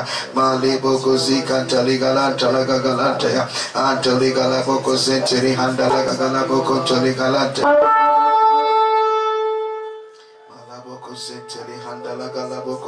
ya malibo kuzika taligalanta lagagalanta ya antaligala boko sentiri handala gagala boko toligalanta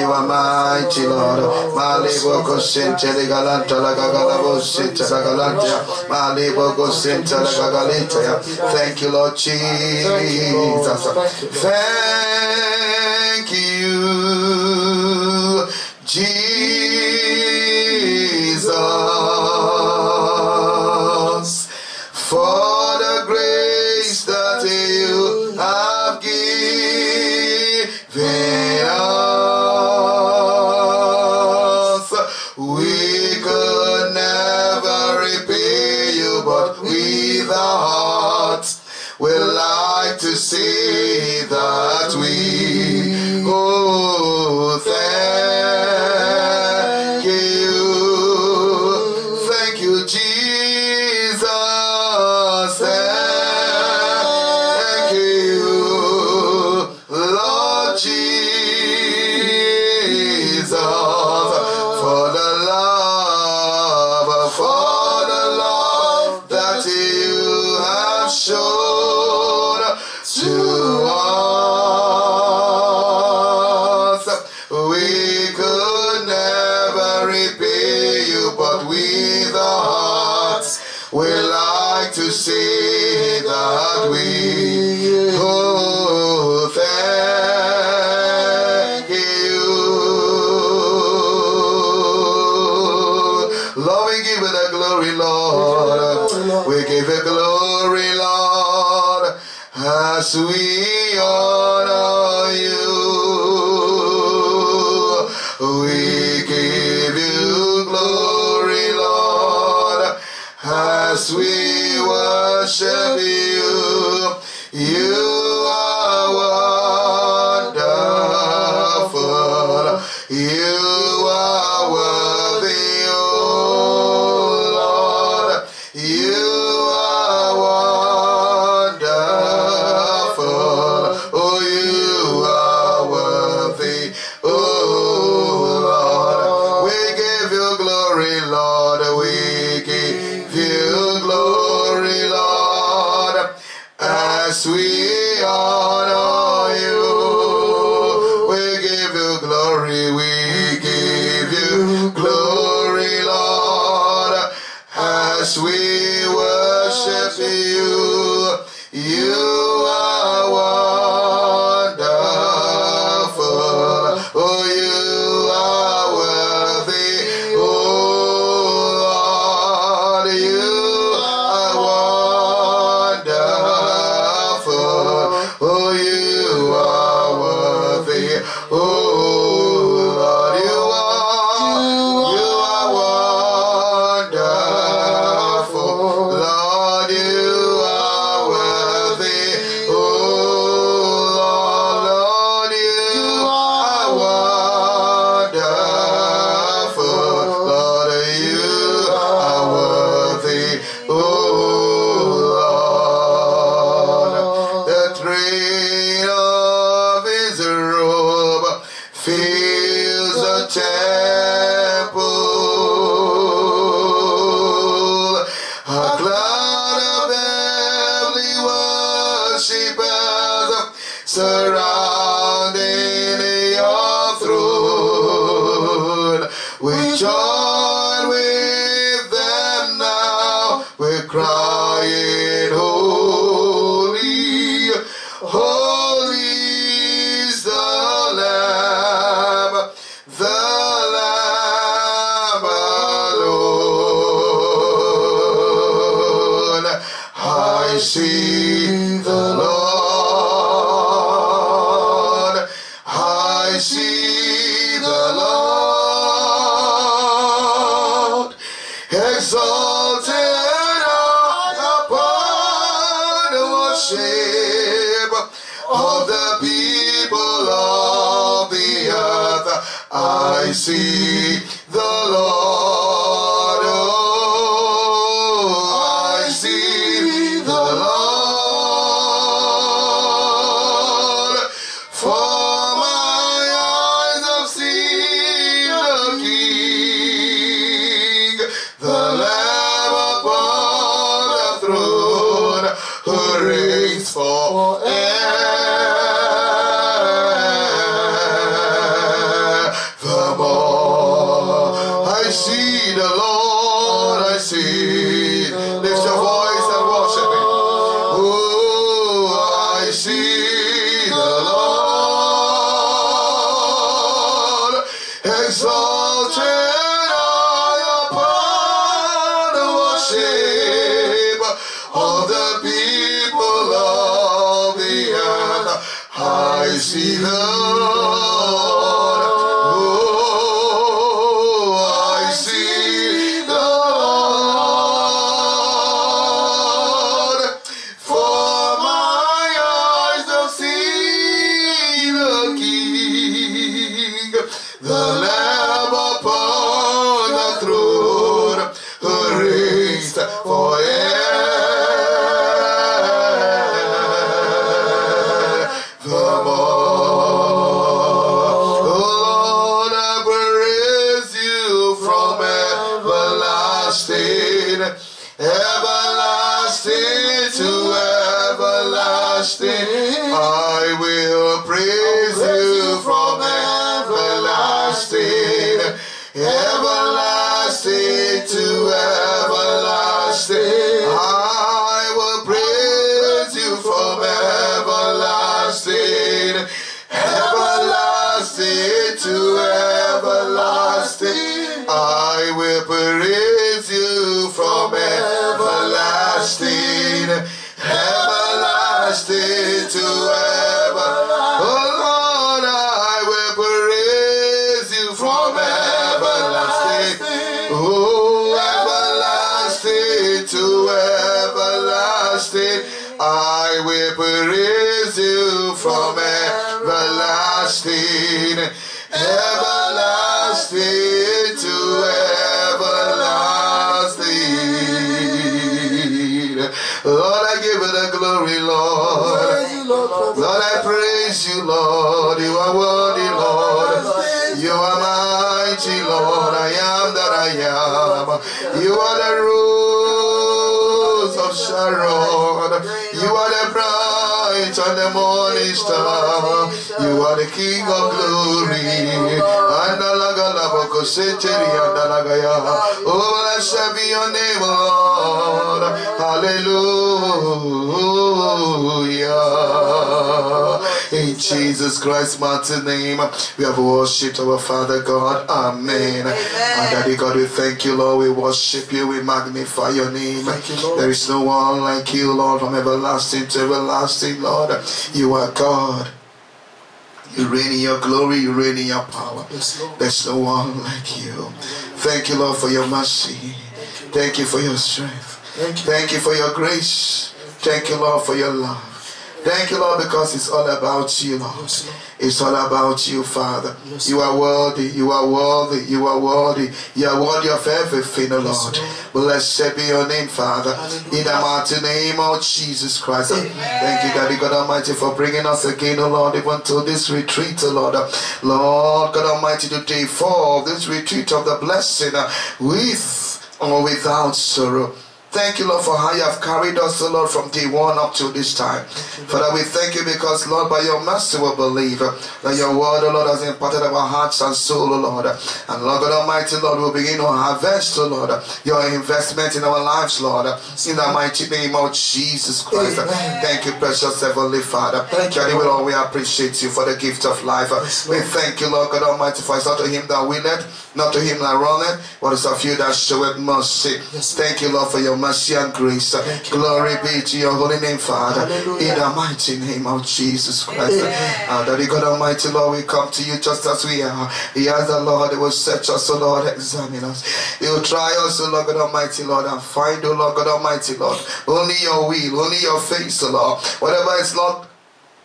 you are mighty Lord? Mali boko sentiri galanta la gagala boko sentiri galanta. Ya mali boko sentiri galanta ya thank you Lord Jesus. Thank you Jesus Lord, I give you the glory, Lord. Lord. Lord, I praise you, Lord. You are worthy, Lord. You are mighty, Lord. I am that I am. You are the rose of Sharon. You are the bright and the morning star. You are the King of glory. Oh, blessed be your name, Lord. Hallelujah. In Jesus Christ's mighty name, we have worshipped our Father God. Amen. And Daddy God, we thank you, Lord. We worship you. We magnify your name. Thank you. There is no one like you, Lord, from everlasting to everlasting, Lord. You are God. You reign in your glory, you reign in your power. Yes, There's no one like you. Thank you, Lord, for your mercy. Thank you for your strength. Thank you. Thank you for your grace. Thank you, Lord, for your love. Thank you, Lord, because it's all about you, Lord. It's all about you, Father. You are worthy, you are worthy, you are worthy. You are worthy of everything, Lord. Blessed be your name, Father. In the mighty name of Jesus Christ. Thank you, Daddy God Almighty, for bringing us again, Lord, even to this retreat, Lord. Lord God Almighty, today, for this retreat of the blessing with or without sorrow. Thank you, Lord, for how you have carried us, O Lord, from day one up to this time. Father, we thank you because, Lord, by your mercy we believe that your word, O Lord, has imparted our hearts and soul, O Lord. And Lord God Almighty, Lord, we'll begin to harvest, O Lord, your investment in our lives, Lord, in the mighty name of Jesus Christ. Amen. Thank you, precious Heavenly Father. Thank you, we, Lord. Lord, we appreciate you for the gift of life. Yes, we thank you, Lord God Almighty, for it's not to him that we willeth, not to him that runneth, but it's of you that showeth mercy. Yes, thank you, Lord, for your mercy and grace. Thank you. Glory be to your holy name, Father. Hallelujah. In the mighty name of Jesus Christ. Uh, and Daddy God Almighty, Lord, we come to you just as we are. He has the Lord, He will search us, O Lord, examine us. He will try us, O Lord God Almighty, Lord, and find, O Lord God Almighty, Lord, only your will, only your face, O Lord. Whatever is, Lord,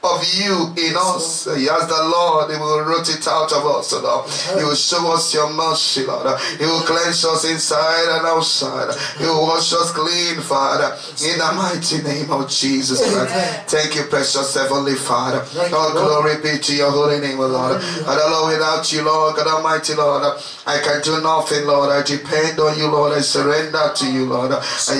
of you in us. Yes, the Lord, He will root it out of us, Lord. He will show us your mercy, Lord. He will cleanse us inside and outside. He will wash us clean, Father. In the mighty name of Jesus Christ. Thank you, precious Heavenly Father. All glory be to your holy name, Lord. And Lord, without you, Lord, God Almighty, Lord, I can do nothing, Lord. I depend on you, Lord. I surrender to you, Lord. I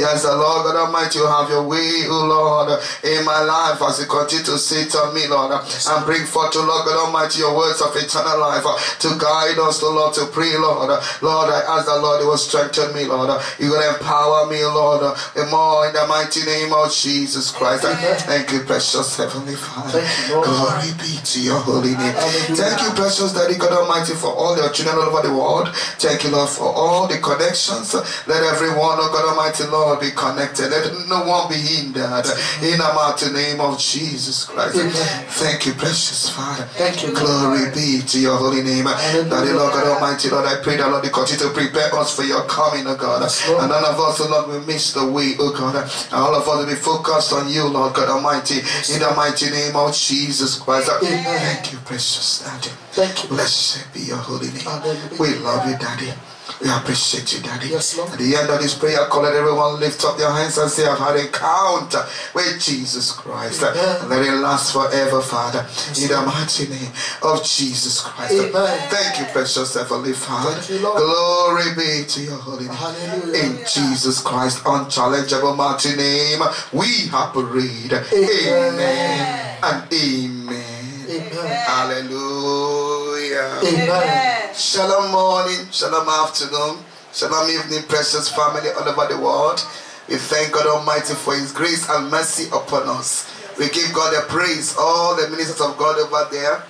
ask the Lord, God Almighty, you have your way, oh Lord, in my life as you continue to sit on me, Lord, and bring forth to Lord God Almighty your words of eternal life uh, to guide us, to Lord, to pray, Lord. Lord, I ask the Lord, you will strengthen me, Lord. You will empower me, Lord, more in the mighty name of Jesus Christ. Thank you, precious Heavenly Father. You, Glory be to your holy name. Thank you, precious Daddy God Almighty, for all your children all over the world. Thank you, Lord, for all the connections. Let everyone, oh God Almighty, Lord, be connected. Let no one be hindered. In the mighty name of Jesus Christ. Thank you, precious Father. Thank you. Glory be to your holy name. Daddy, Lord God Almighty, Lord, I pray that Lord, you continue to prepare us for your coming, oh God. And none of us, oh Lord, will miss the way, oh God. And all of us will be focused on you, Lord God Almighty. In the mighty name of Jesus Christ. Amen. Thank you, precious Daddy. Thank you. Blessed be your holy name. Hallelujah. We love you, Daddy. We appreciate you, Daddy. Yes, Lord. At the end of this prayer, call let everyone lift up their hands and say, I've had an encounter with Jesus Christ. Amen. And let it last forever, Father. in the mighty name of Jesus Christ. Amen. Thank you, precious Heavenly Father. You, Lord. Glory be to your holy name. Hallelujah. In Jesus Christ, unchallengeable mighty name, we have prayed. Amen. Amen. And amen. Amen. Hallelujah. Amen. Shalom morning, shalom afternoon, shalom evening, precious family all over the world. We thank God Almighty for His grace and mercy upon us. We give God the praise, all the ministers of God over there,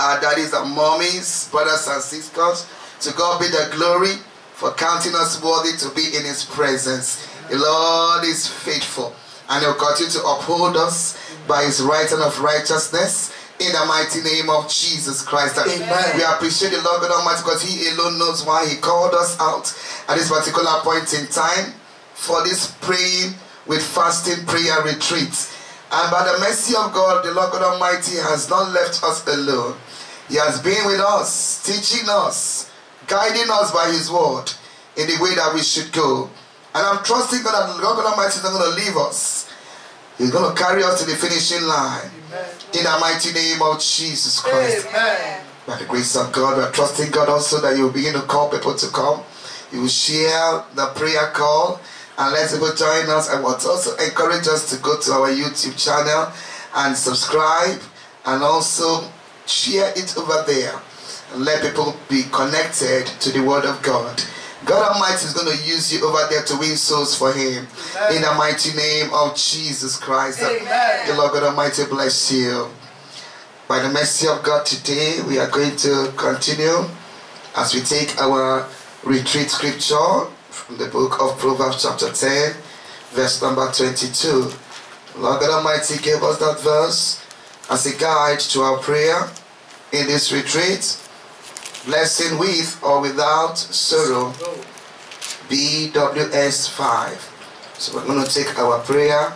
our daddies and mommies, brothers and sisters. To God be the glory for counting us worthy to be in His presence. The Lord is faithful and He'll continue to uphold us by His right hand of righteousness. In the mighty name of Jesus Christ. Amen. We appreciate the Lord God Almighty because He alone knows why He called us out at this particular point in time for this praying with fasting prayer retreat. And by the mercy of God, the Lord God Almighty has not left us alone. He has been with us, teaching us, guiding us by His word in the way that we should go. And I'm trusting God that the Lord God Almighty is not going to leave us. He's going to carry us to the finishing line. In the mighty name of Jesus Christ. Amen. By the grace of God, we're trusting God also that you'll begin to call people to come. You will share the prayer call and let people join us. I want to also encourage us to go to our YouTube channel and subscribe and also share it over there and let people be connected to the Word of God. God Almighty is going to use you over there to win souls for Him. In the mighty name of Jesus Christ. Amen. The Lord God Almighty bless you. By the mercy of God today, we are going to continue as we take our retreat scripture from the book of Proverbs chapter 10, verse number 22. Lord God Almighty gave us that verse as a guide to our prayer in this retreat. Blessing with or without sorrow. BWS 5. So we're going to take our prayer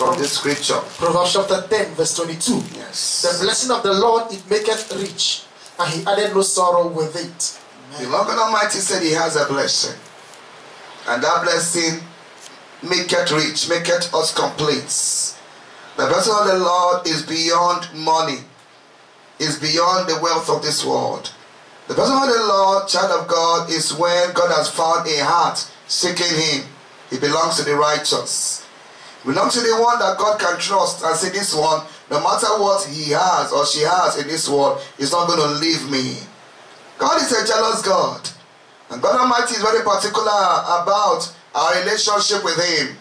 from this scripture. Proverbs chapter 10, verse 22. Yes. The blessing of the Lord it maketh rich, and he added no sorrow with it. The Lord God Almighty said He has a blessing. And that blessing maketh rich, maketh us complete. The blessing of the Lord is beyond money, is beyond the wealth of this world. The person of the Lord, child of God, is when God has found a heart seeking Him. He belongs to the righteous. It belongs to the one that God can trust and say, This one, no matter what he has or she has in this world, is not going to leave me. God is a jealous God. And God Almighty is very particular about our relationship with Him.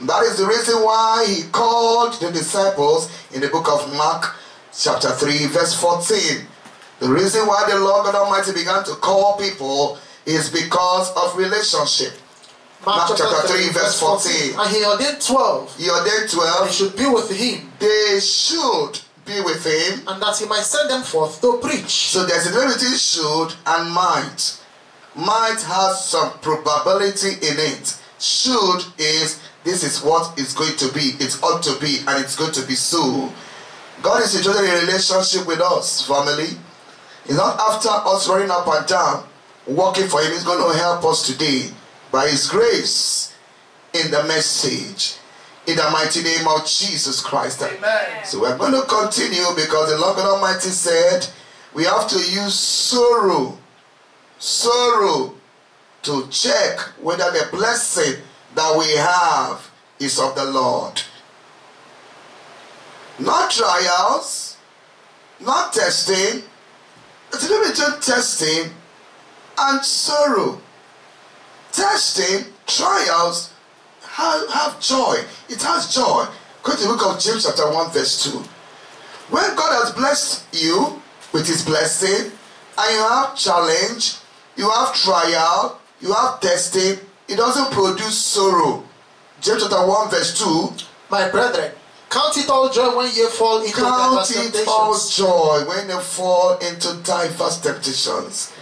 And that is the reason why He called the disciples in the book of Mark, chapter 3, verse 14. The reason why the Lord God Almighty began to call people is because of relationship. Mark chapter 3, verse 14. And he ordained 12, He ordained and he 12, should be with him, they should be with Him. and that he might send them forth to preach. So there's a difference between should and might. Might has some probability in it. Should is this is what it's going to be, it ought to be, and it's going to be so. God is enjoying a relationship with us, family. He's not after us running up and down, working for Him. He's going to help us today by His grace in the message. In the mighty name of Jesus Christ. Amen. So we're going to continue because the Lord God Almighty said we have to use sorrow, sorrow to check whether the blessing that we have is of the Lord. Not trials, not testing. It's a little bit between testing and sorrow. Testing, trials have, have joy. It has joy. Go to the book of James chapter 1 verse 2. When God has blessed you with his blessing and you have challenge, you have trial, you have testing, it doesn't produce sorrow. James chapter 1 verse 2 My brethren, count it all joy when you fall into Count it all joy when you fall into diverse temptations.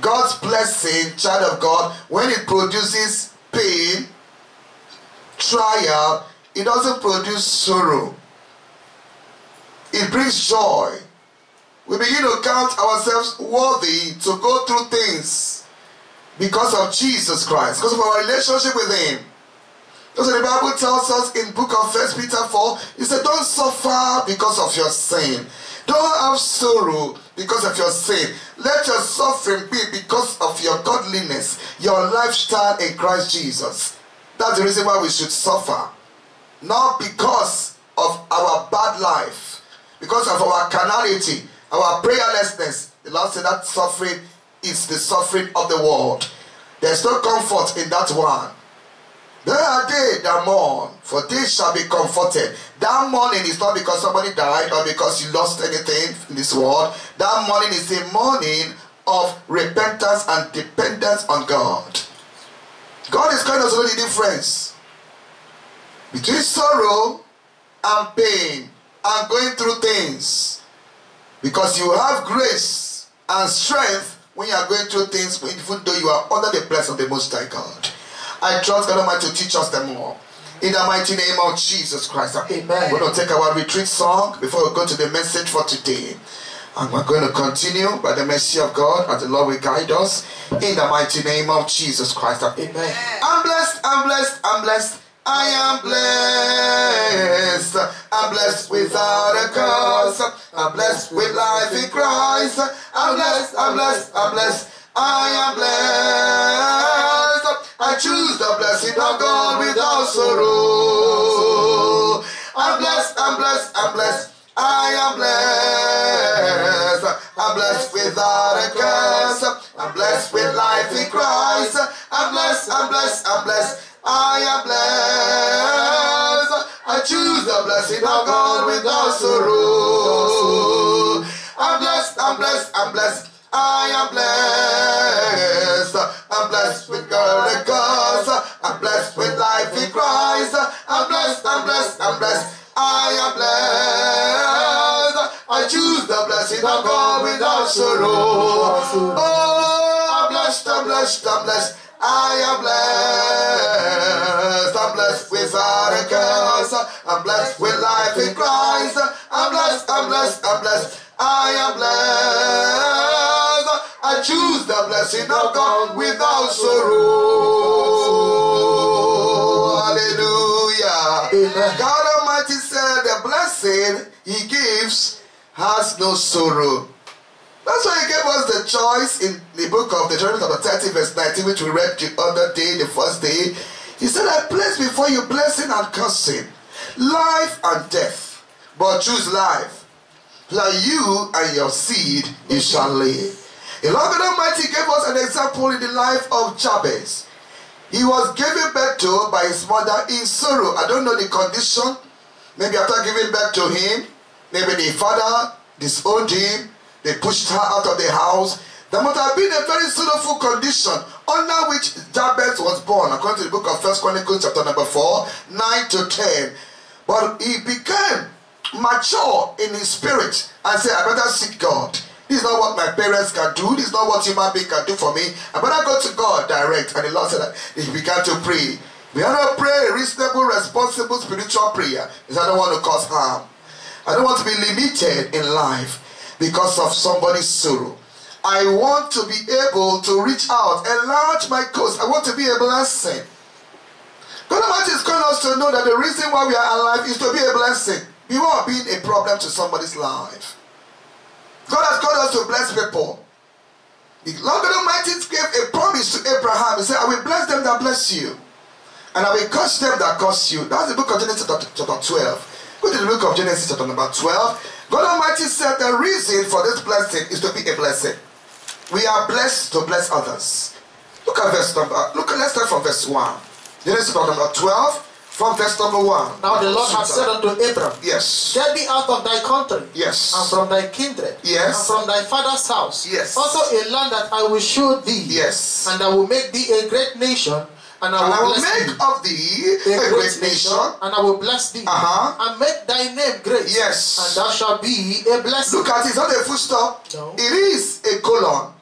God's blessing, child of God, when it produces pain, trial, it doesn't produce sorrow. It brings joy. We begin to count ourselves worthy to go through things because of Jesus Christ, because of our relationship with Him. That's what the Bible tells us in book of First Peter 4. It said, Don't suffer because of your sin. Don't have sorrow because of your sin. Let your suffering be because of your godliness, your lifestyle in Christ Jesus. That's the reason why we should suffer. Not because of our bad life, because of our carnality, our prayerlessness. The Lord said that suffering is the suffering of the world. There's no comfort in that one. There are they that mourn, for they shall be comforted. That mourning is not because somebody died or because you lost anything in this world. That mourning is a mourning of repentance and dependence on God. God is going to know the difference between sorrow and pain and going through things. Because you have grace and strength when you are going through things, even though you are under the blessing of the Most High God. I trust God Almighty to teach us them all. In the mighty name of Jesus Christ. Amen. We're going to take our retreat song before we go to the message for today. And we're going to continue by the mercy of God as the Lord will guide us in the mighty name of Jesus Christ. Amen. I'm blessed, I'm blessed, I'm blessed. I am blessed. I'm blessed without a cause. I'm blessed with life in Christ. I'm blessed, I'm blessed, I'm blessed. I am blessed. I choose the blessing of God without sorrow. I'm blessed, I'm blessed, I'm blessed. I am blessed. I'm blessed without a curse. I'm blessed with life in Christ. I'm blessed, I'm blessed, I'm blessed. I am blessed. I choose the blessing of God without sorrow. I'm blessed, I'm blessed, I'm blessed. I am blessed. I'm blessed with God and cause. I'm blessed with life in Christ. I'm blessed, I'm blessed, I'm blessed. I am blessed. I choose the blessing of God without sorrow. Oh, I'm blessed, I'm blessed, I'm blessed. I am blessed. I'm blessed without a curse. I'm blessed with life in Christ. I'm blessed, I'm blessed, I'm blessed. I am blessed. I choose the blessing of God without sorrow. Hallelujah. Amen. God Almighty said the blessing He gives has no sorrow. That's why He gave us the choice in the book of Deuteronomy chapter 30, verse 19, which we read the other day, the first day. He said, I place before you blessing and cursing, life and death. But choose life, that you and your seed you shall live. The God Almighty gave us an example in the life of Jabez. He was given birth to by his mother in sorrow. I don't know the condition. Maybe after giving birth to him, maybe the father disowned him, they pushed her out of the house. There must have been a very sorrowful condition under which Jabez was born, according to the book of First Chronicles, chapter number 4, 9 to 10. But he became mature in his spirit and said, I better seek God. This is not what my parents can do. This is not what human being can do for me. I better go to God direct. And the Lord said that he began to pray. We have to pray a reasonable, responsible, spiritual prayer. Because I don't want to cause harm. I don't want to be limited in life because of somebody's sorrow. I want to be able to reach out, enlarge my coast. I want to be a blessing. God Almighty is calling us to know that the reason why we are alive is to be a blessing. We won't be a problem to somebody's life. God has called us to bless people. The Lord God Almighty gave a promise to Abraham. He said, I will bless them that bless you. And I will curse them that curse you. That's the book of Genesis chapter 12. Go to the book of Genesis chapter number 12. God Almighty said the reason for this blessing is to be a blessing. We are blessed to bless others. Look at verse number, look let's start from verse 1. Genesis chapter number 12, from verse number 1. Now the Lord had said unto Abram, Yes. Get thee out of thy country, Yes. and from thy kindred, Yes. and from thy father's house, Yes. also a land that I will show thee, Yes. and I will make thee a great nation, and I will, And I will bless make thee. of thee a great nation. and I will bless thee, Uh-huh. and make thy name great, Yes. and thou shalt be a blessing. Look at it, it's not a full stop. No. It is a colon.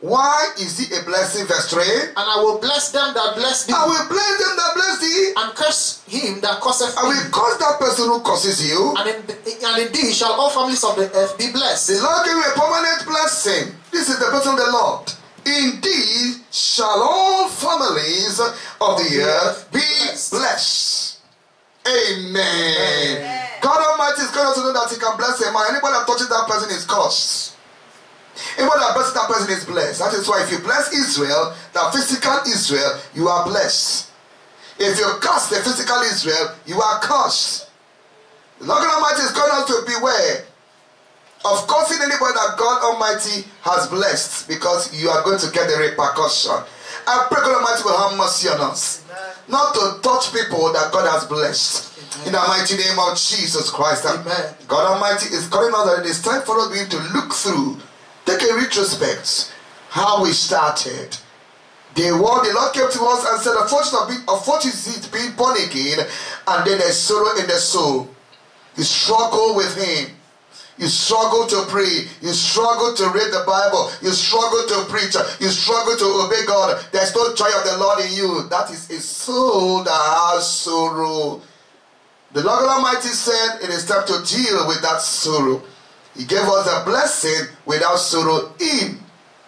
Why is it a blessing? Verse 3. And I will bless them that bless thee, I will bless them that bless thee. and curse him that curseth I thee. will curse that person who curses you. And in, and in thee shall all families of the earth be blessed. The Lord gave you a permanent blessing. This is the person of the Lord. Indeed, shall all families of the earth be blessed. Amen. God Almighty is going to know that He can bless a man. Anybody that touches that person is cursed. Anybody that blesses that person is blessed. That is why if you bless Israel, the physical Israel, you are blessed. If you curse the physical Israel, you are cursed. The Lord Almighty is calling us to beware of cursing anybody that God Almighty has blessed because you are going to get the repercussion. I pray God Almighty will have mercy on us. Not to touch people that God has blessed. In the mighty name of Jesus Christ. Amen. God Almighty is calling us that it is time for us to look through, take a retrospect, how we started. The Lord came to us and said, what is it being born again? And then there's sorrow in the soul. You struggle with Him. You struggle to pray. You struggle to read the Bible. You struggle to preach. You struggle to obey God. There's no joy of the Lord in you. That is a soul that has sorrow. The Lord Almighty said it is time to deal with that sorrow. He gave us a blessing without sorrow in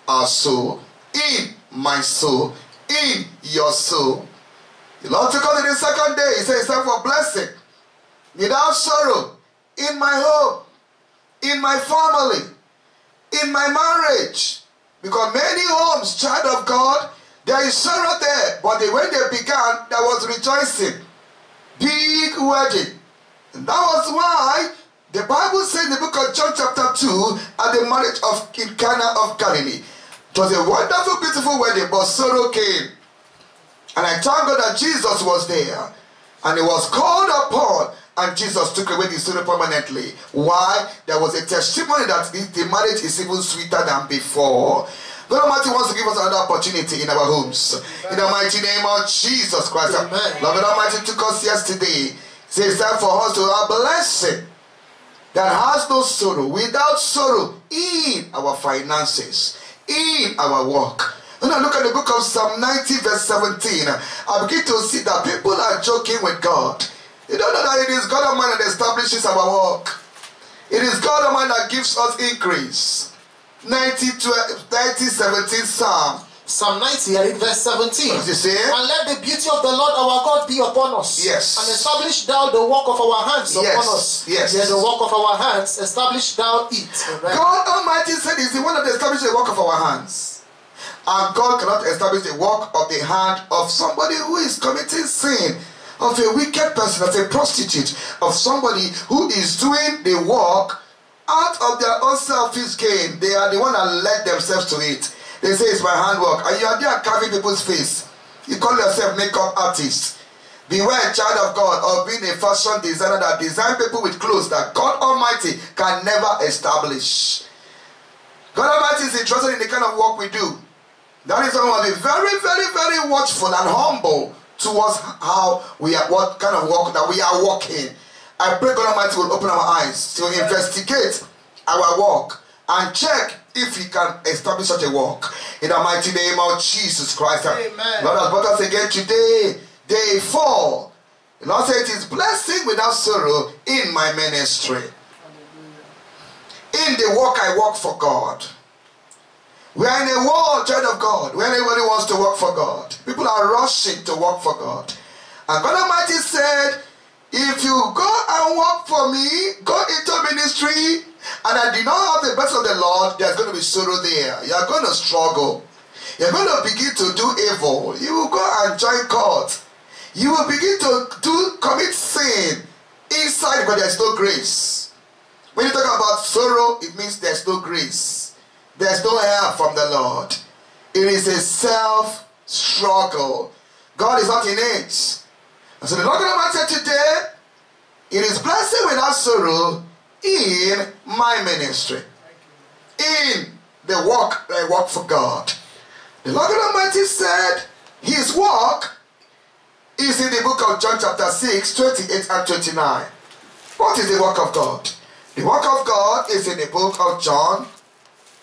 our soul, in my soul, in your soul. The Lord took us in the second day. He said it's time for blessing without sorrow in my home, in my family, in my marriage. Because many homes, child of God, there is sorrow there. But the- when they began, there was rejoicing. Big wedding. And that was why the Bible said in the book of John chapter 2 at the marriage of in Cana of Galilee. It was a wonderful, beautiful wedding, but sorrow came. And I thank God that Jesus was there. And he was called upon. And Jesus took away the sorrow permanently. Why? There was a testimony that the, marriage is even sweeter than before. God Almighty wants to give us another opportunity in our homes. In the mighty name of Jesus Christ. Amen. Lord God Almighty took us yesterday. He says it's time for us to have blessing that has no sorrow, without sorrow in our finances, in our work. When I look at the book of Psalm 90, verse 17, I begin to see that people are joking with God. They don't know that it is God Almighty that establishes our work. It is God Almighty that gives us increase. 90, 12, 90 17 Psalm. Psalm 90 and in verse 17. What does it say? And let the beauty of the Lord our God be upon us. Yes. And establish thou the work of our hands Yes. upon us. Yes. Yea, the work of our hands, establish thou it. God Almighty said He's the one that established the work of our hands. And God cannot establish the work of the hand of somebody who is committing sin, of a wicked person, of a prostitute, of somebody who is doing the work out of their own selfish gain. They are the one that led themselves to it. They say it's my handwork, and you are there carving people's face. You call yourself makeup artist. Beware, child of God, of being a fashion designer that design people with clothes that God Almighty can never establish. God Almighty is interested in the kind of work we do. That is why we must be very, very, very watchful and humble towards how we are, what kind of work that we are working. I pray God Almighty will open our eyes to investigate our work and check if He can establish such a work. In the mighty name of Jesus Christ. Amen. Lord has brought us again today Day four. The Lord said it is blessing without sorrow in my ministry. In the work I work for God. We are in a world, child of God, where everybody wants to work for God. People are rushing to work for God. And God Almighty said, if you go and work for me, go into ministry, and I do not have the best of the Lord, there's going to be sorrow there. You are going to struggle. You're going to begin to do evil. You will go and join court. You will begin to do commit sin inside, but there's no grace. When you talk about sorrow, it means there's no grace. There's no help from the Lord. It is a self struggle. God is not in it. And so the Lord God said today, it is blessing without sorrow in my ministry. In the work I work for God. The Lord God Almighty said his work is in the book of John chapter 6, 28 and 29. What is the work of God? The work of God is in the book of John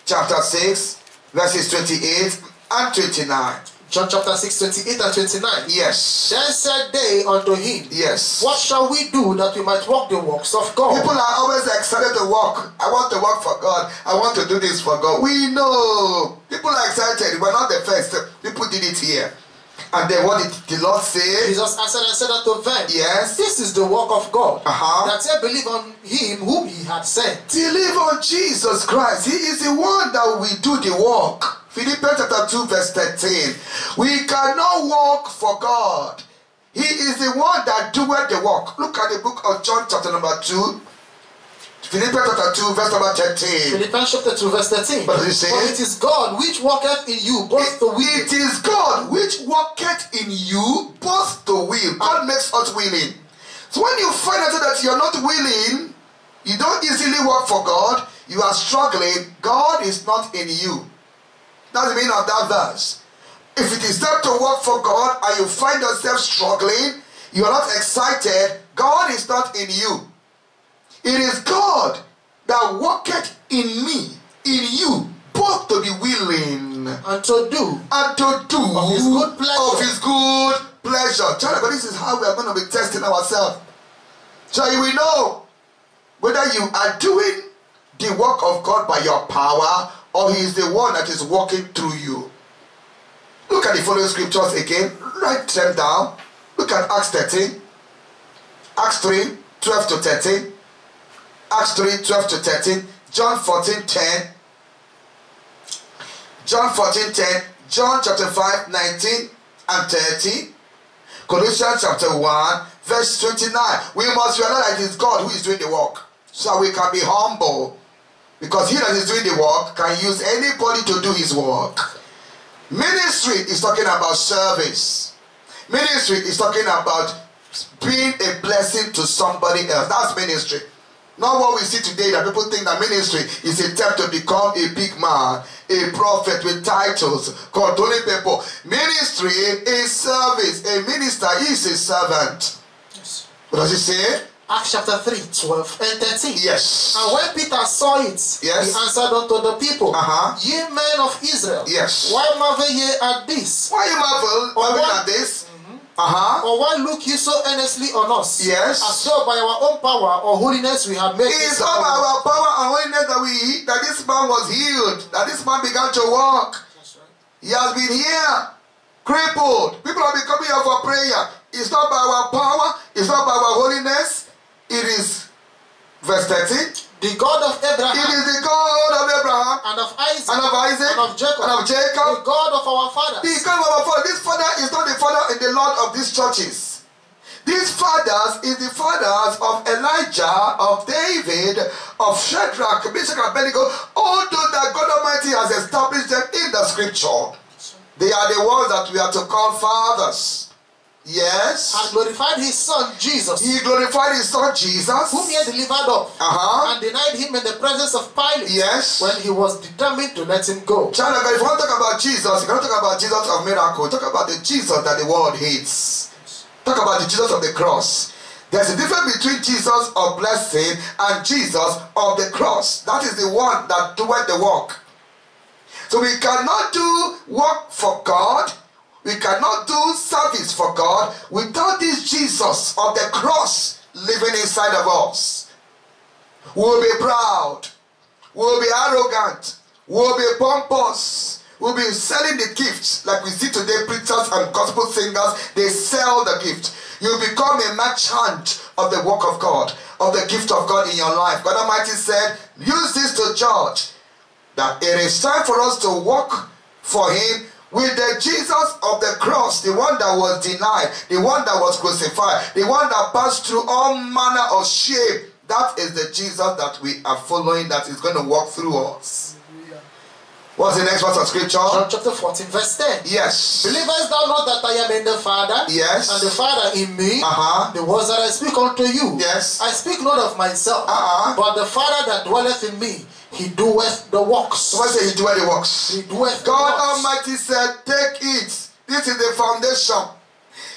chapter 6, verses 28 and 29. John chapter 6, 28 and 29. Yes. Then said they unto him, Yes. What shall we do that we might walk the works of God? People are always excited to work. I want to work for God. I want to do this for God. We know. People are excited. We're not the first. People did it here. And then what did the Lord say? Jesus answered and said unto them, Yes. This is the work of God, Uh-huh. that ye believe on him whom he had sent. Believe on Jesus Christ. He is the one that will do the work. Philippians chapter 2, verse 13. We cannot work for God. He is the one that doeth the work. Look at the book of John, chapter number 2. Philippians chapter 2, verse number 13. Philippians chapter 2, verse 13. But, say? For it is God which worketh in you both to will. It is God which worketh in you both to will. God makes us willing. So when you find out that you're not willing, you don't easily work for God, you are struggling, God is not in you. That's the meaning of that verse. If it is time to work for God and you find yourself struggling, you are not excited, God is not in you. It is God that worketh in me, in you, both to be willing and to do and to do Of his good pleasure. of his good pleasure. Child God, this is how we are going to be testing ourselves. So you will know whether you are doing the work of God by your power or he is the one that is working through you. Look at the following scriptures again. Write them down. Look at Acts 13. Acts 3, 12 to 13. Acts 3, 12 to 13. John 14, 10. John 14, 10. John chapter 5, 19 and 30. Colossians chapter 1, verse 29. We must realize it is God who is doing the work. So we can be humble. Because he that is doing the work can use anybody to do his work. Ministry is talking about service. Ministry is talking about being a blessing to somebody else. That's ministry. Not what we see today that people think that ministry is a attempt to become a big man, a prophet with titles, controlling people. Ministry is service. A minister is a servant. Yes. What does it say? Acts chapter 3, 12 and 13. Yes. And when Peter saw it, Yes. he answered unto the people, Uh-huh. Ye men of Israel, Yes. why marvel ye at this? Why you marvel? What? at this? Uh-huh. Or why look ye so earnestly on us? Yes. As though by our own power or holiness we have made It's this not by our power and holiness that we that this man was healed, that this man began to walk. That's right. He has been here, crippled. People have been coming here for prayer. It's not by our power, it's not by our holiness. It is verse 13. The God of It Abraham is the God of Abraham and of Isaac and of Isaac and of Jacob, and of the Jacob. God of our fathers. The God of our father. This father is not the father in the Lord of these churches. These fathers is the fathers of Elijah, of David, of Shadrach, Meshach, and Abednego. All those that God Almighty has established them in the scripture. They are the ones that we are to call fathers. Yes. and glorified his son Jesus, He glorified his son Jesus. whom he had delivered up, Uh-huh. and denied him in the presence of Pilate, Yes. when he was determined to let him go. Child of God, if you want to talk about Jesus, you cannot talk about Jesus of miracle. Talk about the Jesus that the world hates. Talk about the Jesus of the cross. There's a difference between Jesus of blessing and Jesus of the cross. That is the one that doeth the work. So we cannot do work for God we cannot do service for God without this Jesus of the cross living inside of us. We'll be proud. We'll be arrogant. We'll be pompous. We'll be selling the gifts like we see today. Preachers and gospel singers, they sell the gift. You become a merchant of the work of God, of the gift of God in your life. God Almighty said, use this to judge that it is time for us to work for Him with the Jesus of the cross, the one that was denied, the one that was crucified, the one that passed through all manner of shame. That is the Jesus that we are following that is going to walk through us. What's the next verse of scripture? John chapter 14, verse 10. Yes. Believest thou not that I am in the Father? Yes. And the Father in me? Uh-huh. The words that I speak unto you. Yes. I speak not of myself, Uh-uh. but the Father that dwelleth in me, he doeth the works. Somebody say he doeth the works. He doeth the God. Almighty said, Take it. This is the foundation.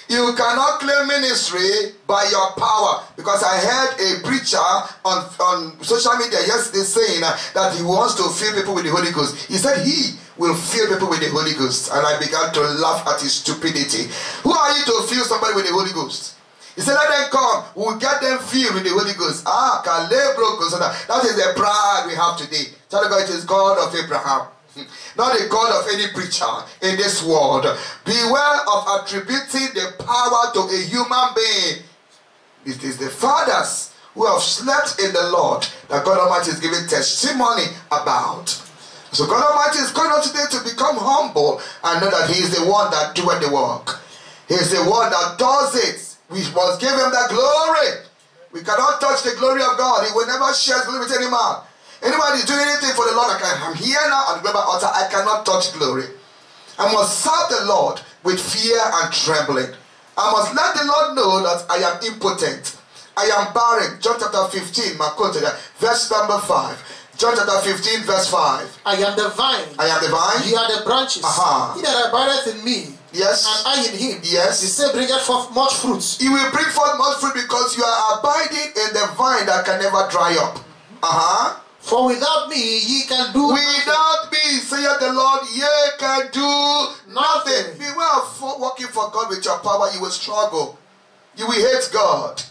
You cannot claim ministry by your power. Because I heard a preacher on, on social media yesterday saying that he wants to fill people with the Holy Ghost. He said he will fill people with the Holy Ghost. And I began to laugh at his stupidity. Who are you to fill somebody with the Holy Ghost? He said, Let them come. We'll get them filled with the Holy Ghost. Ah, Kosana. That is the pride we have today. Tell the God it is God of Abraham. Not the God of any preacher in this world. Beware of attributing the power to a human being. It is the fathers who have slept in the Lord that God Almighty is giving testimony about. So God Almighty is calling us today to become humble and know that He is the one that doeth the work. He is the one that does it. We must give Him the glory. We cannot touch the glory of God. He will never share glory with any man. Anybody doing anything for the Lord, I can, I'm here now on the global altar. I cannot touch glory. I must serve the Lord with fear and trembling. I must let the Lord know that I am impotent. I am barren. John chapter 15, my quote verse number 5. John chapter 15, verse 5. I am the vine. I am the vine. Ye are the branches. Aha. He that abideth in me, Yes. and I in him. Yes. He said, bringeth forth much fruits. He will bring forth much fruit because you are abiding in the vine that can never dry up. Uh-huh. For without me ye can do nothing. Without me, saith the Lord, ye can do nothing. Nothing. Beware of for- working for God with your power, you will struggle. You will hate God.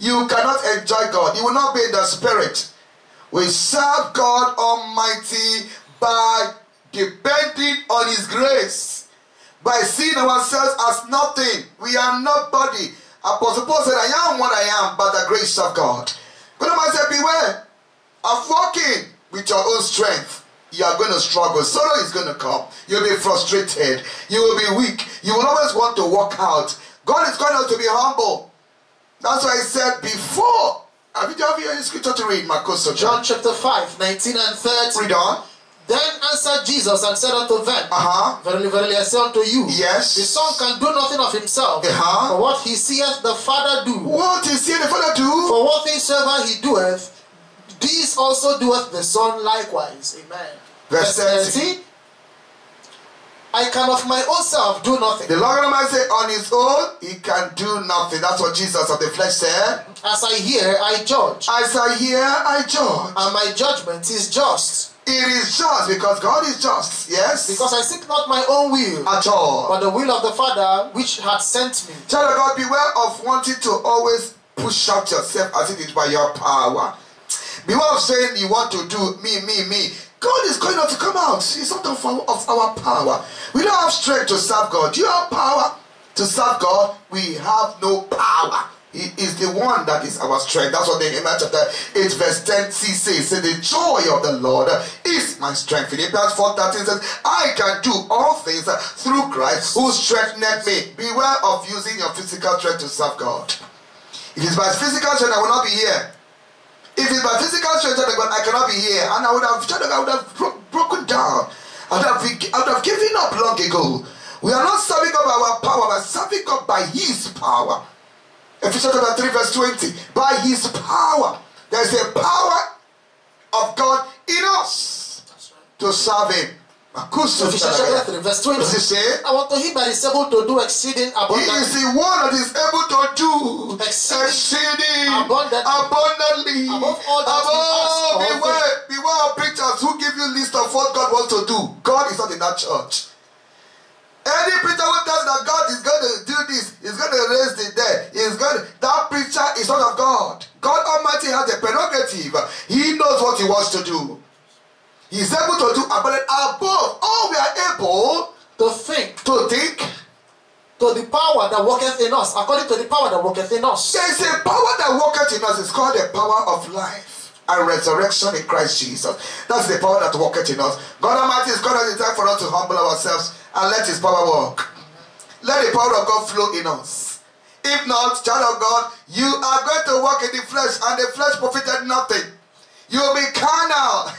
You cannot enjoy God. You will not be in the spirit. We serve God Almighty by depending on His grace, by seeing ourselves as nothing. We are nobody. Apostle Paul said, I am what I am by the grace of God. God Almighty said, Beware of walking with your own strength. You are going to struggle. Sorrow is going to come. You'll be frustrated. You will be weak. You will always want to walk out. God is calling us to be humble. That's why He said before. Have you, have you scripture to read, Marcos? John chapter 5, 19 and 30. Read on. Then answered Jesus and said unto them, Uh huh. Verily, verily, I say unto you, Yes. the Son can do nothing of himself, Uh-huh. for what he seeth the Father do. What is here the Father do? For what things soever he doeth, these also doeth the Son likewise. Amen. Verse 30. I can of my own self do nothing. The Lord Almighty said, on His own, He can do nothing. That's what Jesus of the flesh said. As I hear, I judge, As I hear, I judge. and my judgment is just. It is just because God is just. Yes. Because I seek not my own will, at all. but the will of the Father which hath sent me. Child of God, beware of wanting to always push out yourself as if it is by your power. Beware of saying you want to do me, me, me. God is going not to come out. It's not of our, of our power. We don't have strength to serve God. Do you have power to serve God? We have no power. He is the one that is our strength. That's what Nehemiah chapter 8 verse 10 c says. Say, the joy of the Lord is my strength. Philippians 4 13 says, I can do all things through Christ who strengthened me. Beware of using your physical strength to serve God. If it's by physical strength, I will not be here. If it's by physical strength, I cannot be here. And I would have, I would have bro- broken down. I would, have, I would have given up long ago. We are not serving God by our power, but serving God by His power. Ephesians chapter 3, verse 20. By His power. There is a power of God in us to serve Him. Ephesians chapter 3, verse 20. Does it say? I want to him that is able to do exceeding He is abundantly. the one that is able to do Exceeding exceeding abundantly abundantly above all that above beware beware of preachers who give you list of what God wants to do. God is not in that church. Any preacher who tells that God is going to do this, is going to raise the dead, is going to, that preacher is not of God. God Almighty has a prerogative. He knows what he wants to do. He's able to do above, all we are able to think to think. to the power that worketh in us, according to the power that worketh in us. There is a power that worketh in us. It's called the power of life and resurrection in Christ Jesus. That's the power that worketh in us. God Almighty is calling it time for us to humble ourselves and let His power work. Let the power of God flow in us. If not, child of God, you are going to walk in the flesh, and the flesh profited nothing. You will be carnal.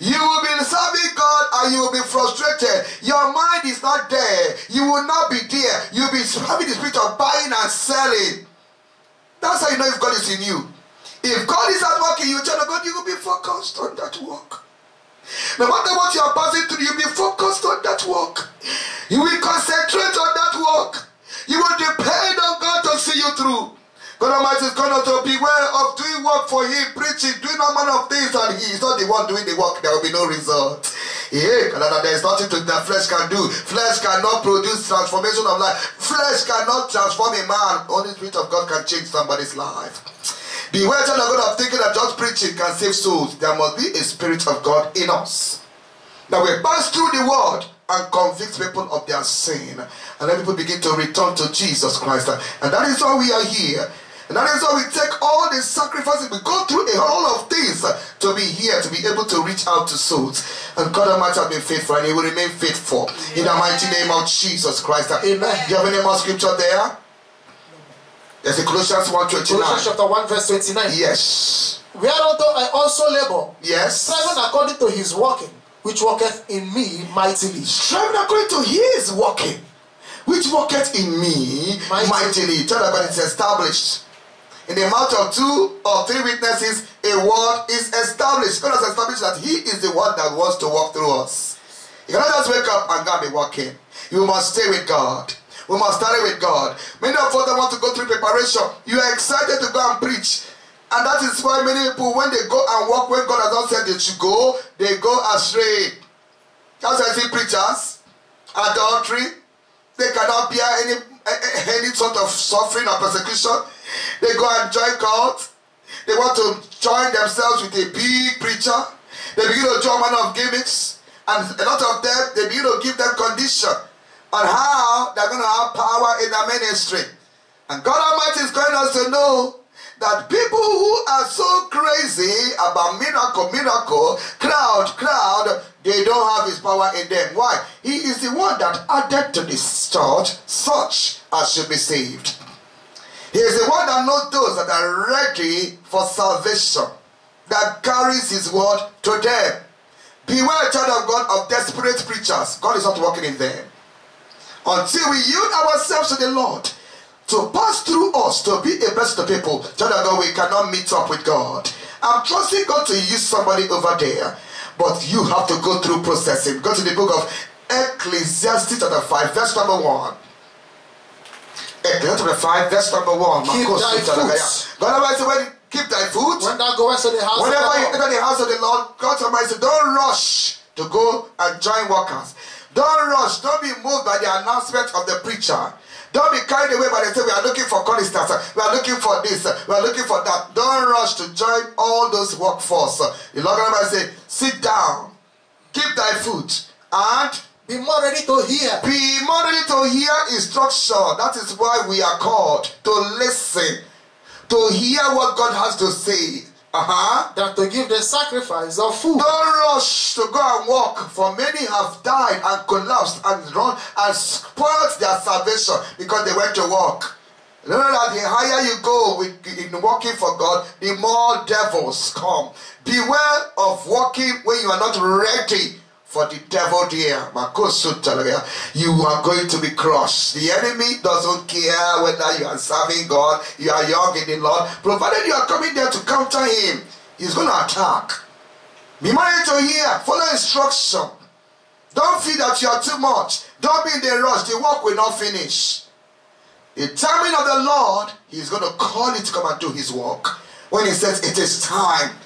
you will be serving God and you will be frustrated. Your mind is not there. You will not be there. You'll be having the spirit of buying and selling. That's how you know if God is in you. If God is at work in you, child of God, you will be focused on that work. No matter what you are passing through, you'll be focused on that work. You will concentrate on that work. You will depend on God to see you through. God Almighty is going to beware of doing work for Him, preaching, doing all manner of things, and He is not the one doing the work. There will be no result. Yeah, there is nothing that flesh can do. Flesh cannot produce transformation of life. Flesh cannot transform a man. Only Spirit of God can change somebody's life. Beware, child of God, of thinking that just preaching can save souls. There must be a Spirit of God in us. That we pass through the word and convict people of their sin. And then people begin to return to Jesus Christ. And that is why we are here. And that is why we take all the sacrifices. We go through a whole of things to be here, to be able to reach out to souls. And God Almighty has been faithful and He will remain faithful. In the mighty name of Jesus Christ. Amen. Do you have any more scripture there? There's a Colossians 1 Colossians chapter 1, verse 29. Yes. Whereunto I also labor, Yes. striving according to his working, which worketh in me mightily. Striving according to His working, which worketh in me Mightily. mightily. Tell God it's established. In the mouth of two or three witnesses, a word is established. God has established that He is the one that wants to walk through us. You cannot just wake up and go and be walking. You must stay with God. We must study with God. Many of us want to go through preparation. You are excited to go and preach. And that is why many people, when they go and walk when God has not said they should go, they go astray. That's why I see preachers, adultery, they cannot bear any any sort of suffering or persecution. They go and join cult. They want to join themselves with a big preacher. They begin to join one of gimmicks, and a lot of them they begin to give them condition on how they're going to have power in their ministry. And God Almighty is going us to know that people who are so crazy about miracle, miracle, crowd, crowd, they don't have his power in them. Why? He is the one that added to this church such as should be saved. He is the one that knows those that are ready for salvation, that carries his word to them. Beware, child of God, of desperate preachers. God is not working in them. Until we yield ourselves to the Lord, to pass through us to be a blessing to people. Child of God, we cannot meet up with God. I'm trusting God to use somebody over there, but you have to go through processing. Go to the book of Ecclesiastes chapter 5, verse number 1. Ecclesiastes chapter 5, verse number 1. Keep Marcos thy foot. God Almighty, when you keep thy foot, When thou goest to the house Whenever you of the enter the house of the Lord, God Almighty said, don't rush to go and join workers. Don't rush. Don't be moved by the announcement of the preacher. Don't be carried away by the say we are looking for choristers. We are looking for this. We are looking for that. Don't rush to join all those workforce. The Lord God say, sit down, keep thy foot, and be more ready to hear. be more ready to hear instruction. That is why we are called to listen, to hear what God has to say. Uh-huh. than to give the sacrifice of food. Don't rush to go and walk, for many have died and collapsed and run and spoiled their salvation because they went to walk. Know that the higher you go with, in walking for God, the more devils come. Beware of walking when you are not ready for the devil there. You are going to be crushed. The enemy doesn't care whether you are serving God, you are young in the Lord, provided you are coming there to counter him, he's going to attack. Be minded to hear, follow instruction. Don't feel that you are too much. Don't be in the rush. The work will not finish. The timing of the Lord, He's going to call it to come and do His work. When He says it is time.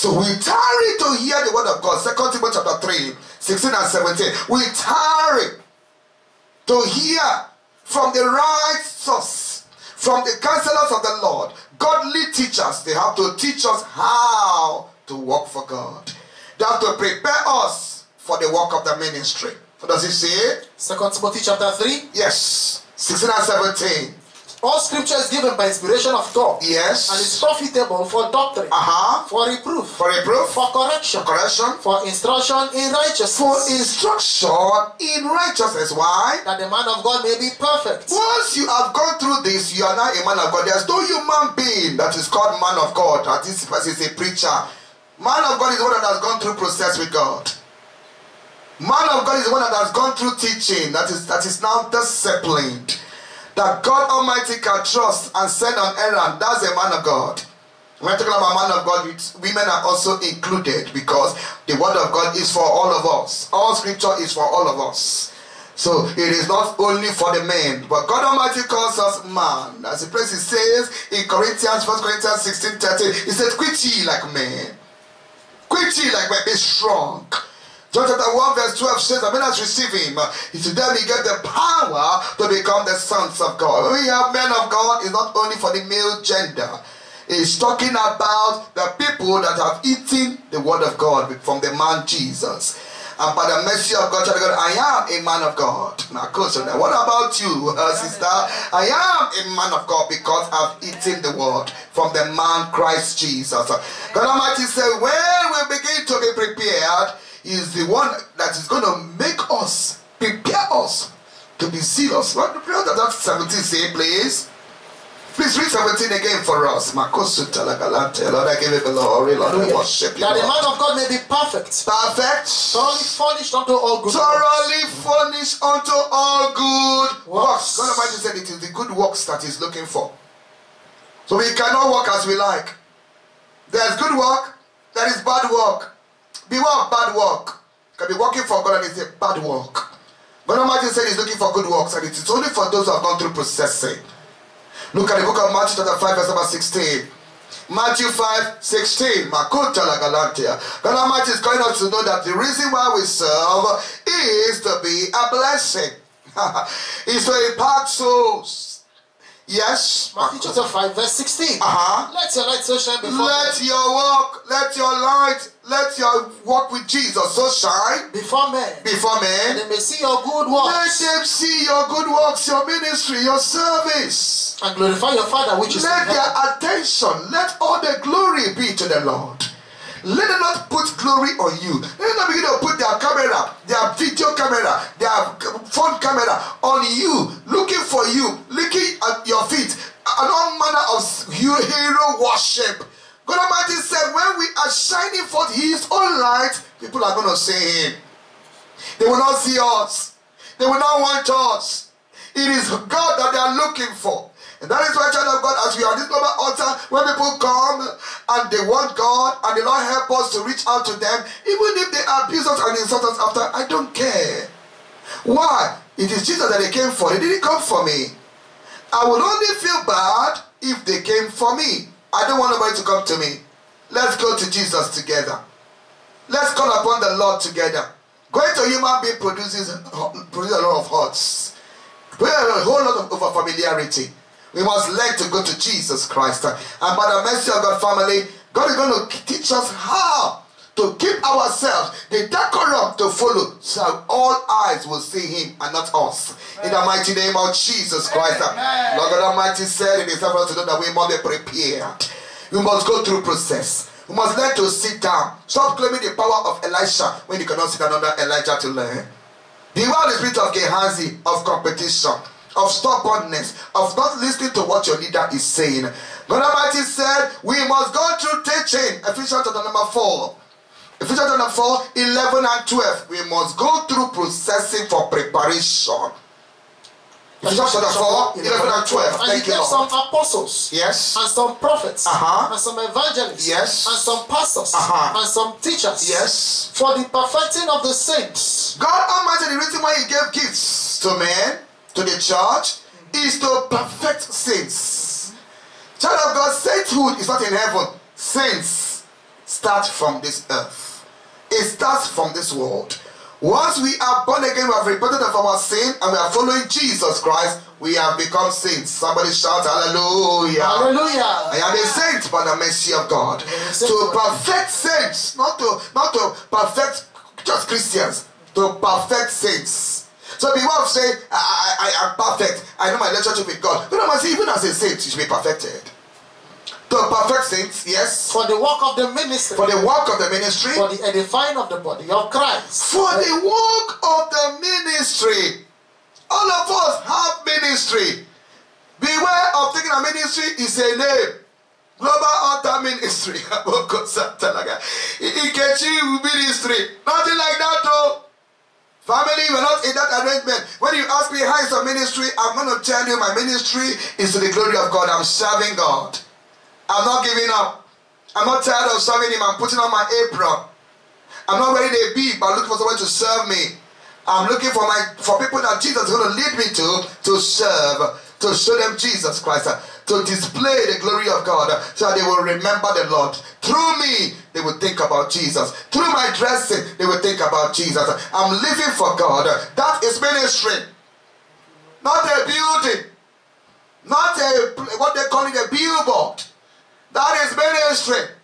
So we tarry to hear the word of God. Second Timothy chapter 3, 16 and 17. We tarry to hear from the right source, from the counselors of the Lord, godly teachers. They have to teach us how to work for God. They have to prepare us for the work of the ministry. What does it say? Second Timothy chapter 3. Yes, 16 and 17. All scripture is given by inspiration of God and is Yes. profitable for doctrine, Uh huh. for reproof, For reproof, for correction, correction, for instruction in for righteousness, instruction in righteousness. Why? that the man of God may be perfect, Once you have gone through this, you are now a man of God. There's no human being that is called man of God. That person is a preacher. Man of God is the one that has gone through process with God. Man of God is the one that has gone through teaching. That is that is now disciplined. That God Almighty can trust and send on errand. That's a man of God. When talking about man of God, women are also included because the word of God is for all of us. All scripture is for all of us. So it is not only for the men, but God Almighty calls us man. As the place it says in Corinthians, 1 Corinthians 16 13, He says, Quit ye like men. Quit ye like men, be strong. John chapter 1, verse 12 says, I mean, as receive him, to them he get the power to become the sons of God. We have men of God, it's not only for the male gender. It's talking about the people that have eaten the word of God from the man Jesus. And by the mercy of God, God, I am a man of God. Now, now, what about you, uh, sister? I am a man of God because I've eaten the word from the man Christ Jesus. God Almighty said, when we begin to be prepared, is the one that is going to make us, prepare us to be zealous. What what does that 17 say, please? Please read 17 again for us. Makosu talagalante. Lord, I give you glory. Lord, I worship you. that the man of God may be perfect, Perfect. thoroughly furnished unto all good works. thoroughly furnished unto all good works. Works. God Almighty said it is the good works that He's looking for. So we cannot work as we like. There's good work, there is bad work. Beware of bad work. You can be working for God and it's a bad work. God Almighty said He's looking for good works and it is only for those who have gone through processing. Look at the book of Matthew chapter 5 verse number 16. Matthew 5, 16. Makuta la Galantia. God Almighty is calling us to know that the reason why we serve is to be a blessing. is to impact souls. Yes. Matthew chapter 5, verse 16. Uh-huh. Let your light so shine before Let men, your work, let your light, let your walk with Jesus so shine before men, before and men. they may see your good works. Let them see your good works, your ministry, your service. and glorify your Father which is in Let their attention, let all the glory be to the Lord. Let them not put glory on you. Let them not begin to put their camera, their video camera, their phone camera on you, looking for you, looking at your feet, and all manner of hero worship. God Almighty said, when we are shining forth His own light, people are going to see Him. They will not see us. They will not want us. It is God that they are looking for. And that is why, child of God, as we are this global altar, when people come and they want God and the Lord help us to reach out to them, even if they abuse us and insult us after, I don't care. Why? It is Jesus that they came for. They didn't come for me. I would only feel bad if they came for me. I don't want nobody to come to me. Let's go to Jesus together. Let's call upon the Lord together. Going to human being produces, produces a lot of hurts. We have a whole lot of over familiarity. We must learn to go to Jesus Christ. And by the mercy of God family, God is going to teach us how to keep ourselves, the decorum to follow, so all eyes will see him and not us. In the mighty name of Jesus Christ. Amen. Lord God Almighty said in His word to know that we must be prepared. We must go through process. We must learn to sit down. Stop claiming the power of Elisha when you cannot sit down under Elijah to learn. Beware the spirit of Gehazi, of competition, of stubbornness, of not listening to what your leader is saying. God Almighty said, we must go through teaching. Ephesians chapter number 4. Ephesians chapter 4, 11 and 12. We must go through processing for preparation. Ephesians chapter 4, 11 and 12. And he Thank you, gave some apostles, Yes. and some prophets, Uh-huh. and some evangelists, Yes. and some pastors, Uh-huh. and some teachers, Yes. for the perfecting of the saints, God Almighty, the reason why He gave gifts to men, to the church, is to perfect saints. Child of God, sainthood is not in heaven. Saints start from this earth. It starts from this world. Once we are born again, we have repented of our sin and we are following Jesus Christ, we have become saints. Somebody shout hallelujah. Hallelujah. I am a saint by the mercy of God. To perfect saints, not to not to perfect just Christians, to perfect saints. So people have say, I, I, I am perfect. I know my relationship with God. But I must even as a saint, you should be perfected. To perfect saints, yes. For the work of the ministry. For the work of the ministry. for the edifying of the body of Christ. For the work of the ministry. All of us have ministry. Beware of thinking a ministry is a name. Global Altar Ministry. Ikechi Ministry. Nothing like that though. Family, we're not in that arrangement. When you ask me how is your ministry, I'm going to tell you my ministry is to the glory of God. I'm serving God. I'm not giving up. I'm not tired of serving Him. I'm putting on my apron. I'm not wearing to be, but looking for someone to serve me. I'm looking for my for people that Jesus is going to lead me to to serve, to show them Jesus Christ, to display the glory of God, so they will remember the Lord. Through me, they will think about Jesus. Through my dressing, they will think about Jesus. I'm living for God. That is ministry, not a building, not a what they call it a billboard. That is ministry.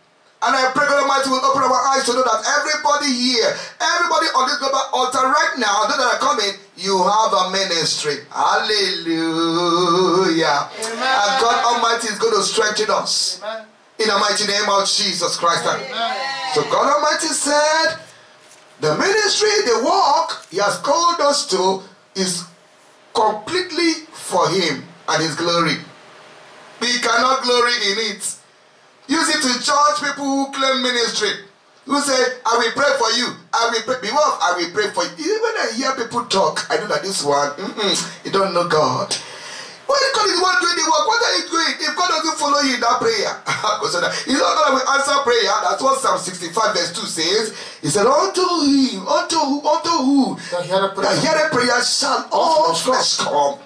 And I pray God Almighty will open our eyes to know that everybody here, everybody on this global altar right now, those that are coming, you have a ministry. Hallelujah. Amen. And God Almighty is going to strengthen us. Amen. In the mighty name of Jesus Christ. Amen. So God Almighty said, the ministry, the work He has called us to is completely for Him and His glory. We cannot glory in it. Use it to judge people who claim ministry. Who say, I will pray for you. I will pray. I will pray for you. Even I hear people talk, I know that this one, mm-mm, you don't know God. When God is one doing the work, what are you doing? If God doesn't follow you in that prayer, He's not going to answer prayer. That's what Psalm 65 verse 2 says. He said, Unto him, unto who, unto who? The hearing The prayer. hearing prayer shall all flesh come.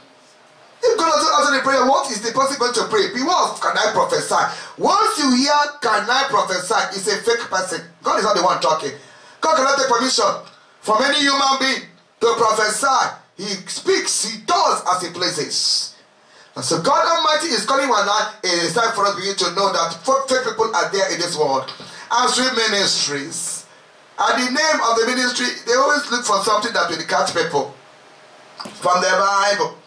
If God doesn't answer the prayer, what is the person going to pray? Be what can I prophesy? Once you hear can I prophesy, it's a fake person. God is not the one talking. God cannot take permission from any human being to prophesy. He speaks, he does as he pleases. And so God Almighty is calling one night. It is time for us to begin to know that fake people are there in this world. Answering ministries. And the name of the ministry, they always look for something that will catch people from the Bible.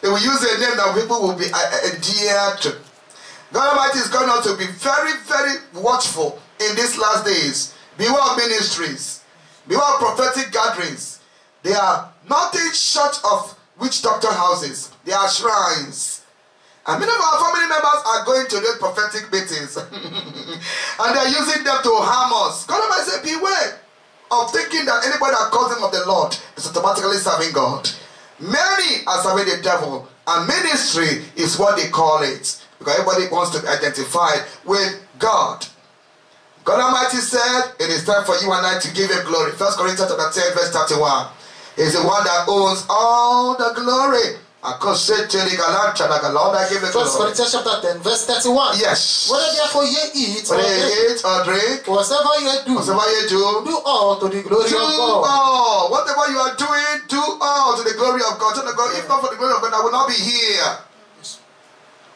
They will use a name that people will be uh, endeared to. God Almighty is going to be very, very watchful in these last days. Beware ministries. Beware prophetic gatherings. They are nothing short of witch doctor houses. They are shrines. And many of our family members are going to those prophetic meetings. and they are using them to harm us. God Almighty said, beware of thinking that anybody that calls him of the Lord is automatically serving God. Many are serving the devil, and ministry is what they call it. Because everybody wants to be identified with God. God Almighty said, It is time for you and I to give him glory. First Corinthians chapter 10, verse 31. He's the one that owns all the glory. I could say to the Galanta, like a Lord, I give the First. Corinthians chapter 10, verse 31. Yes. Whether therefore ye eat or drink, eat or drink, whatsoever ye do, whatever you do, do all to the glory do of God. all. Whatever you are doing, do all to the glory of God. To God. If not for the glory of God, I will not be here.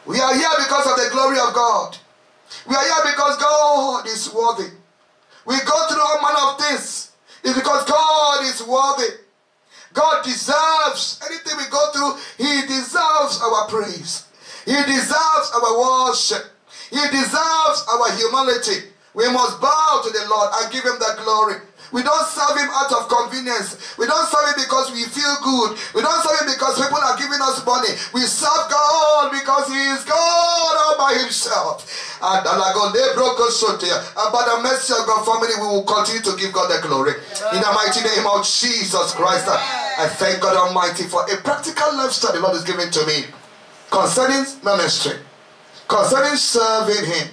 We are here because of the glory of God. We are here because God is worthy. We go through all manner of things. It's because God is worthy. God deserves anything we go through, He deserves our praise. He deserves our worship. He deserves our humility. We must bow to the Lord and give Him the glory. We don't serve Him out of convenience. We don't serve Him because we feel good. We don't serve Him because people are giving us money. We serve God because He is God all by Himself. And and by the mercy of God family, we will continue to give God the glory. In the mighty name of Jesus Christ, I thank God Almighty for a practical lifestyle the Lord is giving to me concerning ministry, concerning serving Him.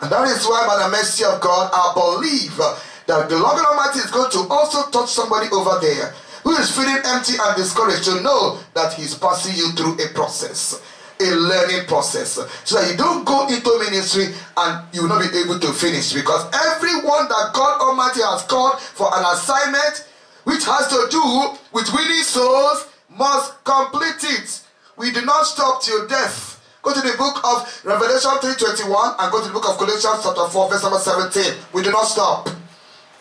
And that is why, by the mercy of God, I believe that the Lord Almighty is going to also touch somebody over there who is feeling empty and discouraged to know that He's passing you through a process, a learning process, so that you don't go into ministry and you will not be able to finish. Because everyone that God Almighty has called for an assignment which has to do with winning souls, must complete it. We do not stop till death. Go to the book of Revelation 3.21 and go to the book of Colossians chapter 4 verse number 17. We do not stop.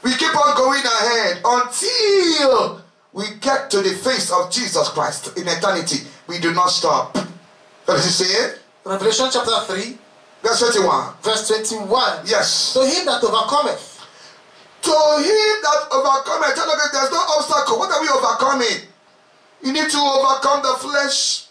We keep on going ahead until we get to the face of Jesus Christ in eternity. We do not stop. What does he say? Revelation chapter 3, Verse 21. verse 21. Yes. To him that overcometh, To him that overcometh, there's no obstacle. What are we overcoming? You need to overcome the flesh.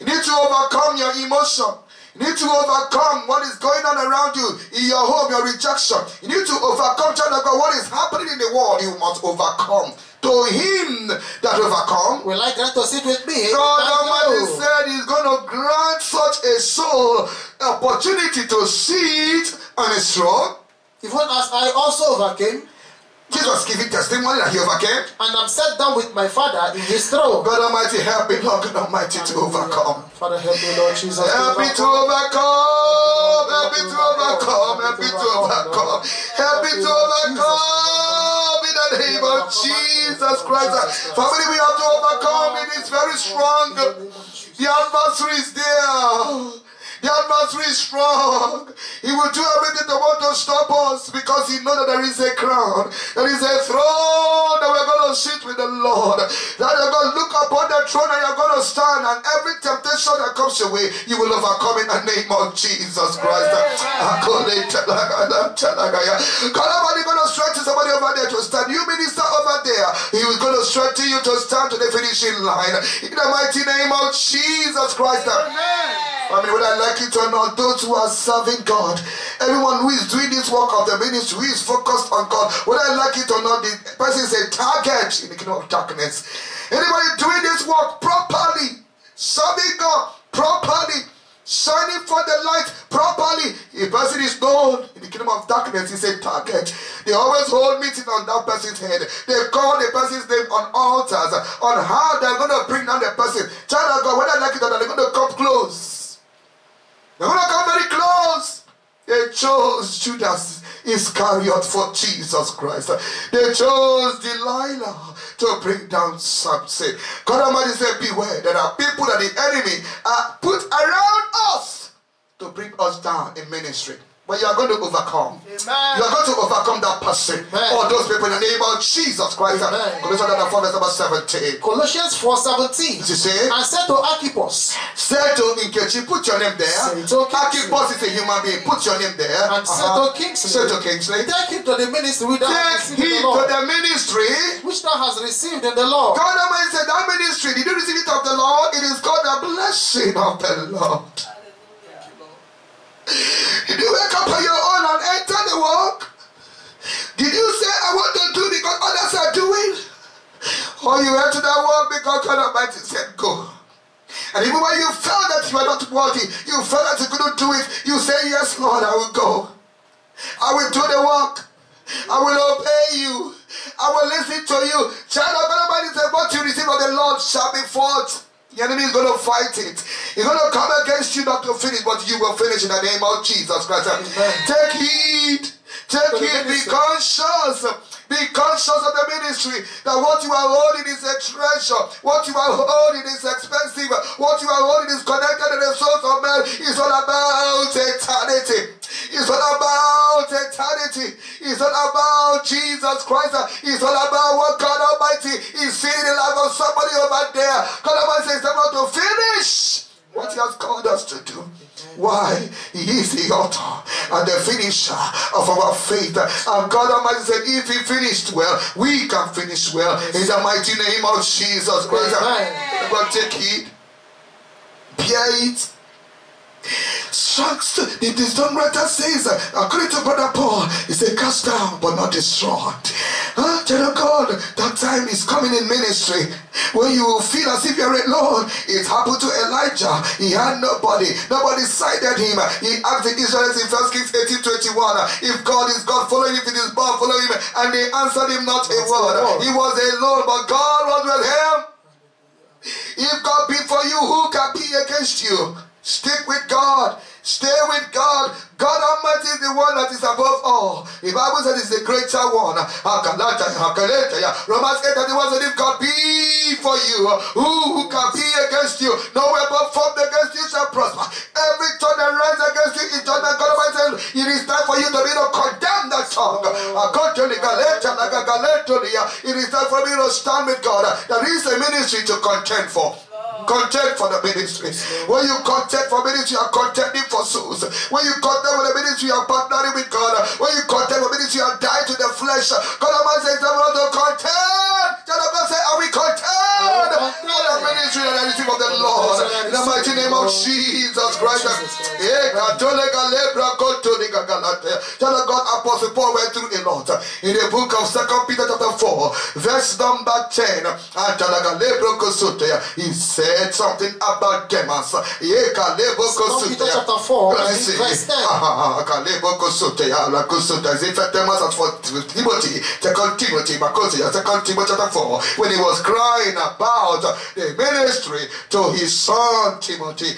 You need to overcome your emotion. You need to overcome what is going on around you in your home, your rejection. You need to overcome, child of God, what is happening in the world. You must overcome. To him that overcome, will I grant to sit with me? God Almighty said He's going to grant such a soul opportunity to sit on his throne. Even as I also overcame, Jesus giving testimony that he overcame. and I'm set down with my Father in his throne. God Almighty, help me, Lord God Almighty, to overcome. Father, help me, Lord Jesus. Help me to overcome. Help me to overcome. Help me to overcome. Help me to overcome in the name of Jesus Christ. Family, we have to overcome. It is very strong. The adversary is there. Oh, The adversary is strong. He will do everything to want to stop us because he knows that there is a crown. There is a throne that we're going to sit with the Lord. That you're going to look upon the throne and you're going to stand and every temptation that comes your way, you will overcome in the name of Jesus Christ. God Almighty going to strengthen somebody over there to stand. You minister over there. He was going to strengthen you to stand to the finishing line. In the mighty name of Jesus Christ. Amen. I mean, whether I like it or not, those who are serving God, everyone who is doing this work of the ministry, who is focused on God, whether I like it or not, the person is a target in the kingdom of darkness. Anybody doing this work properly, serving God properly, shining for the light properly, a person is known in the kingdom of darkness, is a target. They always hold meeting on that person's head. They call the person's name on altars, on how they're going to bring down the person. Child of God, whether I like it or not, they're going to come close. They're going to come very close. They chose Judas Iscariot for Jesus Christ. They chose Delilah to bring down Samson. God Almighty said, Beware, there are people that the enemy are put around us to bring us down in ministry. But you are going to overcome. You are going to overcome that person Amen. or those people in the name of Jesus Christ. Amen. Colossians chapter 4, verse number 17. Colossians 4:17. What you say? And said to Archippus, Say to Nkechi, put your name there. Say to Kingsley. Archibald is a human being. Put your name there. and said Uh-huh. to Kingsley, Say to Kingsley. Take him to the ministry which thou hast Take received in heed the to the ministry. Which thou hast received in the Lord. God Almighty said that ministry, did you receive it of the Lord? It is called the blessing of the Lord. Did you wake up on your own and enter the work? Did you say, I want to do because others are doing? Or you went to that work because God Almighty said, go. And even when you felt that you were not worthy, you felt that you couldn't do it, you say, Yes, Lord, I will go. I will do the work. I will obey you. I will listen to you. Child of God Almighty said, What you receive of the Lord shall be fought. The enemy is going to fight it. He's going to come against you not to finish, but you will finish in the name of Jesus Christ. Amen. Take heed. Take heed. Be conscious. Be conscious of the ministry that what you are holding is a treasure. What you are holding is expensive. What you are holding is connected to the source of men. It's all about eternity. It's all about eternity. It's all about Jesus Christ. It's all about what God Almighty is seeing in the life of somebody over there. God Almighty says, I'm about to finish what He has called us to do. Why? He is the author and the finisher of our faith. And God Almighty said, if He finished well, we can finish well. In the mighty name of Jesus Christ. Everyone take heed. Bear it. Shucks, the, the songwriter says, according to Brother Paul, he said, cast down but not destroyed. Huh? Of God, that time is coming in ministry when you feel as if you're alone. It happened to Elijah. He had nobody. Nobody sided him. He asked the Israelites in 1 Kings 18 21, if God is God, follow him. If it is God, follow him. And they answered him not a a word. word. He was alone, but God was with him. If God be for you, who can be against you? Stick with God. Stay with God. God Almighty is the one that is above all. The Bible says it's the greater one. Romans 8 31 said, If God be for you, who, can be against you? No weapon formed against you shall prosper. Every tongue that rises against you is judgment. God Almighty It is time for you to be to condemn that tongue. It is time for me to stand with God. There is a ministry to contend for. Contend for the ministry. When you contend for ministry, you are contending for souls. When you contend for the ministry, you are partnering with God. When you contend for ministry, you are dying to the flesh. God Almighty says, I want to contend. Child of God say, Are we contend for the ministry and receive of the Lord? In the mighty name of Jesus Christ. Eh. Child of God, Apostle Paul went through a lot. In the book of Second Peter chapter 4, verse number 10, Atalaga lebro kosote, he said something about Demas. Kalebo Second Peter chapter 4, Let's and see. verse 10. Ah, ah, ah, kalebo kosote, la kosote. As if Demas as for Timothy, Second Timothy, Makosi, Second Timothy chapter 4, when he was crying about the ministry to his son Timothy.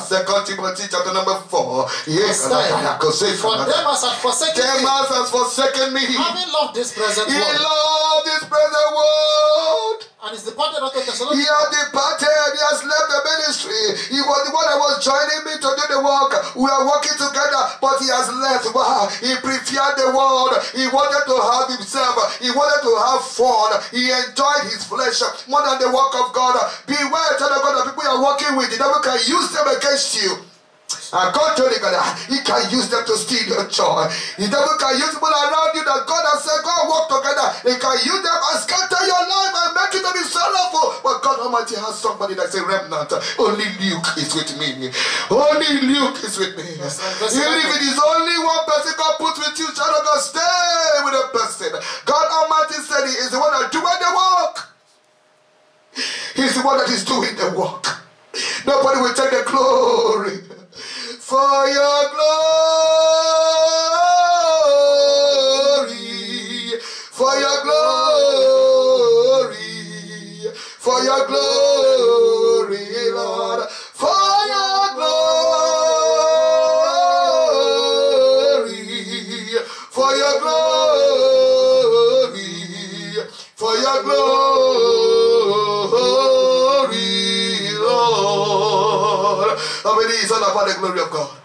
Second Timothy chapter number 4. Eh, Verse kalata, 10. la kose, For them had forsaken Demas has forsaken me. having loved this present He world, loved this present world. And is departed unto He Thessalonica. has departed. He has left the ministry. He was the one that was joining me to do the work. We are working together, but he has left. Wow. He preferred the world. He wanted to have himself. He wanted to have fun. He enjoyed his flesh more than the work of God. Beware, of God, the people you are working with. The devil can use them against you. And God told you that he can use them to steal your joy. The devil can use people around you that God has said, God work together. He can use them and scatter your life and make you to be sorrowful. But God Almighty has somebody that's a remnant. Only Luke is with me. Only Luke is with me. Yes, and Even if it is only one person God put with you, child of God, stay with a person. God Almighty said he is the one that doing the work. He's the one that is doing the work. Nobody will take the glory. For your glory, for your glory, for your glory, Lord, Many is all about the glory of God?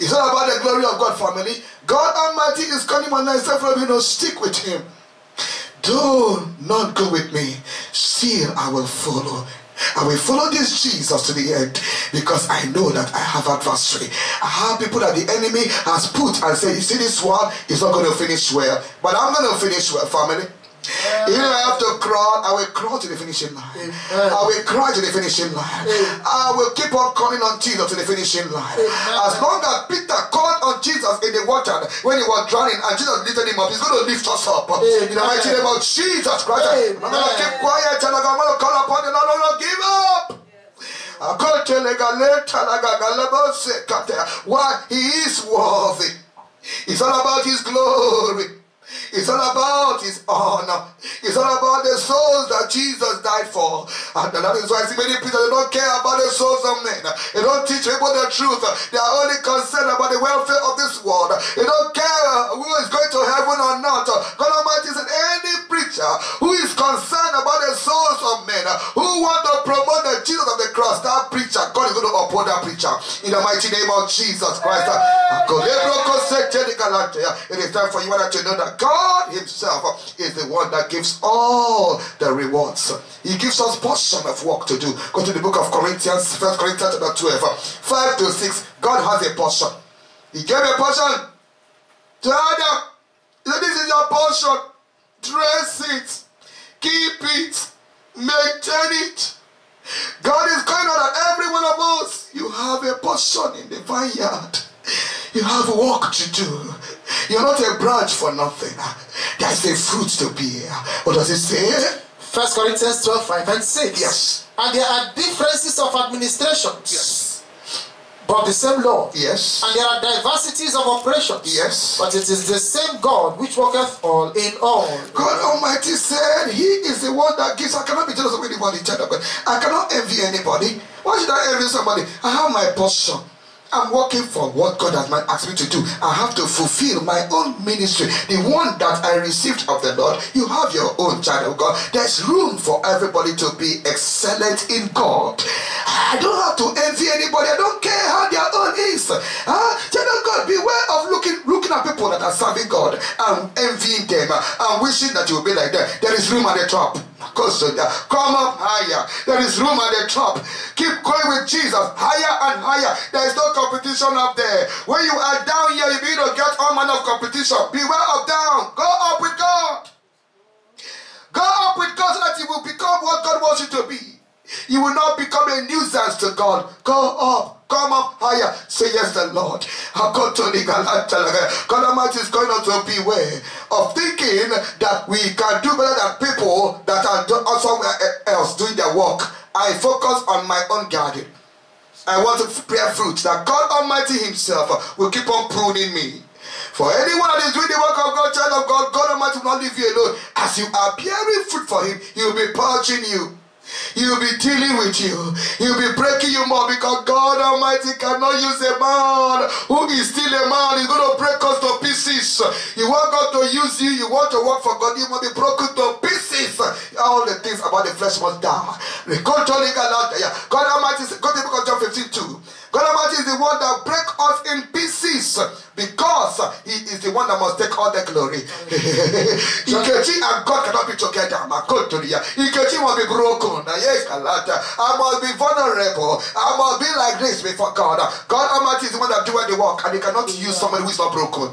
It's all about the glory of God, family. God Almighty is coming on myself you know, stick with Him. Do not go with me. Still, I will follow. I will follow this Jesus to the end because I know that I have adversary. I have people that the enemy has put and say, You see, this one is not going to finish well, but I'm going to finish well, family. If I have to crawl, I will crawl to the finishing line. I will cry to the finishing line. I will keep on calling on Jesus to the finishing line. As long as Peter called on Jesus in the water when he was drowning and Jesus lifted him up, he's going to lift us up. In the mighty name of Jesus Christ. I'm going to keep quiet and I'm going to call upon the Lord. I'm going to give up. Why? He is worthy. It's all about his glory. It's all about his honor. It's all about the souls that Jesus died for. And that is why I see many people they don't care about the souls of men. They don't teach people the truth. They are only concerned about the welfare of this world. They don't care who is going to heaven or not. God Almighty said any preacher who is concerned about the souls of men, who want to promote the Jesus of the cross, that preacher, God is going to uphold that preacher. In the mighty name of Jesus Christ. It is time for you to know that God Himself is the one that gives all the rewards. He gives us portion of work to do. Go to the book of Corinthians, First Corinthians chapter 12, 5 to 6. God has a portion. He gave a portion to Adam. This is your portion. Dress it, keep it, maintain it. God is going on that every one of us, you have a portion in the vineyard. You have work to do. You're not a branch for nothing. There's a fruit to bear. What does it say? First Corinthians 12, 5 and 6. Yes. And there are differences of administrations. Yes. but the same Lord. Yes. And there are diversities of operations. Yes. But it is the same God which worketh all in all. God Almighty said He is the one that gives. I cannot be jealous of anybody, child of God. I cannot envy anybody. Why should I envy somebody? I have my portion. I'm working for what God has asked me to do. I have to fulfill my own ministry, the one that I received of the Lord. You have your own child of God. There's room for everybody to be excellent in God. I don't have to envy anybody. I don't care how their own is. Huh? Child of God, beware of looking looking at people that are serving God and envying them and wishing that you will be like them. There is room at the top. Come up higher. There is room at the top. Keep going with Jesus higher and higher. There is no competition up there. When you are down here, you begin to get all manner of competition. Beware of down. Go up with God. Go up with God so that you will become what God wants you to be. You will not become a nuisance to God. Go up. Come up higher. Say yes, the Lord. God Almighty is going on to beware of thinking that we can do better than people that are somewhere else doing their work. I focus on my own garden. I want to bear fruit that God Almighty Himself will keep on pruning me. For anyone that is doing the work of God, child of God, God Almighty will not leave you alone. As you are bearing fruit for Him, He will be purging you. He will be dealing with you. He will be breaking you more because God Almighty cannot use a man who is still a man. He's going to break us to pieces. You want God to use you. You want to work for God. You must be broken to pieces. All the things about the flesh must die. God Almighty, go to the book John 15 2. God Almighty is the one that break us in pieces because He is the one that must take all the glory. Ikechi and God cannot be together. Ikechi must be broken. I must be vulnerable. I must be like this before God. God Almighty is the one that doing the work, and He cannot use somebody who is not broken.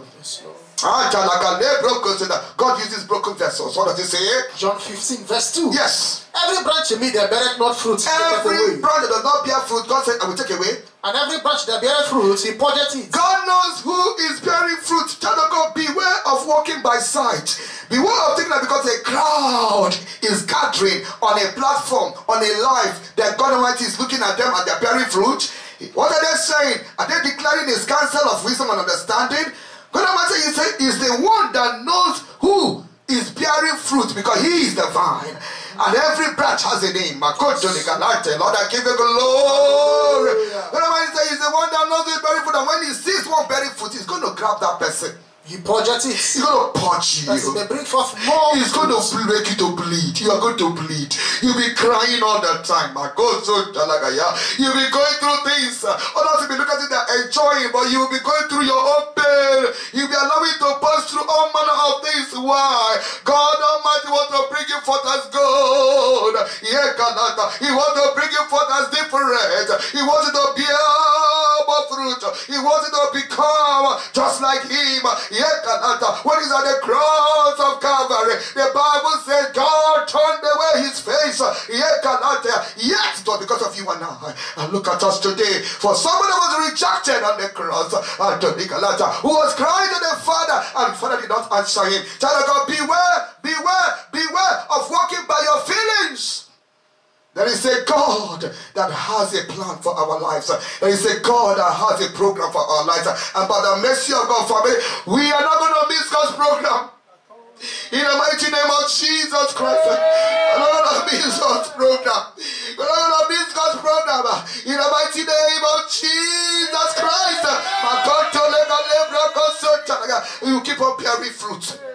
God uses broken vessels. What does He say? John 15, verse 2. Yes. Every branch in me that beareth not fruit, every branch that does not bear fruit, God said, I will take away. And every branch that beareth fruit, He purgeth it. God knows who is bearing fruit. Child of God, beware of walking by sight. Beware of thinking that because a crowd is gathering on a platform, on a life, that God Almighty is looking at them and they're bearing fruit. What are they saying? Are they declaring His counsel of wisdom and understanding? God Almighty is, is the one that knows who is bearing fruit because He is the vine. And every branch has a name. Lord, I give you glory. Almighty is the one that knows who is bearing fruit. And when He sees one bearing fruit, He's going to grab that person. He purges it. He's going to punch you. May bring forth more. He's going to make you to bleed. You are going to bleed. You'll be crying all the time. My God, so you'll be going through things. Others will be looking at it, they're enjoying, but you'll be going through your own pain. You'll be allowing to pass through all manner of things. Why? God Almighty wants to bring you forth as gold. Yeah, God, He wants to bring you forth as different. He wants you to bear more fruit. He wants you to become just like Him. When he's at the cross of Calvary, the Bible says God turned away his face. Yet it was because of you and I. And look at us today. For someone was rejected on the cross, who was crying to the Father, and Father did not answer him. Tell God, beware, beware, beware of walking by your feelings. There is a God that has a plan for our lives. There is a God that has a program for our lives. And by the mercy of God, family, we are not going to miss God's program. In the mighty name of Jesus Christ, we're not going to miss God's program. We're not going to miss God's program. In the mighty name of Jesus Christ, my God, you keep on bearing fruit.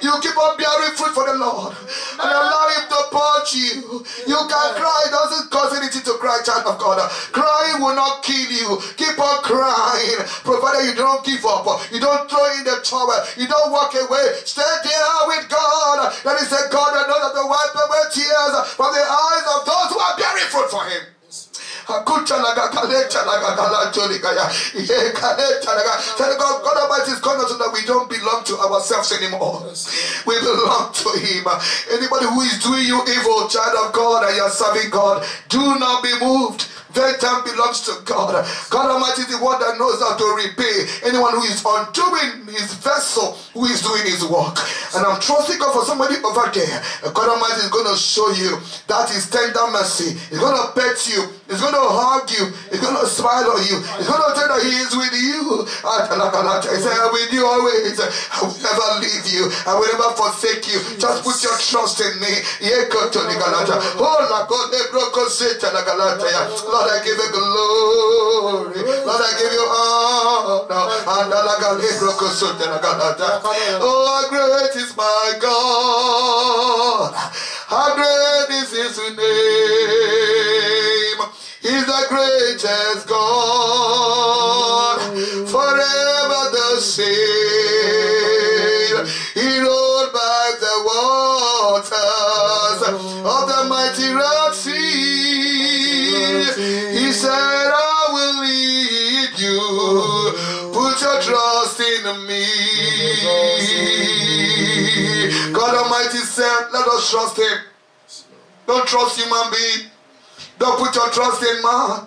You keep on bearing fruit for the Lord and allow Him to purge you. You can cry, it doesn't cause anything to cry, child of God. Crying will not kill you. Keep on crying, provided you don't give up, you don't throw in the towel, you don't walk away. Stay there with God. That is a God that knows how to wipe away tears from the eyes of those who are bearing fruit for Him. God, God Almighty is calling us so that we don't belong to ourselves anymore. We belong to Him. Anybody who is doing you evil, child of God, and you're serving God, do not be moved. Vengeance belongs to God. God Almighty is the one that knows how to repay anyone who is undoing his vessel, who is doing his work. And I'm trusting God for somebody over there. God Almighty is going to show you that is tender mercy. He's going to pet you He's going to hug you. He's going to smile on you. He's going to tell that He is with you. He said, I'm with you always. I will never leave you. I will never forsake you. Just put your trust in me. Lord, I give you glory. Lord, I give you honor. Oh, great is my God. How great is his name. He's the greatest God. Forever the same. He rolled by the waters of the mighty Red Sea. He said, I will lead you. Put your trust in me. God Almighty said, let us trust him. Don't trust human being. Don't put your trust in man.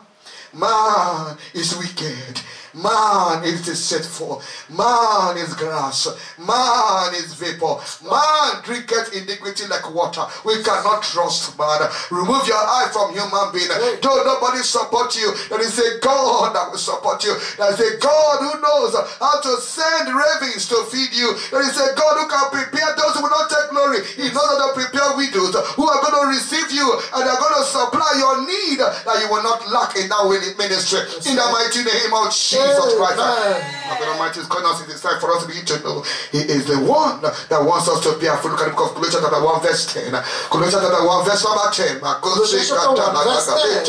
Man is wicked. Man is deceitful. Man is grass. Man is vapor. Man drinketh iniquity like water. We cannot trust man. Remove your eye from human being. Don't nobody support you. There is a God that will support you. There is a God who knows how to send ravens to feed you. There is a God who can prepare those who will not take glory. He knows how to prepare widows who are going to receive you and are going to supply your need that you will not lack in that ministry. In the mighty name of Jesus. Jesus Christ. God Almighty is calling us. It is time for us to begin to know He is the one that wants us to be a full. Look at the book of Colossians chapter 1 verse 10. Colossians chapter 1 verse number 10. Colossians chapter 1 verse 10.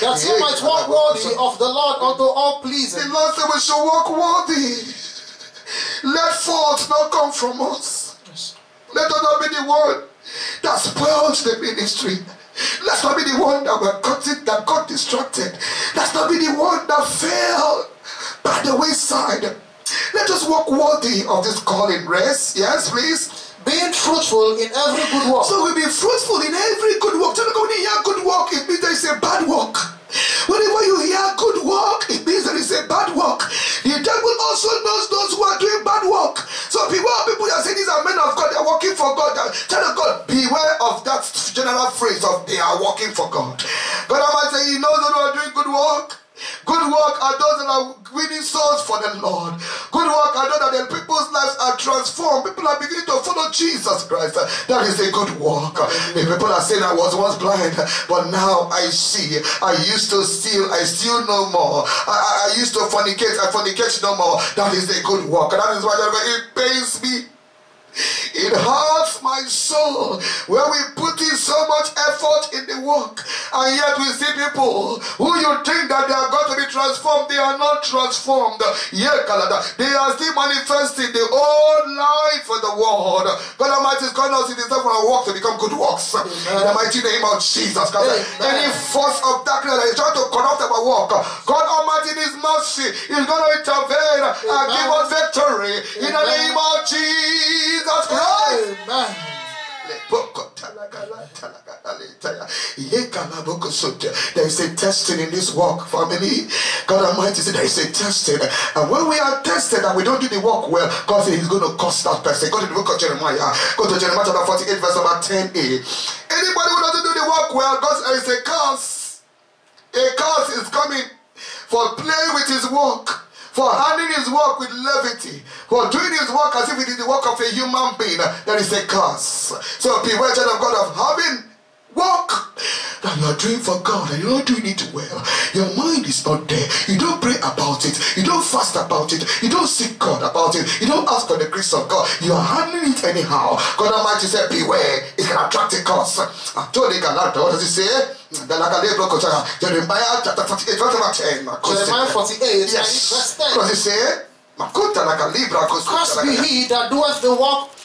That you might walk worthy of the Lord unto all pleasing. The Lord said we shall walk worthy. Let fault not come from us. Let us not be the one that spoils the ministry. Let's not be the one that were cutting, that got distracted. Let's not be the one that fell by the wayside. Let us walk worthy of this calling. Rest, yes, please. Being fruitful in every good work. So we'll be fruitful in every good work. Tell me when you hear good work, it means there is a bad work. Whenever you hear good work, it means there is a bad work. The devil also knows those who are doing bad work. So people people that say these are men of God, they are working for God. Tell God, beware of that general phrase of they are working for God. God might say he knows that who are doing good work. Good work are those that are winning souls for the Lord. Good work are those that the people's lives are transformed. People are beginning to follow Jesus Christ. That is a good work. The people are saying I was once blind, but now I see. I used to steal, I steal no more. I, I used to fornicate, I fornicate no more. That is a good work. That is why it pains me it hurts my soul where we put in so much effort in the work, and yet we see people who you think that they are going to be transformed, they are not transformed. Yeah, they are still manifesting the old life for the world. God Almighty is calling us in this for our work to become good works. Amen. In the mighty name of Jesus. Any force of darkness that is trying to corrupt our work, God Almighty in His mercy is going to intervene Amen. and give us victory Amen. in the name of Jesus. Jesus Christ. Amen. There is a testing in this work, family. God Almighty said there is a testing. And when we are tested and we don't do the work well, God said He's going to cost that person. Go to the book of Jeremiah. Go to Jeremiah chapter 48, verse number 10a. Anybody who doesn't do the work well, God said there is a curse. A curse is coming for playing with His work for handling his work with levity, for doing his work as if it is the work of a human being, there is a curse. So beware, child of God, of having work that you are doing for God and you're not doing it well. Your mind is not there. You don't pray about it. You don't fast about it. You don't seek God about it. You don't ask for the grace of God. You are handling it anyhow. God Almighty said, Beware, it can attract a curse. I told you, what does he say? Jeremiah chapter 48, verse number 10. Jeremiah 48, yes. verse 10. Because he said, Cursed be he that doeth the work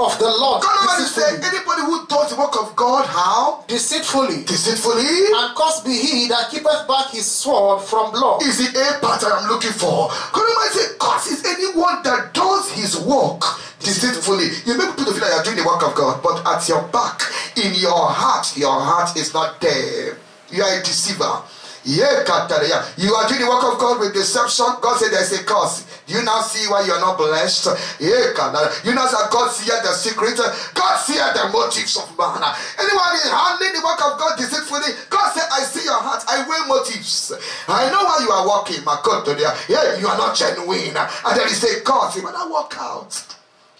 of the Lord. God Almighty said, anybody who does the work of God, how? Deceitfully. Deceitfully. And cursed be he that keepeth back his sword from blood. Is the A pattern I'm looking for. God Almighty said, cursed is anyone that does his work deceitfully. You make people feel like you're doing the work of God, but at your back, in your heart, your heart is not there. You are a deceiver. You are doing the work of God with deception. God said there's a cause. You now see why you're not blessed? You know that God sees the secret. God sees the motives of man. Anyone is handling the work of God deceitfully. God said, I see your heart. I weigh motives. I know why you are walking. Yeah, you are not genuine. And there is a cause. You better walk out.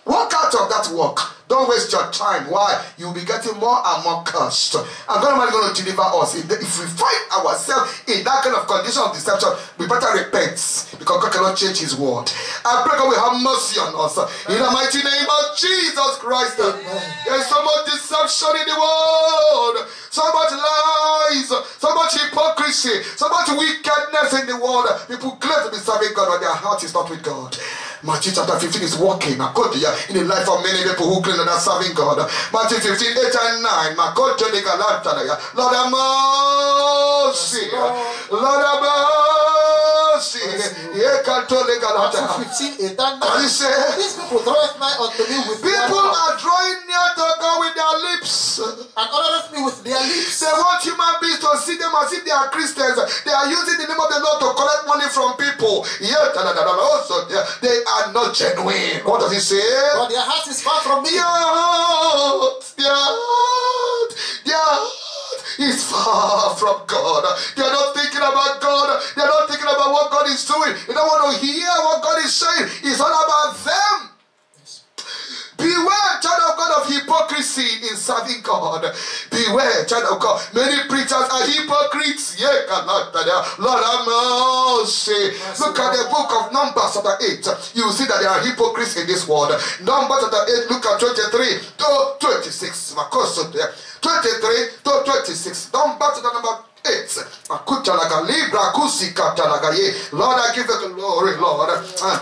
Walk out of that work. Don't waste your time. Why? You'll be getting more and more cursed. And God is going to deliver us. If we find ourselves in that kind of condition of deception, we better repent because God cannot change His word. I pray God will have mercy on us. In the mighty name of Jesus Christ. There's so much deception in the world, so much lies, so much hypocrisy, so much wickedness in the world. People claim to be serving God, but their heart is not with God. Matthew chapter 15 is working in the life of many people who claim that are serving God. Matthew 15, 8 and 9. Lord have mercy. Lord have mercy. Matthew 15, 8 and 9. These people draweth nigh unto me with People are drawing near to God with their lips. And honoreth me with their lips. They want human beings to see them as if they are Christians. They are using the name of the Lord to collect money from people. Yeah, also they are not genuine. What does he say? But their heart is far from me. Their heart, their heart, their heart is far from God. They are not thinking about God. They are not thinking about what God is doing. They don't want to hear what God is saying. It's all about them. Beware, child of God, of hypocrisy in serving God. Beware, child of God. Many preachers are hypocrites. Lord have mercy. Look at the book of Numbers, chapter 8. You will see that there are hypocrites in this world. Numbers, chapter 8, look at 23 to 26. 23 to 26. Numbers, chapter number Lord, I give you glory, Lord. Ah,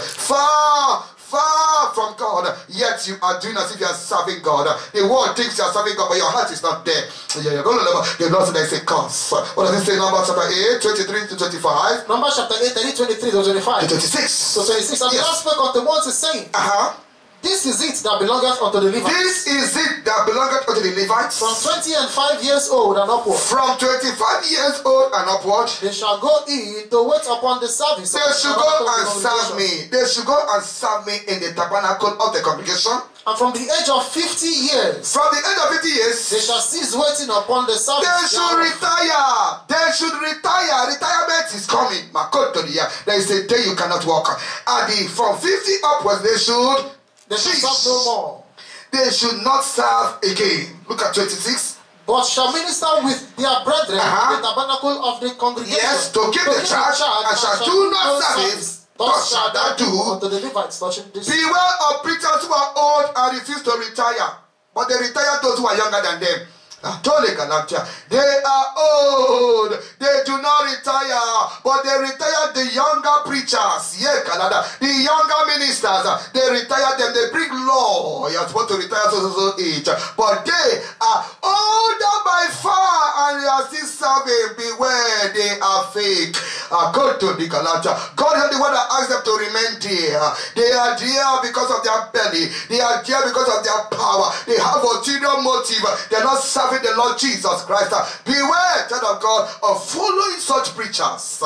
Far far from God, yet you are doing as if you are serving God. The world thinks you are serving God, but your heart is not there. You're going to never, the Lord said there's a curse. What does it say? Numbers chapter 8, 23 to 25. Numbers chapter 8, 23 to 25. To 26. To 26. And yes. the Lord spoke unto Moses, saying, uh-huh. This is it that belongeth unto the Levites. This is it that belongeth unto the Levites. From twenty and five years old and upward. From twenty-five years old and upward. They shall go in to wait upon the service. They should go and serve me. They should go and serve me in the tabernacle of the congregation. And from the age of fifty years. From the age of fifty years. They shall cease waiting upon the service. They should retire. They should retire. Retirement is coming. There is a day you cannot walk. And the, from fifty upwards, they should they should serve no more. They should not serve again. Look at 26. But shall minister with their brethren uh-huh. the tabernacle of the congregation. Yes, to keep to the church and, and shall do not service. Thus shall that do. Unto the Levites. Beware of preachers who are old and refuse to retire. But they retire those who are younger than them. They are old. They do not retire, but they retire the younger preachers. Yeah, Canada. The younger ministers, they retire them. They bring law. You're supposed to retire so so so age, but they are older by far, and they are still serving. Beware, they are fake. Uh, go to the Galata. God is the one that asked them to remain there. They are there because of their belly. They are there because of their power. They have a ulterior motive. They are not serving serving the Lord Jesus Christ. Beware, child of God, of following such preachers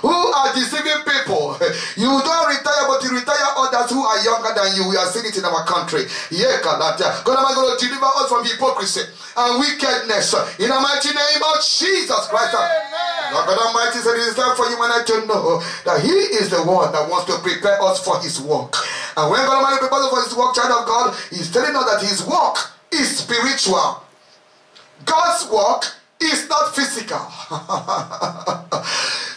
who are deceiving people. You don't retire, but you retire others who are younger than you. We are seeing it in our country. Yeah, God, am going to deliver us from hypocrisy and wickedness in the mighty name of Jesus Christ. Lord God Almighty said it is time for you and I to know that He is the one that wants to prepare us for His work. And when God Almighty prepares us for His work, child of God, He's telling us that His work is spiritual. God's work is not physical.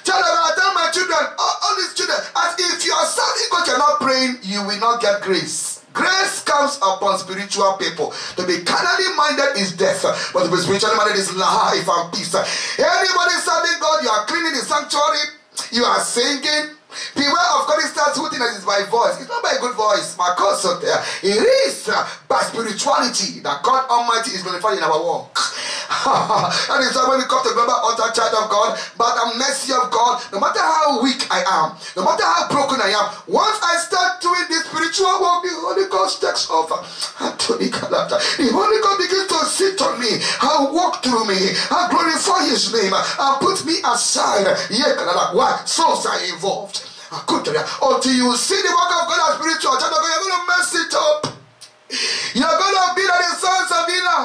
Tell them, I tell my children, all, all these children, as if you are serving God, you're not praying, you will not get grace. Grace comes upon spiritual people. To be carnally minded is death, but to be spiritually minded is life and peace. Anybody serving God, you are cleaning the sanctuary, you are singing, Beware of Choristers who think that it's by voice. It's not by good voice. My cousin there. It is uh, by spirituality that God Almighty is glorified in our walk. and it's why when we come to global altar child of God, but the mercy of God, no matter how weak I am, no matter how broken I am, once I start doing this spiritual work, the Holy Ghost takes over. The Holy God begins to sit on me and walk through me and glorify His name and put me aside. Why? Souls are involved. Until you see the work of God as spiritual, you're going to mess it up. You're going to be like the sons of Eli.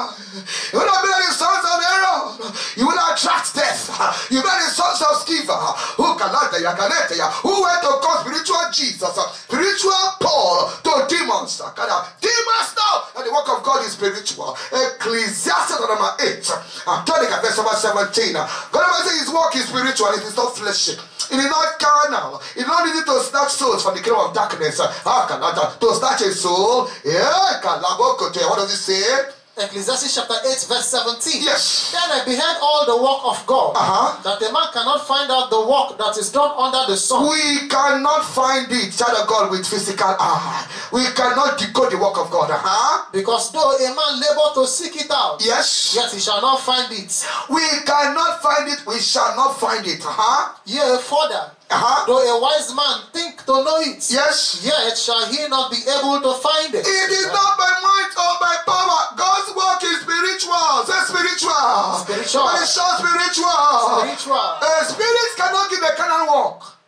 You're going to be like the sons of Aaron. You will attract death. You be the sons of Sceva. Who who went to call spiritual Jesus, spiritual Paul to demons. Demons now. And the work of God is spiritual. Ecclesiastes number 8. I'm telling verse number 17. God says his work is spiritual. It is not fleshy. It is not carnal. It is not easy to snatch souls from the kingdom of darkness. Ah, to snatch a soul. Yeah, what does it say? Ecclesiastes chapter 8, verse 17. Yes. Then I beheld all the work of God, uh-huh. that a man cannot find out the work that is done under the sun. We cannot find it, child of God, with physical eye. We cannot decode the work of God. Uh-huh. Because though a man labor to seek it out, yes, yet he shall not find it. We cannot find it, we shall not find it. Uh-huh. Yea, further. Uh-huh. Though a wise man think to know it, yes, yet shall he not be able to find it. It is not by might or by power. God's work is spiritual. Say spiritual. Spiritual. So spiritual. Spiritual. Uh, spirits cannot give a carnal work.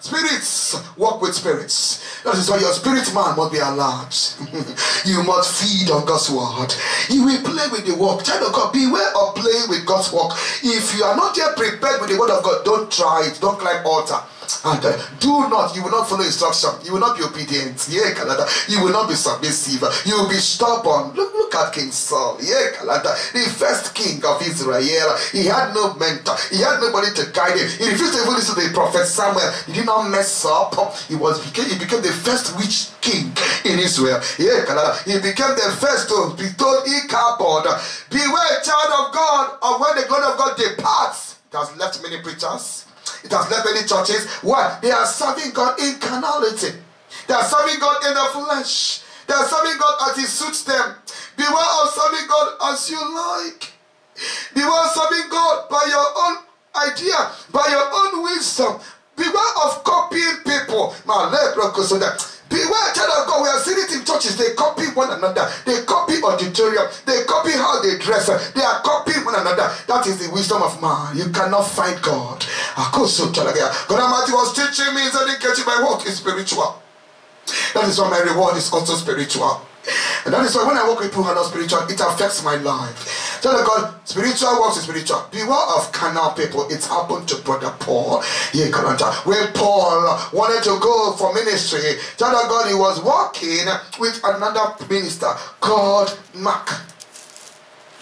Spirits work with spirits. That is why your spirit man must be allowed. you must feed on God's word. You will play with the work. Child of God, beware of playing with God's work. If you are not yet prepared with the word of God, don't try it. Don't climb altar. And uh, do not, you will not follow instruction. You will not be obedient. Yeah, Kalada. You will not be submissive. You will be stubborn. Look, look at King Saul. Yeah, Kalada. The first king of Israel. He had no mentor. He had nobody to guide him. He refused to even listen to the prophet Samuel. He did not mess up. He was became, he became the first witch king in Israel. Yeah, Kalada. He became the first to be told Ichabod. Beware, child of God, of when the glory of God departs. It has left many preachers it has left many churches. Why? They are serving God in carnality. They are serving God in the flesh. They are serving God as it suits them. Beware of serving God as you like. Beware of serving God by your own idea, by your own wisdom. Beware of copying people. My broke so that Beware, child of God. We are seeing it in churches. They copy one another. They copy auditorium. They copy how they dress. They are copying one another. That is the wisdom of man. You cannot find God. God Almighty was teaching me that my work is spiritual. That is why my reward is also spiritual. And that is why when I work with people who are not spiritual, it affects my life. Tell the God, spiritual works is spiritual. Beware of carnal people. It happened to Brother Paul. When Paul wanted to go for ministry, tell the God he was walking with another minister called Mark.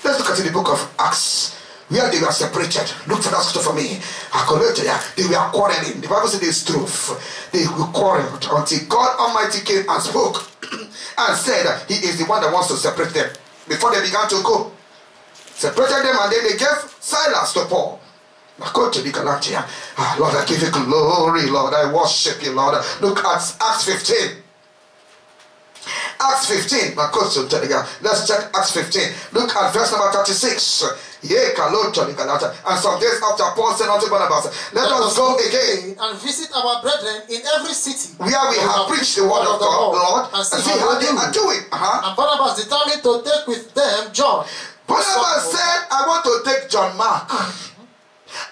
Let's look at the book of Acts where they were separated. Look for that scripture for me. According to ya, They were quarreling. The Bible says it's truth. They quarreled until God Almighty came and spoke and said he is the one that wants to separate them. Before they began to go, separated them and then they gave silence to Paul. Go to the Galatia. Ah, Lord, I give you glory, Lord. I worship you, Lord. Look at Acts 15. Acts 15. Let's check Acts 15. Look at verse number 36. And some days after Paul said unto Barnabas, Let us go again and visit our brethren in every city where we have preached the word of God, Lord, and see how they are doing. Uh-huh. And Barnabas determined to take with them John. Barnabas said, I want to take John Mark.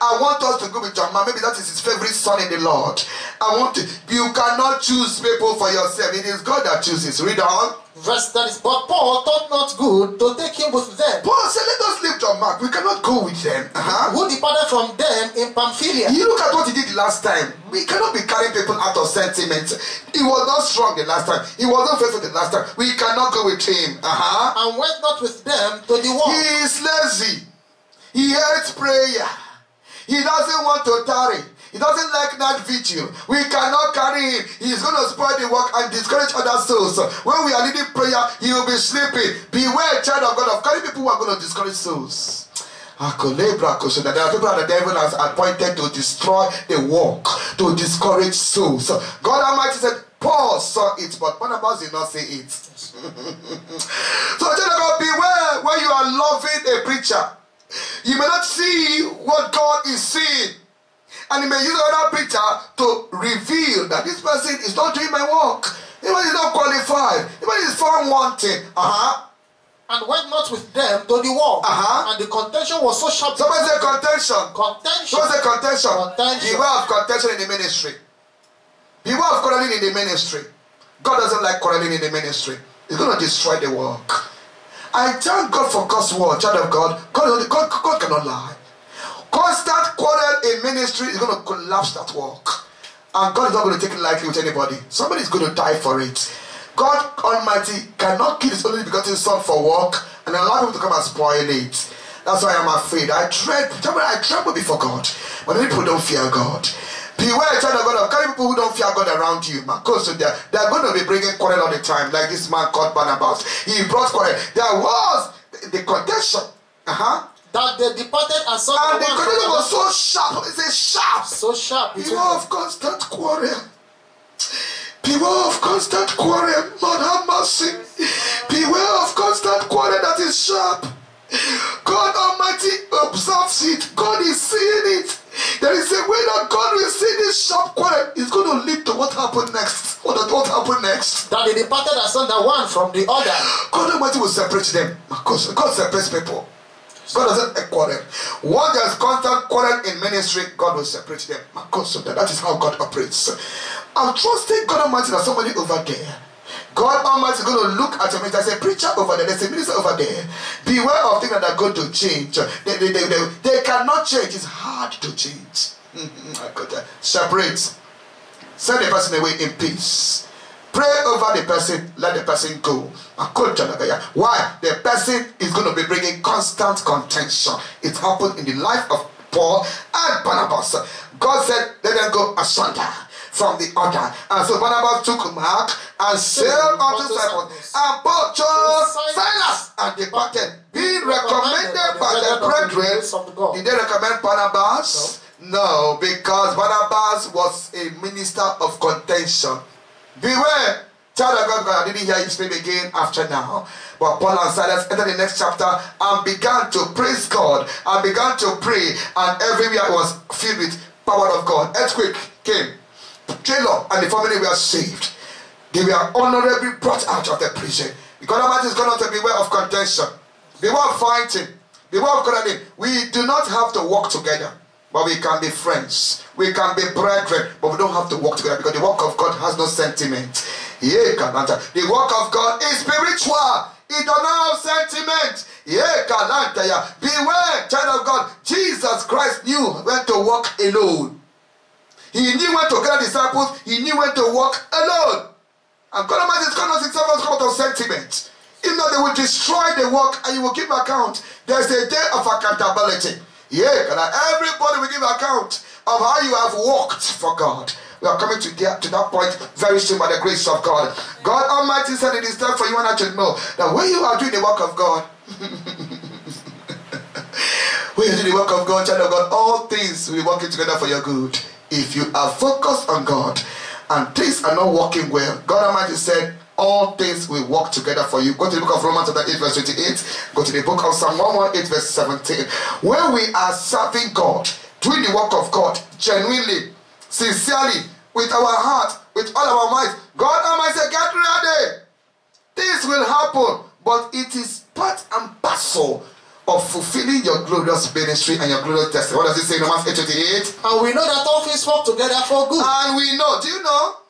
I want us to go with John. Maybe that is his favorite son in the Lord. I want to. You cannot choose people for yourself. It is God that chooses. Read on. Verse that is, but Paul thought not good to take him with them. Paul said, Let us leave John Mark. We cannot go with them. Uh-huh. Who departed from them in Pamphylia. You look at what he did last time. We cannot be carrying people out of sentiment. He was not strong the last time. He was not faithful the last time. We cannot go with him. Uh-huh. And went not with them to the war. He is lazy. He hates prayer. He doesn't want to tarry. He doesn't like that vigil. We cannot carry him. He's going to spoil the work and discourage other souls. When we are leading prayer, he will be sleeping. Beware, child of God, of carrying people who are going to discourage souls. Ah, there are people that the devil has appointed to destroy the work, to discourage souls. God Almighty said, Paul saw it, but Barnabas did not see it. so, child of God, beware when you are loving a preacher. You may not see what God is seeing. And he may use another preacher to reveal that this person is not doing my work. Even he's not qualified, even he's found wanting, uh-huh. And went not with them to the war. Uh-huh. And the contention was so sharp. Somebody say contention. Contention. Somebody say contention. Contention. Beware of contention in the ministry. Beware of quarreling in the ministry. God doesn't like quarreling in the ministry. It's going to destroy the work. I thank God for God's word, child of God. God, God, God cannot lie. Constant quarrel in ministry is going to collapse that work. And God is not going to take it lightly with anybody. Somebody is going to die for it. God Almighty cannot kill his only begotten son for work and allow him to come and spoil it. That's why I'm afraid. I tread, I tremble before God. But people don't fear God. Beware, child of God, of carry people who don't fear God around you. Because they're, they're going to be bringing quarrel all the time, like this man called Barnabas. He brought quarrel. There was the contention. Uh-huh. That they departed and saw And the contention was so sharp. It's a sharp. so sharp. Beware of constant quarrel. Beware of constant quarrel. Lord have mercy. Beware of constant quarrel that is sharp. God Almighty observes it. God is seeing it. There is a way that God will see this sharp quarrel. It's going to lead to what happened next. What, what happened next? That they departed the one from the other. God Almighty will separate them. Because God separates people. God doesn't quarrel. When there's constant quarrel in ministry, God will separate them. Because of that. That is how God operates. I'm trusting God Almighty that somebody over there. God Almighty is going to look at your minister. There's a preacher over there. There's a minister over there. Beware of things that are going to change. They, they, they, they, they cannot change. It's hard to change. Mm-hmm. That. Separate. Send the person away in peace. Pray over the person, let the person go. Why? The person is going to be bringing constant contention. It happened in the life of Paul and Barnabas. God said, let them go asunder from the other. And so Barnabas took Mark and sailed unto Cyprus. And Paul chose Silas and departed, being recommended by the brethren. Did they recommend Barnabas? No, because Barnabas was a minister of contention. Beware, child of God, God, I didn't hear his name again after now. But Paul and Silas entered the next chapter and began to praise God and began to pray, and everywhere was filled with power of God. Earthquake came. Jailor and the family were saved. They were honorably brought out of the prison. Because Almighty is going to beware of contention, beware of fighting, beware of quarreling. We do not have to work together, but we can be friends. We can be brethren, but we don't have to work together because the work of God has no sentiment. Yeah, Kalanta. The work of God is spiritual. It does not have sentiment. Yeah, Kalanta. Beware, child of God. Jesus Christ knew when to walk alone. He knew when to gather disciples. He knew when to walk alone. And God Almighty is going to come out of sentiment. If not, they will destroy the work and you will give account. There's a day of accountability. Yeah, God, everybody will give account of how you have walked for God. We are coming to, the, to that point very soon by the grace of God. God Almighty said it is time for you and I to know that when you are doing the work of God, when you do the work of God, child of God, all things will be working together for your good. If you are focused on God and things are not working well, God Almighty said, all things will work together for you. Go to the book of Romans chapter 8, verse 28. Go to the book of Psalm 118, verse 17. When we are serving God, doing the work of God genuinely, sincerely, with our heart, with all our might, God Almighty said, get ready. This will happen, but it is part and parcel of fulfilling your glorious ministry and your glorious testimony. What does it say in Romans 8 28? And we know that all things work together for good. And we know, do you know?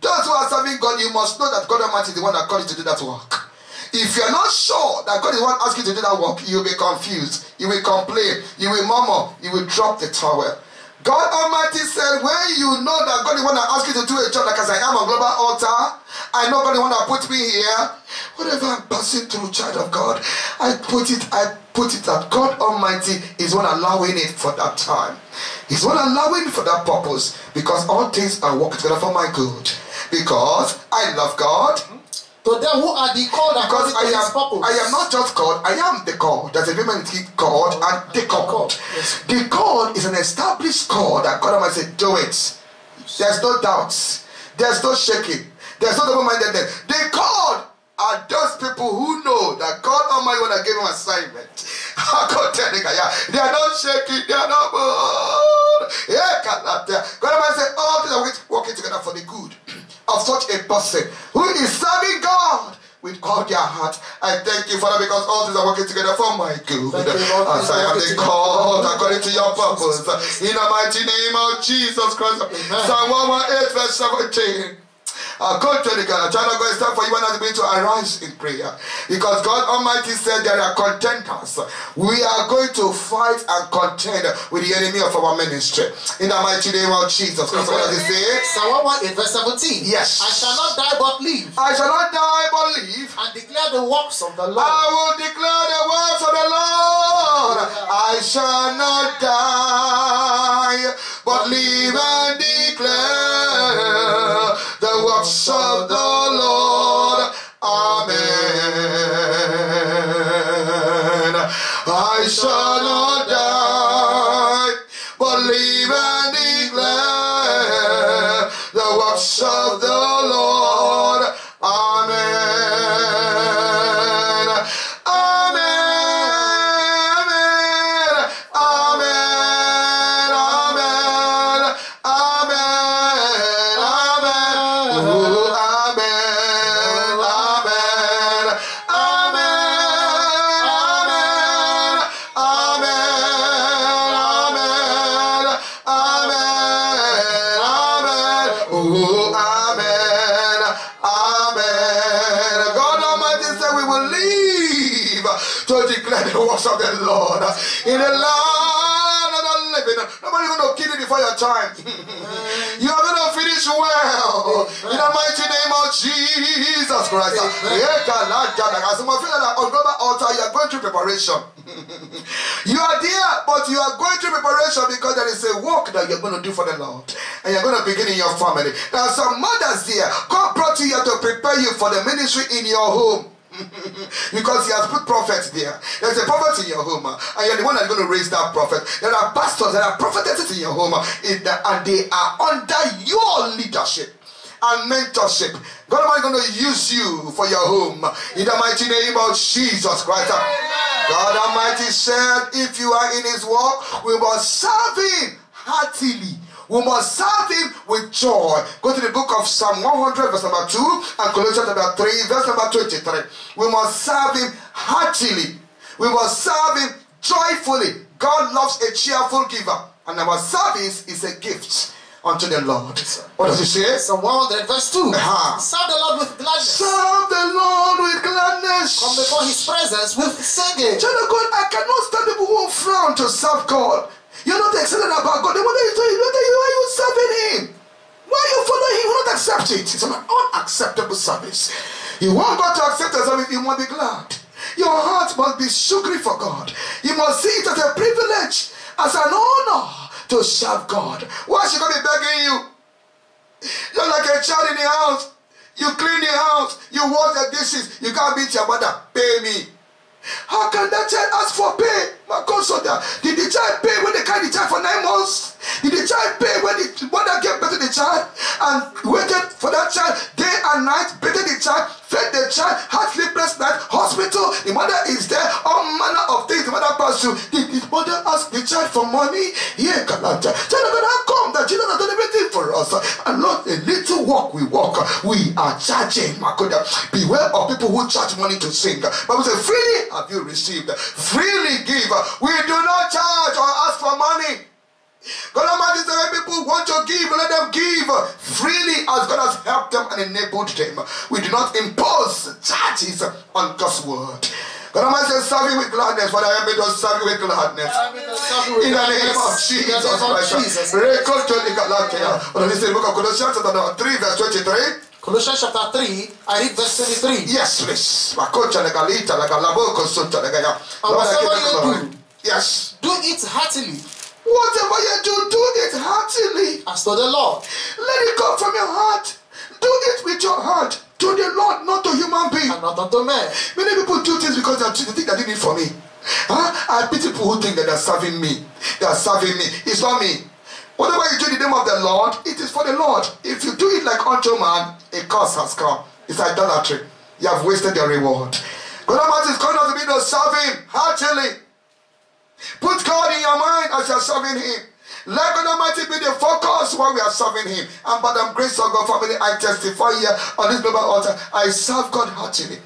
Those who are serving God, you must know that God Almighty is the one that called you to do that work. If you're not sure that God is the one asking you to do that work, you'll be confused. You will complain. You will murmur. You will drop the towel. God Almighty said, when you know that God is one that asked you to do a job like as I am on global altar, I know God is that put me here. Whatever I'm passing through, child of God, I put it, I put it that God Almighty is one allowing it for that time. He's one allowing for that purpose because all things are working together for my good. Because I love God. To them who are the called Because according I to his am, purpose. I am not just called, I am the called. There's a difference between called and the called. Yes. The called is an established call that God Almighty said, do it. There's no doubts. There's no shaking. There's no double-mindedness. The called are those people who know that God Almighty when I gave him assignment. They are not shaking. They are not God Almighty said, all things are working together for the good of such a person who is serving God with all their heart. I thank you, Father, because all things are working together for my good. As I am the called according to your purpose. In the mighty name of Jesus Christ. Psalm 118, verse 17. Go to the God. Child of God, it's time for you and I to to arise in prayer. Because God Almighty said there are contenders. We are going to fight and contend with the enemy of our ministry. In the mighty name of Jesus. Because what does it say? Psalm 118, verse 17. Yes. I shall not die but live. I shall not die but live. And declare the works of the Lord. I will declare the words of the Lord. I shall not die but live and declare the of the Lord. Amen. I shall of the Lord in the land of the living. Nobody going to kill you before your time. you are going to finish well in the mighty name of Jesus Christ. As some of you that are on global altar, you are going through preparation. you are there, but you are going through preparation because there is a work that you're going to do for the Lord. And you're going to begin in your family. There are some mothers there. God brought you here to prepare you for the ministry in your home. because he has put prophets there. There's a prophet in your home, and you're the one that's going to raise that prophet. There are pastors, there are prophetesses in your home, and they are under your leadership and mentorship. God Almighty is going to use you for your home in the mighty name of Jesus Christ. God Almighty said, if you are in his work, we must serve him heartily. We must serve him with joy. Go to the book of Psalm 100, verse number 2, and Colossians chapter 3, verse number 23. We must serve him heartily. We must serve him joyfully. God loves a cheerful giver, and our service is a gift unto the Lord. What does he say? Psalm 100, verse 2. Uh-huh. Serve the Lord with gladness. Serve the Lord with gladness. Come before his presence with singing. Child of God, I cannot stand people who frown to serve God. You're not excited about God. Then what are you doing? You, why are you serving Him? Why are you following Him? You will not accept it. It's an unacceptable service. You want God to accept your service, you must be glad. Your heart must be sugary for God. You must see it as a privilege, as an honor to serve God. Why should God be begging you? You're like a child in the house. You clean the house. You wash the dishes. You can't beat your mother. Pay me. How can that child ask for pay? My consultant, did the child pay when they carried the child for nine months? Did the child pay when the mother gave birth to the child and waited for that child day and night, bathed the child, fed the child, had sleepless night, hospital, the mother is there, all manner of things the mother passed through. Did the mother ask the child for money? Yeah, Kalanta. God, how come that Jesus has done everything for us? And not a little walk we walk. We are charging, Makoda. Beware of people who charge money to sing. Bible says, freely have you received, freely give. We do not charge or ask for money. God Almighty said, when people want to give, let them give freely as God has helped them and enabled them. We do not impose charges on God's word. God Almighty says, serve you with gladness, for I am made to serve you with gladness. In the name of Jesus Christ. Record to the Galatia. What it say? Book of Colossians chapter 3, verse 23. Colossians chapter 3, I read verse 23. Yes, please. Makocha na galita na galaboko sunta na gaya. And Lord, I give whatever you do, Yes. do it heartily Whatever you do, do it heartily. as to the Lord. Let it come from your heart. Do it with your heart. To the Lord, not to human being. and not unto men. Many people do things because they they think they're doing it for me. Huh? I pity people who think that they're serving me. They are serving me. It's not me. Whatever you do in the name of the Lord, it is for the Lord. If you do it like unto man, a curse has come. It's idolatry. You have wasted your reward. God Almighty is calling us to be serve Him heartily. Put God in your mind as you're serving Him. Let God Almighty be the focus while we are serving Him. And by the grace of God, family, I testify here on this global altar. I serve God heartily.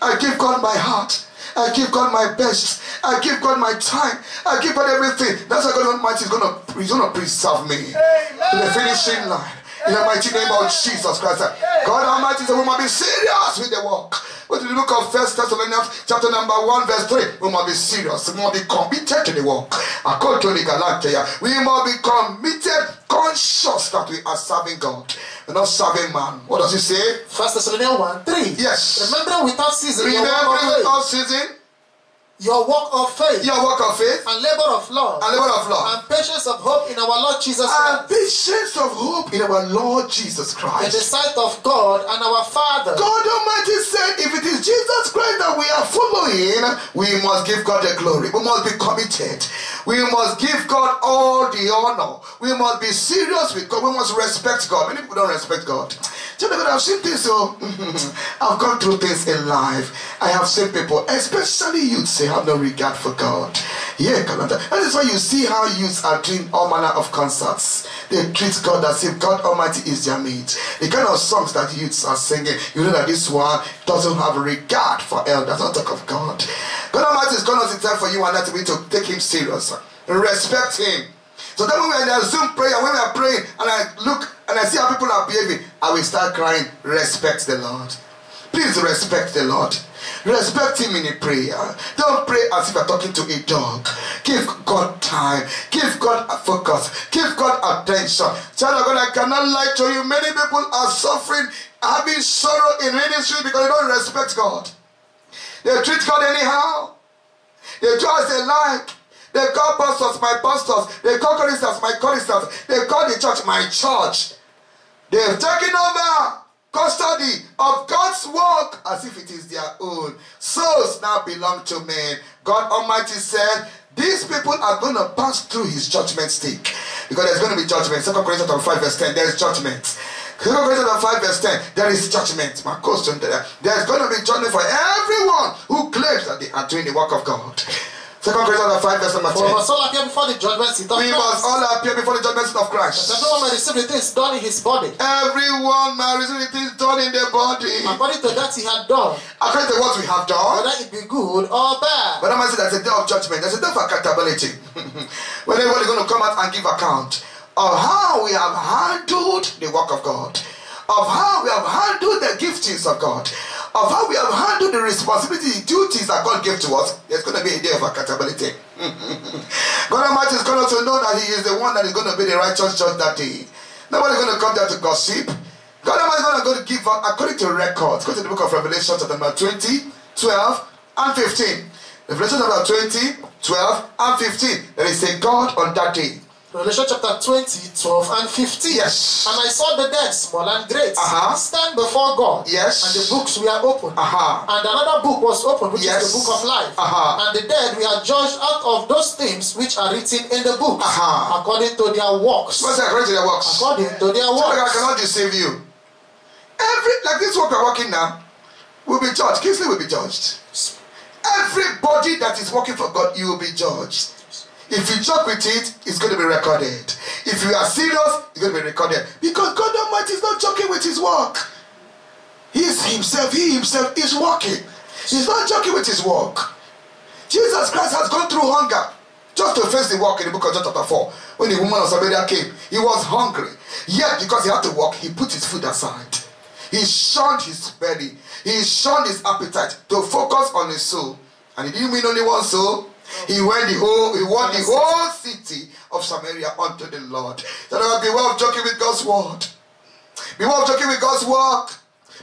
I give God my heart. I give God my best. I give God my time. I give God everything. That's why God Almighty is gonna He's gonna preserve me in the finishing line. In the mighty name of Jesus Christ. God Almighty said we must be serious with the work. Go to the book of First Thessalonians, chapter number 1, verse 3. We must be serious. We must be committed to the work. According to the Galatia, we must be committed, conscious that we are serving God. We're not serving man. What does he say? First Thessalonians 1 3. Yes. Remember without season. your work of Remembering faith. without season Your work of faith. your work of faith And labor of love. and labor of love. And patience of hope in our Lord Jesus And Christ. patience of hope in our Lord Jesus Christ. In the sight of God and our Father. God Almighty said, if it is Jesus Christ that we are following, we must give God the glory. We must be committed. We must give God all the honor. We must be serious with God. We must respect God. Many people don't respect God. Me, I've seen things, oh. so I've gone through things in life. I have seen people, especially youths, say have no regard for God. Yeah, Kalanda. That is why you see how youths are doing all manner of concerts. They treat God as if God Almighty is their mate. The kind of songs that youths are singing, you know that this one doesn't have regard for elders. Not talk of God. God Almighty is going to time for you and that to be to take Him serious, respect Him. So then when in the Zoom prayer, when we are praying, and I look and I see how people are behaving, I will start crying, respect the Lord. Please respect the Lord. Respect him in a prayer. Don't pray as if you're talking to a dog. Give God time. Give God focus. Give God attention. Child of God, I cannot lie to you. Many people are suffering, having sorrow in ministry because they don't respect God. They treat God anyhow. They do as they like. They call pastors my pastors. They call choristers my choristers. They call the church my church. They've taken over custody of God's work as if it is their own. Souls now belong to men. God Almighty said, these people are going to pass through his judgment stick. Because there's going to be judgment. 2 Corinthians 5 verse 10, there's judgment. 2 Corinthians 5 verse 10, there is judgment. My question there. There's going to be judgment for everyone who claims that they are doing the work of God. 2 Corinthians 5 verse number For we 10. must all appear before the judgment seat of We must Christ. all appear before the judgment seat of Christ. That everyone may receive the things done in his body. Everyone may receive the things done in their body. According to that he had done. According to what we have done. Whether it be good or bad. But I might say there's a day of judgment. There's a day of accountability. when everybody's going to come out and give account of how we have handled the work of God. Of how we have handled the giftings of God. Of how we have handled the responsibility, duties that God gave to us. There's going to be a day of accountability. God Almighty is going to know that He is the one that is going to be the righteous judge that day. Nobody's going to come there to gossip. God Almighty is going to give out according to records. Go to the book of Revelation, chapter number 20, 12, and 15. Revelation chapter 20, 12, and 15. There is a God on that day. Revelation chapter 20, 12, and 15. Yes. And I saw the dead, small and great, Uh-huh. stand before God. Yes. And the books were opened. Aha. And another book was opened, which Yes. is the book of life. Uh-huh. And the dead were judged out of those things which are written in the books, Uh-huh. according to their works. What's that according to their works? According to their So God works. cannot deceive you. Every like this work we're working now will be judged. Kingsley will be judged. Everybody that is working for God, you will be judged. If you joke with it, it's going to be recorded. If you are serious, it's going to be recorded. Because God Almighty is not joking with his work. He is himself, he himself is working. He's not joking with his work. Jesus Christ has gone through hunger just to face the work in the book of John chapter 4. When the woman of Samaria came, he was hungry. Yet, because he had to work, he put his food aside. He shunned his belly. He shunned his appetite to focus on his soul. And he didn't win only one soul. He went the whole, he won the whole city of Samaria unto the Lord. So there beware of joking with God's word. Beware of joking with God's work.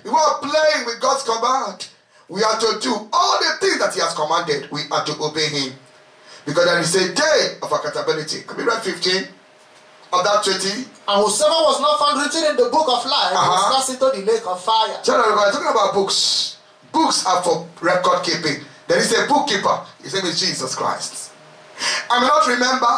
Beware of playing with God's command. We are to do all the things that He has commanded. We are to obey Him. Because there is a day of accountability. Can we read 15 of that 20? And whosoever was not found written in the book of life Uh-huh. was cast into the lake of fire. Of God, talking about books. Books are for record keeping. There is a bookkeeper. His name is Jesus Christ. I may not remember,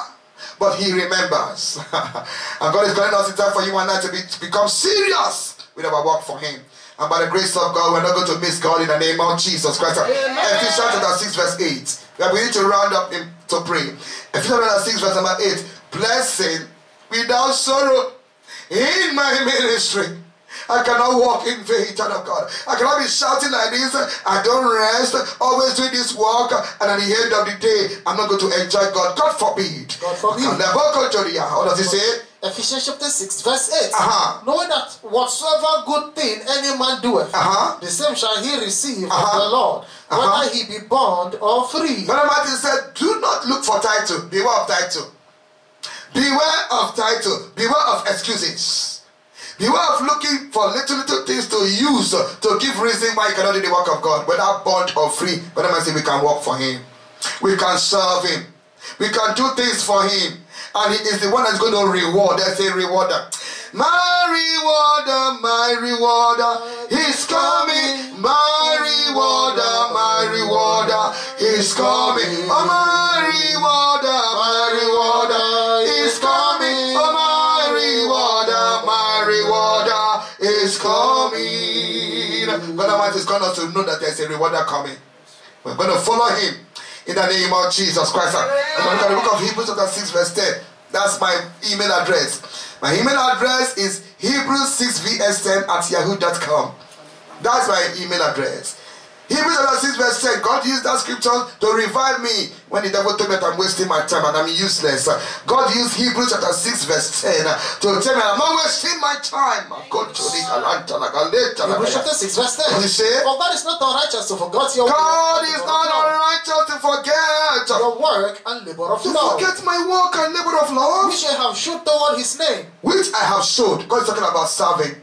but he remembers. and God is calling us in time for you and I to, be, to become serious with our work for him. And by the grace of God, we're not going to miss God in the name of Jesus Christ. Ephesians chapter 6, verse 8. We are beginning to round up in, to pray. Ephesians chapter 6, verse number 8. blessing without sorrow in my ministry. I cannot walk in faith, child of God. I cannot be shouting like this. I don't rest, always doing this work, and at the end of the day, I'm not going to enjoy God. God forbid. God forbid. What does he say? Ephesians chapter 6, verse 8. Uh-huh. Knowing that whatsoever good thing any man doeth, Uh-huh. the same shall he receive Uh-huh. of the Lord, Uh-huh. whether he be bond or free. Brother Martin said, Do not look for title. Beware of title. Beware of title. Beware of excuses. Beware of looking for little, little things to use to give reason why you cannot do the work of God, whether bond or free. Brother Martin say, We can work for Him. We can serve Him. We can do things for Him. And He is the one that's going to reward. There's a rewarder. My rewarder, my rewarder, He's coming. My rewarder, my rewarder, He's coming. Oh, my rewarder, God Almighty is going us to know that there's a rewarder coming. We're going to follow Him in the name of Jesus Christ. Look the book of Hebrews chapter 6 verse 10. That's my email address. My email address is hebrews6vs10 at yahoo.com. That's my email address. Hebrews chapter 6 verse 10. God used that scripture to revive me when the devil told me that I'm wasting my time and I'm useless. God used Hebrews chapter 6 verse 10 to tell me I'm not wasting my time. Go to the Galanta, la Galeta, Hebrews chapter 6, verse 10. What does say? For God is not unrighteous to forget your God is not unrighteous to forget. your work and labor of To love, forget my work and labor of love. which ye have showed toward his name. which I have showed. God is talking about serving.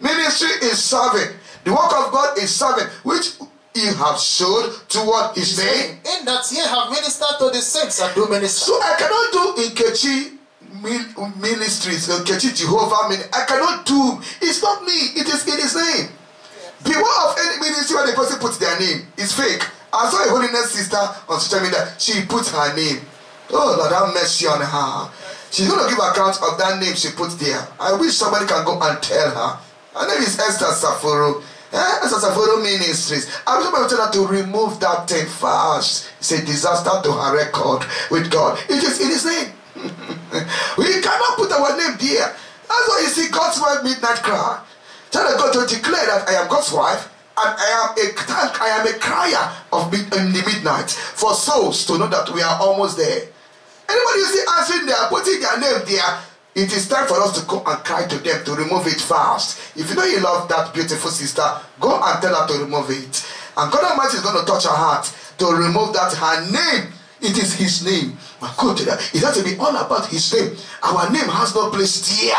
Ministry is serving. The work of God is serving, which He have showed toward His name. In that ye have ministered to the saints and do minister. So I cannot do Nkechi min- ministries, Nkechi Jehovah ministry. I cannot do. It's not me. It is in His name. Beware of any ministry where the person puts their name. It's fake. I saw a holiness sister on social media. She put her name. Oh Lord, have mercy on her. She's going to give account of that name she put there. I wish somebody can go and tell her. Her name is Esther Saforo. Eh? Esther Saforo Ministries. I wish somebody would tell her to remove that thing fast. It's a disaster to her record with God. It is in His name. we cannot put our name there. That's why you see God's wife midnight cry. Tell her God to declare that I am God's wife and I am a am a crier of mid, in the midnight for souls to know that we are almost there. Anybody you see answering there, putting their name there, it is time for us to go and cry to them to remove it fast. If you know you love that beautiful sister, go and tell her to remove it. And God Almighty is going to touch her heart to remove that her name. It is His name. My God, it has to be all about His name. Our name has no place there.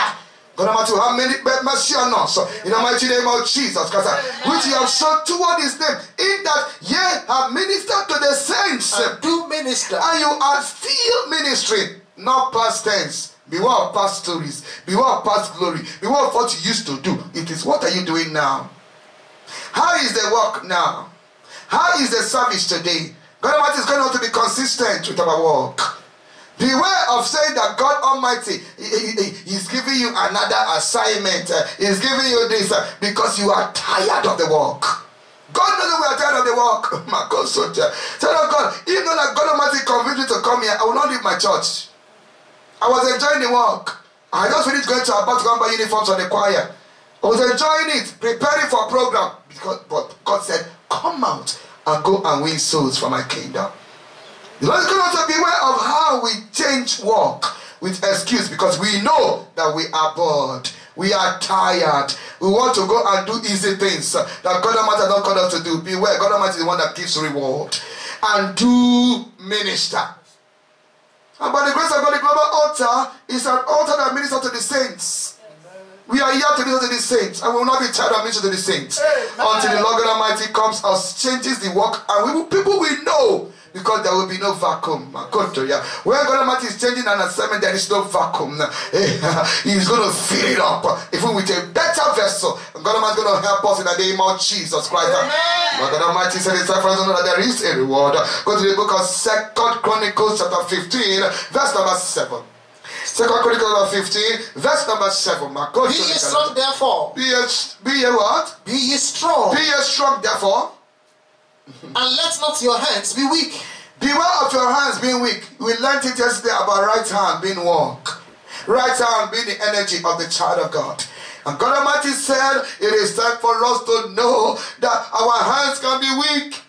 God Almighty will have many mercy on us in the mighty name of Jesus Christ, which He have shown toward His name, in that ye have ministered to the saints And do minister. and you are still ministering, not past tense. Beware of past stories. Beware of past glory. Beware of what you used to do. It is what are you doing now? How is the work now? How is the service today? God Almighty is going to be consistent with our work. Beware of saying that God Almighty is giving you another assignment. uh, He's giving you this uh, because you are tired of the work. God knows that we are tired of the work. My God, soldier. Tell God, even though that God Almighty convinced me to come here, I will not leave my church. I was enjoying the work. I just finished going to about to go and buy uniforms for the choir. I was enjoying it, preparing for a program. Because, but God said, Come out and go and win souls for my kingdom. The Lord is going to beware of how we change work with excuse because we know that we are bored. We are tired. We want to go and do easy things that God Almighty has not called us to do. Beware, God Almighty is the one that gives reward. And do minister. And by the grace of God, the global altar is an altar that ministers to the saints. We are here to minister to the saints, and we will not be tired of ministering to the saints until the Lord God Almighty comes and changes the work, and we will, people will know because there will be no vacuum. My God, to you. When God Almighty is changing an assignment, there is no vacuum. He's going to fill it up, even with a better vessel. And God Almighty is going to help us in the name of Jesus Christ. Lord God Almighty said it's for us that there is a reward. Go to the book of Second Chronicles, chapter 15, verse number 7. Second Chronicles chapter 15, verse number 7. My God, Be ye strong therefore. Be ye, be ye what? Be ye strong. Be ye strong, therefore. And let not your hands be weak. Be Beware of your hands being weak. We learned it yesterday about right hand being weak. Right hand being the energy of the child of God. And God Almighty said, it is time for us to know that our hands can be weak.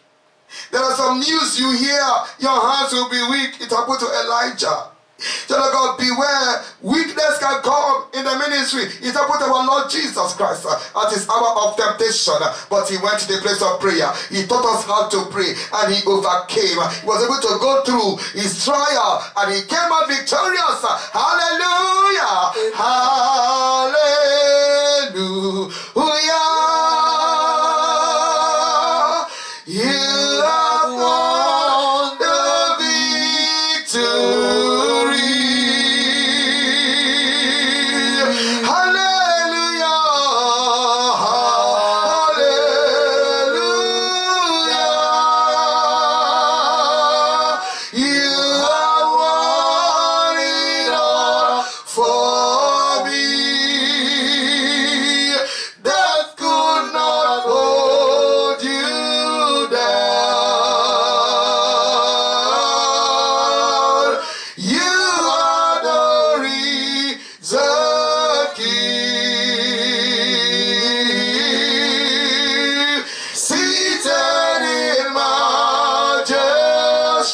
There are some news you hear, your hands will be weak. It happened to Elijah. Child of God, beware. Weakness can come in the ministry. It happened to our Lord Jesus Christ uh, at his hour of temptation. But he went to the place of prayer. He taught us how to pray and he overcame. He was able to go through his trial and he came out victorious. Hallelujah. Hallelujah.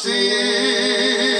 Majesty.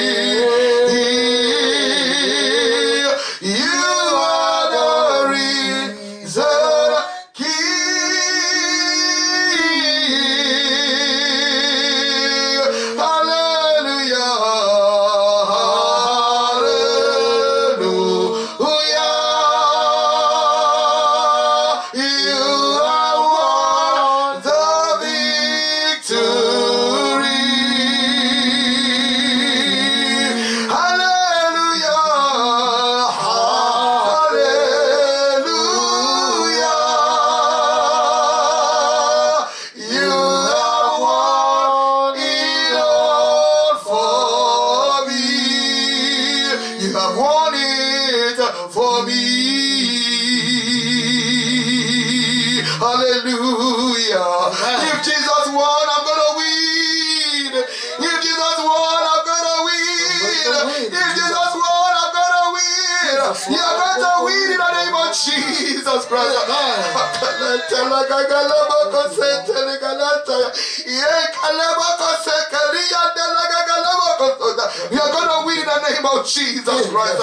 You are going to win in the name of Jesus Christ.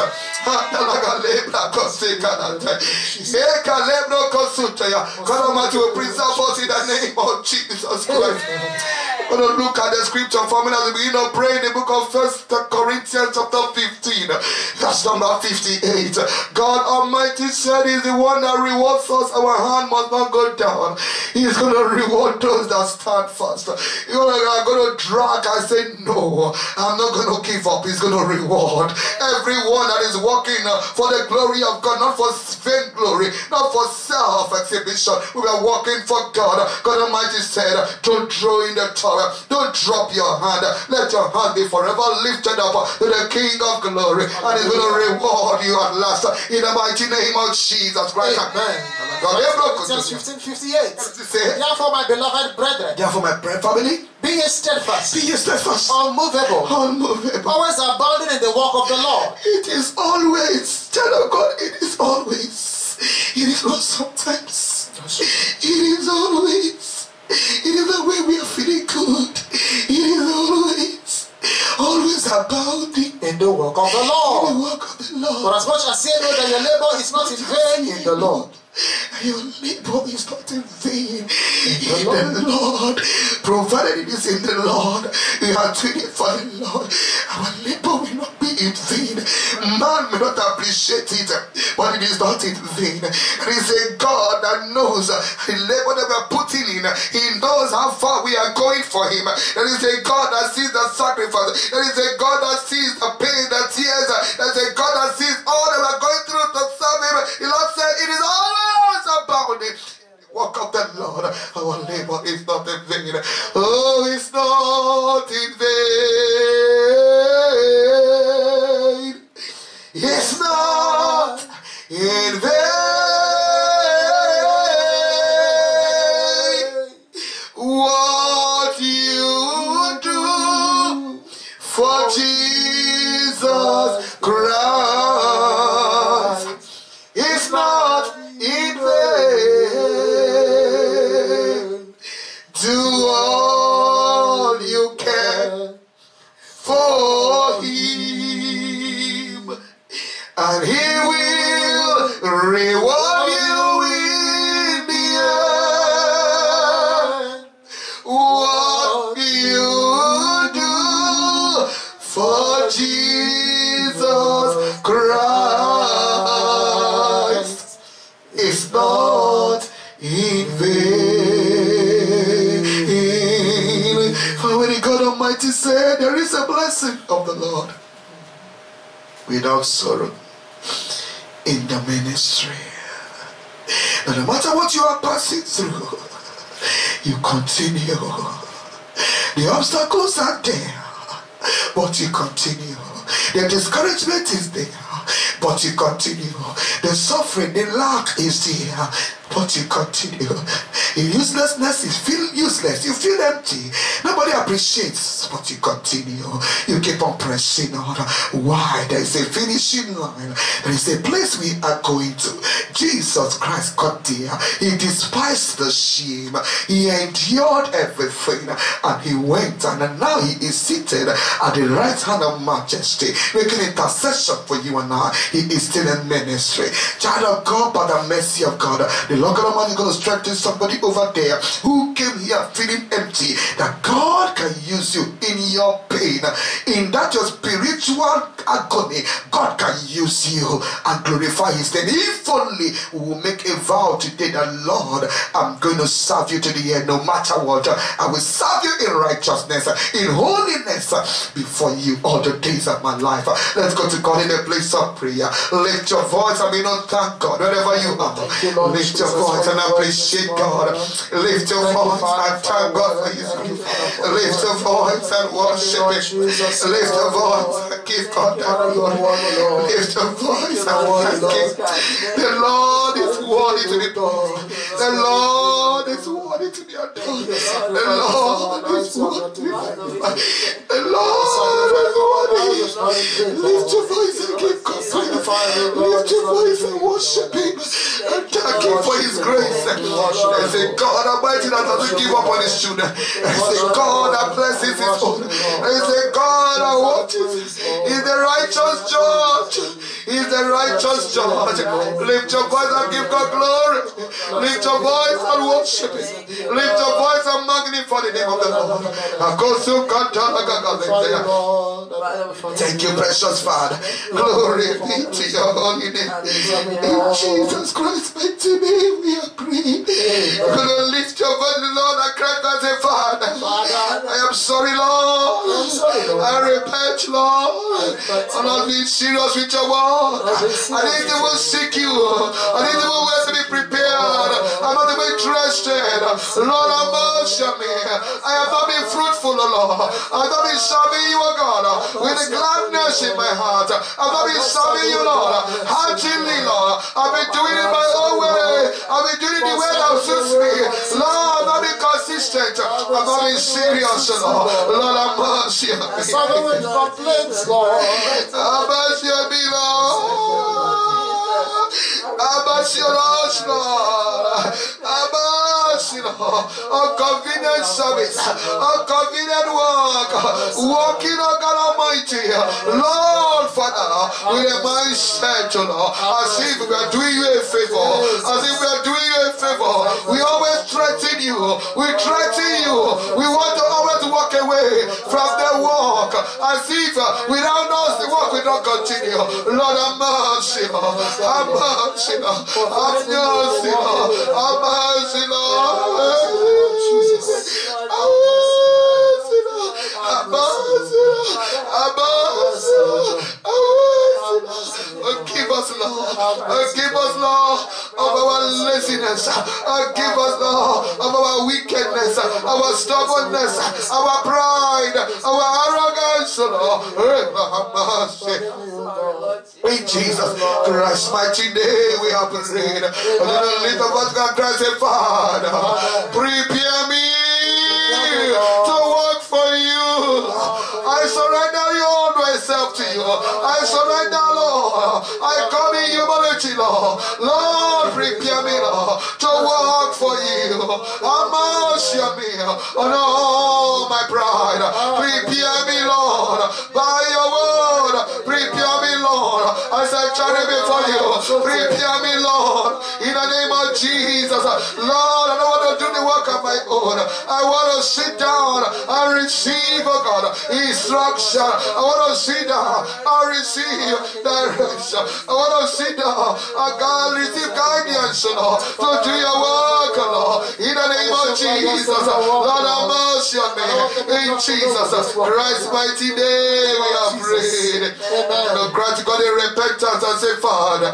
God Almighty will preserve us in the name of Jesus Christ. Going to look at the scripture formula as we begin to pray in the book of First Corinthians chapter 15. That's number 58. God Almighty said He's the one that rewards us. Our hand must not go down. He's going to reward those that stand fast. You're going to drag and say, No, I'm not going to give up. He's going to reward everyone that is working for the glory of God, not for vain glory, not for self exhibition. We are working for God. God Almighty said, Don't throw in the towel. Don't drop your hand. Let your hand be forever lifted up to the King of glory, and He's going to reward you at last in the mighty name of Jesus Christ. Amen. God, Corinthians 15 58. What does it say? Therefore, my beloved brethren, Therefore, my family, be ye steadfast, be ye steadfast, unmovable, unmovable. always abounding in the work of the Lord. It is always, child of God, it is always. It is not sometimes. It is always. It is the way we are feeling good. It is always. Always abounding In the work of the Lord. in the work of the Lord. For as much as ye know that your labor is not in vain in the Lord. Your labor is not in vain in the Lord. Provided it is in the Lord, we are doing it for the Lord. Our labor will not be in vain. Man may not appreciate it, but it is not in vain. And it's a God that knows the labor that we are putting in. He knows how far we are going for Him. There is a God that sees the sacrifice. There is a God that sees the pain, the tears. There is a God that sees all that we are going through to serve Him. The Lord said, It is always abounding. Walk of the Lord, oh, our labor is not in vain. Oh, it's not in vain. It's not in vain. Reward you in the end. What you do for Jesus Christ is not in vain. For when God Almighty said, There is a blessing of the Lord without sorrow the ministry. No matter what you are passing through, you continue. The obstacles are there, but you continue. The discouragement is there, but you continue. The suffering, the lack is there, but you continue. Your uselessness, you feel useless, you feel empty. Nobody appreciates, but you continue. You keep on pressing on. Why? There is a finishing line. There is a place we are going to. Jesus Christ got there. He despised the shame. He endured everything, and he went, and now he is seated at the right hand of majesty, making intercession for you and I. He is still in ministry. Child of God, by the mercy of God, the Almighty is going to strengthen somebody over there who came here feeling empty. That God can use you in your pain, in that your spiritual agony. God can use you and glorify His name. If only we will make a vow today that Lord, I'm going to serve you to the end, no matter what. I will serve you in righteousness, in holiness before you all the days of my life. Let's go to God in a place of prayer. Lift your voice. I mean, not thank God wherever you are. you, Lift your Voice and your appreciate God. Lift your voice and thank God for His. Lift your voice and worship Him. Lift your voice and give God that glory. Lift your voice and thank. Him. The Lord is worthy to be praised. The Lord is worthy to be adored. The Lord is worthy to be magnified. The Lord is worthy. Lift your voice and give God praise. Lift your voice and worship Him. And thank Him for His grace. There's a God Almighty that doesn't give up on His children. There's a God that blesses His own. There's a God that watches. He's the righteous judge. He's the righteous judge. Lift your voice and give God glory. Lift your voice and worship Him. Lift your voice and magnify the name of the Lord. Akosu kantala gagalekaya. Thank you, precious Father. Glory be to your holy name. In Jesus Christ's mighty name, we agree. To lift your voice, Lord, and cry and say, Father, I am sorry, Lord. I repent, Lord. I'm not being serious with your word. I didn't even seek you. I didn't even wait to be prepared. I'm not even interested. Lord, have on me. I have not been fruitful, Lord. I have not been serving you, O God, with a gladness in my heart. I've not been serving you, Lord, heartily, Lord. I've been doing it my own way. I've been doing it the way that suits me. Lord, I've not been consistent. I've not been serious, Lord. Lord, have mercy on me. Father, with complaints, Lord. Have mercy on me, Lord. Mercy on us, Lord. Mercy, Lord. Unconvenient service, unconvenient work, walking on God Almighty. Lord, Father, with a mindset, Lord, as if we are doing you a favor, as if we are doing you a favor. We always threaten you, we threaten you. We want to always walk away from the work, as if uh, without us the work will not continue. Lord, have mercy, Lord. Have Lord. Have mercy, Lord. Have mercy, Lord. Have mercy, Lord. Have mercy, Lord. Have mercy, Lord. Have mercy, Lord. Oh, Forgive us, Lord. Forgive oh, us, Lord, of our laziness. Oh, Forgive us, Lord, of our wickedness, our stubbornness, our pride, our arrogance, Lord. In Jesus Christ's mighty name we have prayed. A little little of us can cry, say, Father, prepare me to work for you. I surrender you all myself to you. I surrender, Lord. I come in humility, Lord. Lord, prepare me, Lord, to walk for you. Have me, on all my pride. Prepare me, Lord, by your word. Prepare me, Lord, as I try before you. Prepare me, Lord, in the name of Jesus. Lord, I don't want to do the work of my own. I want to sit down and receive, oh God, instruction. I want to sit down and receive direction. I want to sit down and God receive guidance, Lord, to do your work, Lord, in the name of Jesus. Lord, have mercy on me. In Jesus Christ's mighty name, we have prayed. Amen. Grant God a repentance and say, Father,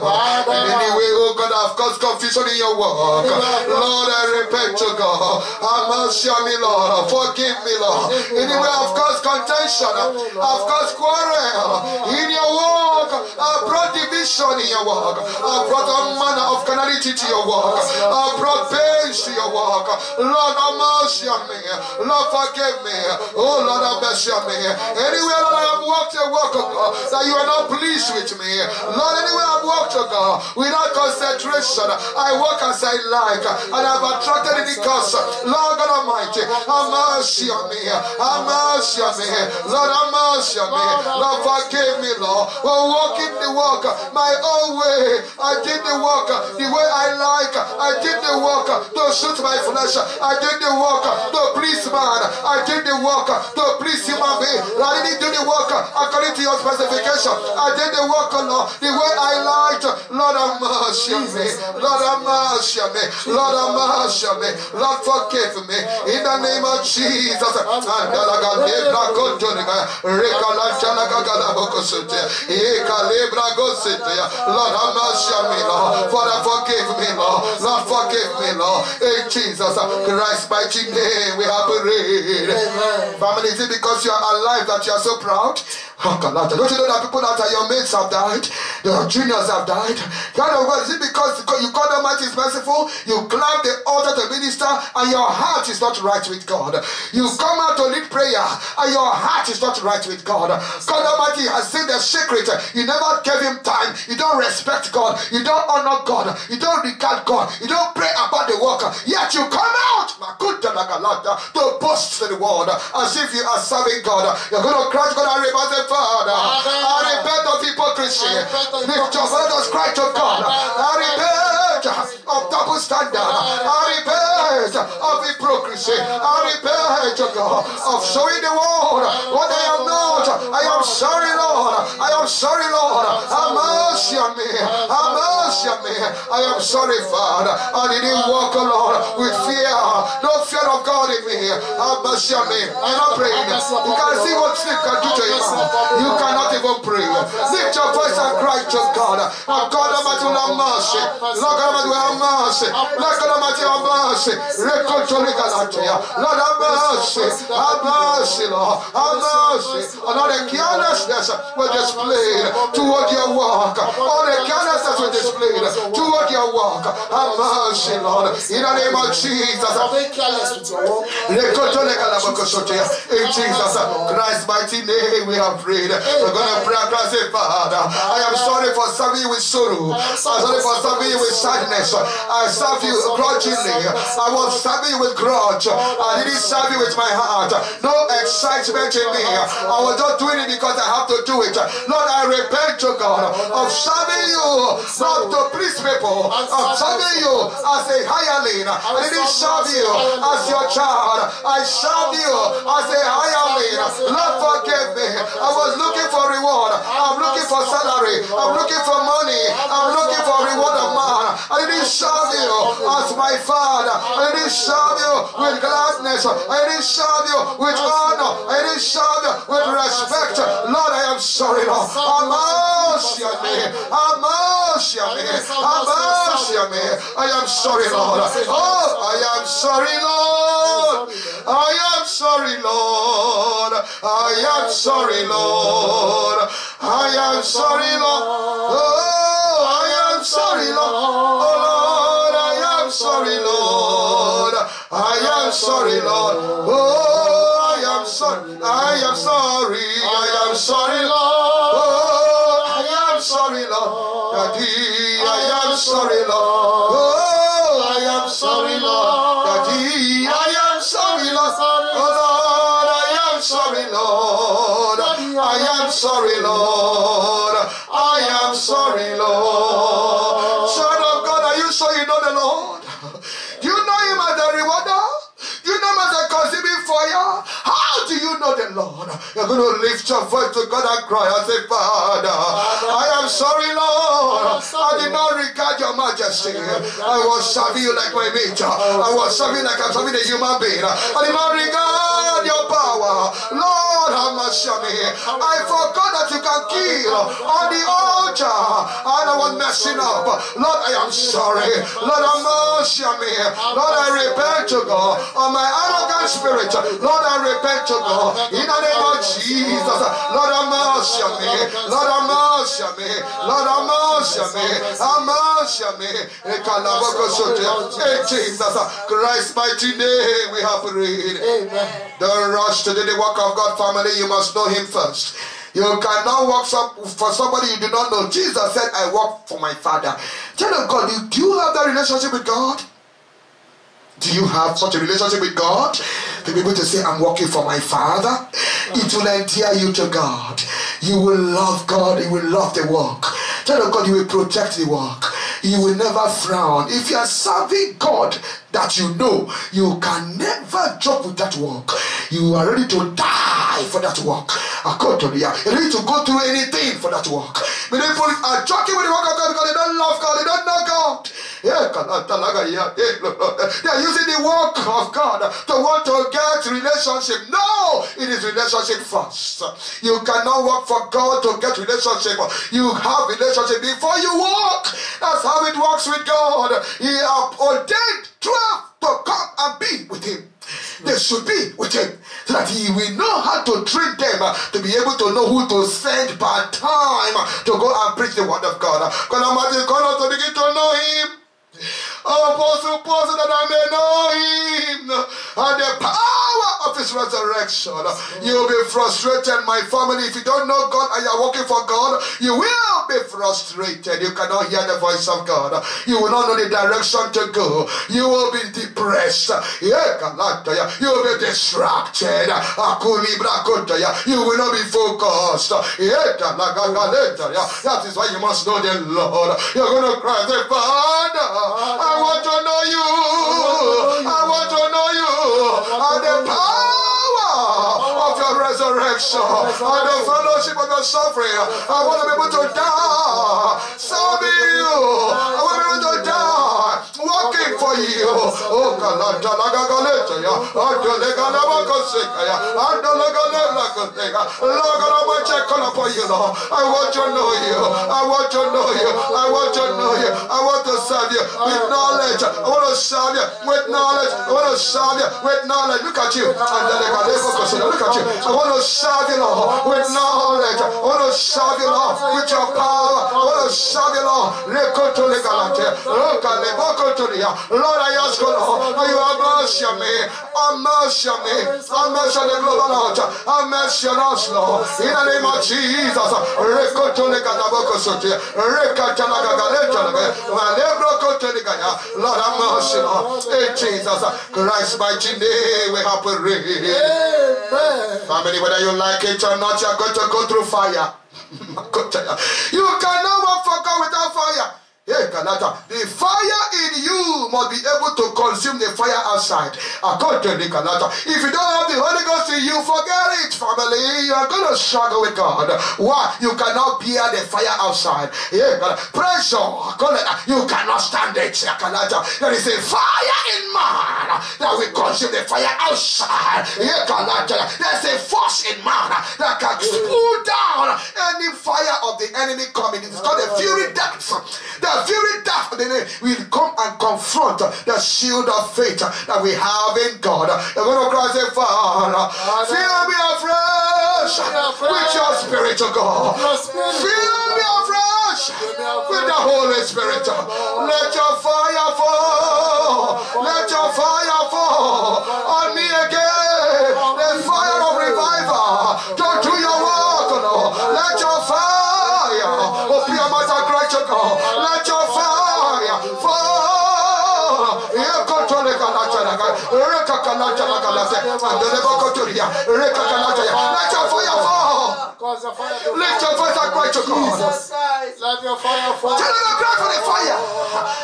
in any way, oh God, I've caused confusion in your work. Lord, I repent to God. Have mercy on me, Lord. Forgive me, Lord. Anyway, I've caused contention. I've caused quarrel in your work. I've brought division in your work. I've brought all manner of carnality to your work. I've brought pains to your work. Lord, have mercy on me. Lord, forgive me. Oh, Lord, have mercy on me. Anywhere that I have walked a walk, of God, that you are not pleased with me. Lord, anywhere I've walked, oh God, without concentration, I walk as I like, and I've attracted any curse. Lord God Almighty, have mercy on me. Have mercy on me. Lord, have mercy on me. Lord, forgive me, Lord. For walking the walk my own way. I did the walk the way I like. I did the walk to suit my flesh. I did the walk to please man. I did the walk to please human being. I didn't do the work according to your specification. I did the work, Lord, the way I liked. Lord, have mercy on me. Lord, have mercy on me. Lord, have mercy on me. Lord, forgive me. In the name of Jesus. Lord, have mercy on me, Lord. Father, forgive me, Lord. Lord, forgive me, Lord. In Jesus Christ's mighty name, we have prayed. Family, is it because you are alive that you are so proud? Don't you know that people that are your mates have died? Your juniors have died? God of God, is it because you God Almighty is merciful? You climb the altar to minister and your heart is not right with God. You come out to lead prayer and your heart is not right with God. God Almighty has seen the secret. You never gave him time. You don't respect God. You don't honor God. You don't regard God. You don't pray about the work. Yet you come out to boast to the world as if you are serving God. You're going to cry God and remember Father. I repent of hypocrisy. Lift your let us cry to God. I repent of double standard. I repent of hypocrisy. I repent, God, of showing the world what I am not. I am sorry, Lord. I am sorry, Lord. Have mercy on me. Have mercy on me. I am sorry, Father. I didn't walk, Lord, with fear. No fear of God in me. Have mercy on me. I'm not praying. You can see what sleep can do to you. You cannot even pray. Lift your voice and cry to God. And God Almighty will have mercy. Lord God Almighty will have mercy. Lord God Almighty have mercy. Lord have mercy. Have mercy, Lord. Have mercy. Oh, and all the carelessness were displayed toward your work. All the carelessness were displayed toward your work. Have mercy, Lord. In the name of Jesus. In Jesus Christ's mighty name we have We're going to pray and say, Father, I am sorry for serving you with sorrow. I'm sorry for serving you with sadness. I serve you grudgingly. I was serving you with grudge. I didn't serve you with my heart. No excitement in me. I was just doing it because I have to do it. Lord, I repent to God of serving you not to please people, of serving you as a hireling. I didn't serve you as your child. I serve you as a hireling. Lord, forgive me. I was looking for reward. I'm looking for salary. I'm looking for money. I'm looking for reward of man. I didn't serve you as my father. I didn't serve you with gladness. I didn't serve you with honor. I didn't serve you with respect. Lord, I am sorry, Lord. Me. I am sorry, Lord. Oh, I am sorry, Lord. I am sorry, Lord. I am sorry, Lord. I am sorry, Lord. Oh, I am sorry, Lord. Oh, Lord, I am sorry, Lord. I am sorry, Lord. Oh, you know the Lord? You're going to lift your voice to God and cry and say, Father, I am sorry, Lord. I did not regard your majesty. I was serving you like my mate. I was serving like I'm serving a human being. I did not regard your power. Lord, have mercy on me. I forgot that you can kill on the altar. And I was messing up. Lord, I am sorry. Lord, have mercy on me. Lord, I repent to God on my arrogant spirit. Lord, I repent to God in the name of Jesus. Lord, have mercy on me. Lord, have mercy on me. Lord, have mercy on me. Have mercy on me. Hey, Jesus, Christ mighty name we have prayed. Amen. Don't rush to do the work of God, family. You must know Him first. You cannot work for somebody you do not know. Jesus said, I work for my Father. Tell of God, do you have that relationship with God? Do you have such a relationship with God? To be able to say, I'm working for my Father. It will endear you to God. You will love God. You will love the work. Tell God, you will protect the work. You will never frown. If you are serving God that you know, you can never joke with that work. You are ready to die for that work. According to You're ready to go through anything for that work. Many people are joking with the work of God because they don't love God. They don't know God. They are using the work of God to want to get relationship. No, it is relationship first. You cannot work for God to get relationship. You have relationship before you work. That's how it works with God. He ordained 12 to come and be with him. They should be with him so that he will know how to treat them uh, to be able to know who to send by time uh, to go and preach the word of God. God Almighty is going to begin to know him. Oh, Apostle Paul that I may know him and the power of his resurrection. You'll be frustrated, my family. If you don't know God and you're working for God, you will be frustrated. You cannot hear the voice of God. You will not know the direction to go. You will be depressed. You will be distracted. You will not be focused. That is why you must know the Lord. You're going to cry, say, Father, I want to know you. I want to know you. And the power of your resurrection and the fellowship of your suffering. I want to be able to die serving you. I want to be able to die working for you. Oh, Galata, Lagagaleta, Adolegana Makoseka, Adolegana Lakoteka, Lagana check on for you, Lord. I want to know you. I want to know you. I want to know you. I want to serve you with knowledge. I want to serve you with knowledge. I want to serve you with knowledge. Look at you. Look at you. I want to serve you, Lord, with knowledge. I want to serve you, Lord, with your power. I want to serve you, Lord. Lord, I ask you, Lord, you have mercy on me. Have mercy on me. Have mercy on the global altar. Have mercy on us, Lord. In the name of Jesus. Lord, have mercy, Lord. Hey, Jesus. Christ, mighty name, we have prayed. Family, whether you like it or not, you're going to go through fire. you cannot walk for God without fire. The fire in you must be able to consume the fire outside. Ah, According to Kalata, if you don't have the Holy Ghost in you, forget it, family. You are going to struggle with God. Why? You cannot bear the fire outside. Pressure. You cannot stand it. There is a fire in man that will consume the fire outside. There's a force in man that can mm. pull down any fire of the enemy coming. It's called the fury depth. The very death of the name will come and confront the shield of faith that we have in God. You're going to cry, say, Father, fill me afresh with your spirit, of God. Fill me afresh with the Holy Spirit. Let your fire fall. Let your fire fall on me again. The fire of revival. Don't do your work, Lord. Let your fire open your mouth and cry to God. Let Let your fire fall. Cause your fire to God. Let your fire fall. Tell them cry for the fire.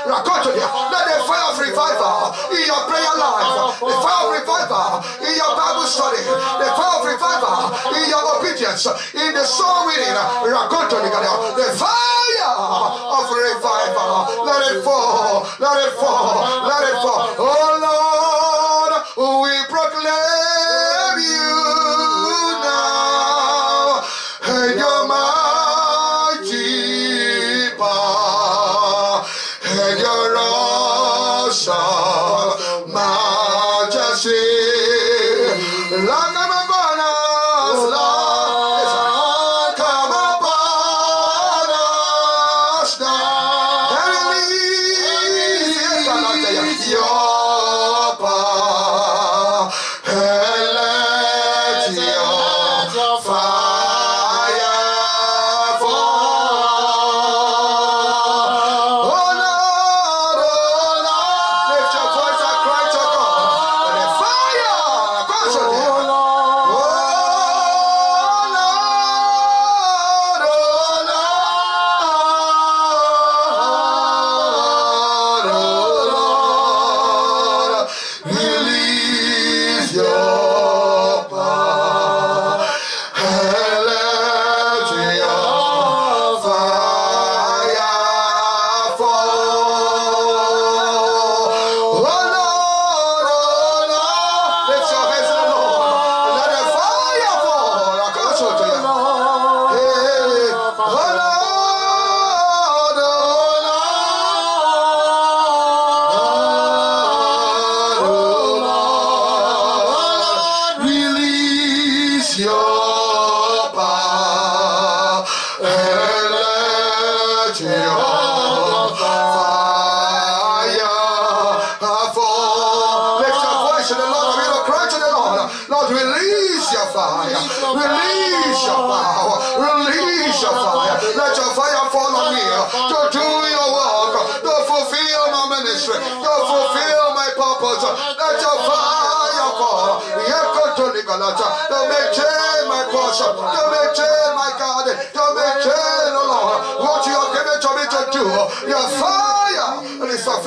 Let the fire of revival in your prayer life. The fire of revival in your Bible study. The fire of revival in your obedience. In the soul. Rakotolia. The fire of revival. Let it fall. Let it fall. Let it fall. Oh Lord, we proclaim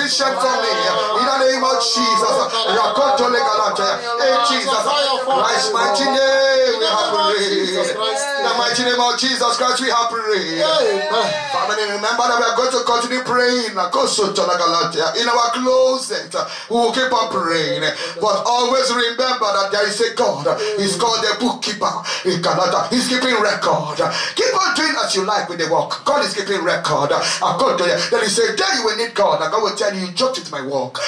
is sufficient for me. In the name of Jesus. In Jesus Christ's mighty name, we have prayed. In the mighty name of Jesus Christ, we have prayed. Family, remember that we are going to continue praying. In our closet, we will keep on praying. But always remember that there is a God. He's called the bookkeeper. In Galata. He's keeping record. Keep on doing as you like with the work. God is keeping record. according There is a day you will need God. And God will tell you, you joked with my work.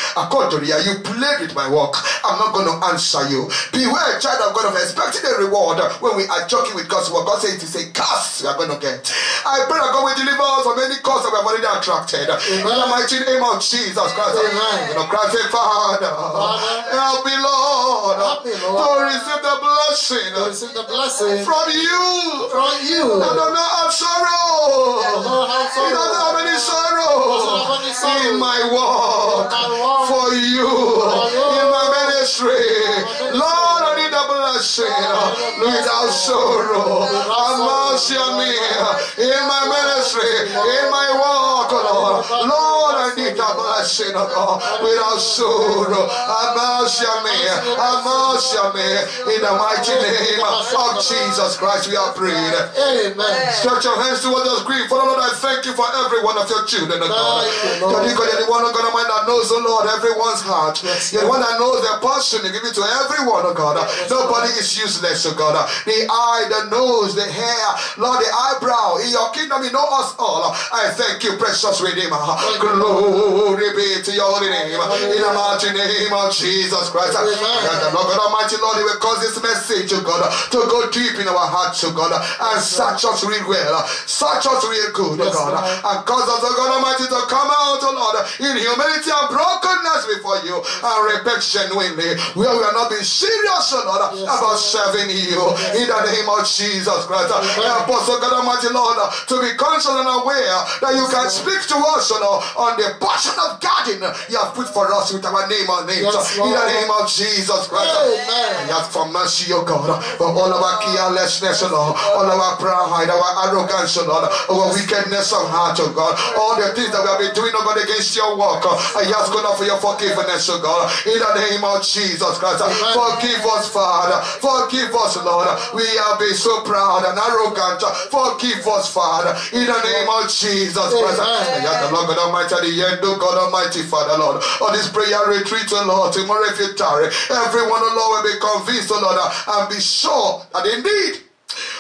You played with my work. I'm not going to answer you. Beware, child of God, of expecting a reward when we are joking with God's work. God says it is a curse we are going to get. I pray that God will deliver us from any curse that we have already attracted. In the mighty name of Jesus Christ. Amen. Going cry, say, Father, help me, Lord, Help me, Lord. to receive the blessing To receive the blessing from you. from you. I do not have sorrow. I don't have He doesn't have any sorrow have any sorrow. in my work In my work. for you you. in my ministry. Lord, I need a blessing without sorrow. Have mercy on me in my ministry, in my work, Lord. Lord, I need a blessing, oh God, without sorrow. On me. Have mercy me in the mighty name of Jesus Christ. We are praying. Amen. Stretch your hands towards the screen. Father Lord, I thank you for every one of your children, oh God. Thank you, Lord. God, you God, you're the one, oh God, Almighty, that knows, oh Lord, everyone's heart. Yes, the one that knows their passion. You give it to everyone, oh God. Nobody is useless, oh God. The eye, the nose, the hair, Lord, the eyebrow. In your kingdom, you know us all. I thank you, precious Redeemer. Glory be to your holy name. In the mighty name of Jesus Christ. Amen. Lord God Almighty, Lord, you will cause this message, oh God, to go deep in our hearts, oh God, and search us real well, search us real good, oh God, Lord. and cause us, oh God Almighty, to come out, oh Lord, in humility and brokenness before you and repent genuinely, where we are not being serious, oh Lord, about serving you in the name of Jesus Christ. Help us, oh God Almighty Lord, to be conscious and aware that you can speak to us oh you know, on the portion of garden you have put for us with our name on names. Yes, in the name of Jesus Christ. Amen. And ask for mercy, O God, for all our carelessness, O Lord, all our pride, our arrogance, O Lord, our wickedness of heart, O God, all the things that we have been doing, O God, against your work. I ask, O Lord, for your forgiveness, O God, in the name of Jesus Christ. Forgive us, Father. Forgive us, Lord. We have been so proud and arrogant. Forgive us, Father, in the name of Jesus Christ. Amen. I ask the Lord God Almighty at the end, O God Almighty, Father, Lord, on this prayer retreat, O Lord, tomorrow if you tarry, everyone, O Lord, will be convinced, O Lord, and be sure that indeed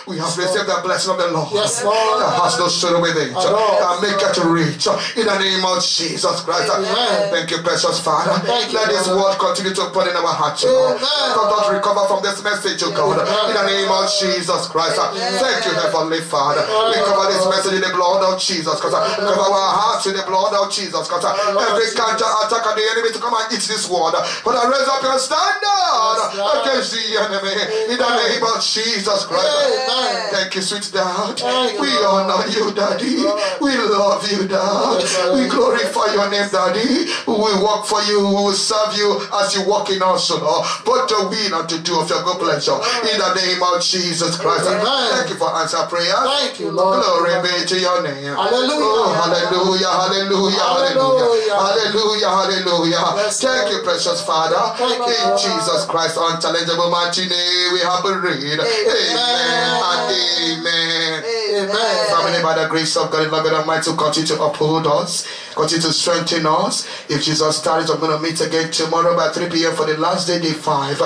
we have received the blessing of the Lord. Yes, Lord. That has no sorrow with it. At all. And make it rich in the name of Jesus Christ. Amen. Thank you, precious Father. Thank you, Let this Lord. word continue to burn in our hearts. O. Amen. Let us recover from this message, O God. In the name of Jesus Christ. Amen. Thank you, Heavenly Father. We cover this message in the blood of Jesus Christ. Cover our hearts in the blood of Jesus Christ. Every counter attack of the enemy to come and eat this word. But I raise up your standard against the enemy. In the name of Jesus Christ. Amen. Thank you, sweet dad. Thank We Lord. honor you, daddy. We love you, dad. We glorify your name, daddy. We work for you. We will serve you as you walk in us, Lord. But to will and to do of your good pleasure. In the name of Jesus Christ. Amen. Thank you for answer prayer. Thank you, Lord. Glory be to your name. Hallelujah. Oh, hallelujah, hallelujah, hallelujah, hallelujah, hallelujah. Thank Lord. you, precious Father. Thank you, In Lord. Jesus Christ, unchallengeable mighty name, we have prayed. Amen and amen. Amen. Family, by the grace of God, Lord God Almighty, will continue to uphold us, continue to strengthen us. If Jesus tarries, I'm going to meet again tomorrow by 3 p.m. for the last day, day 5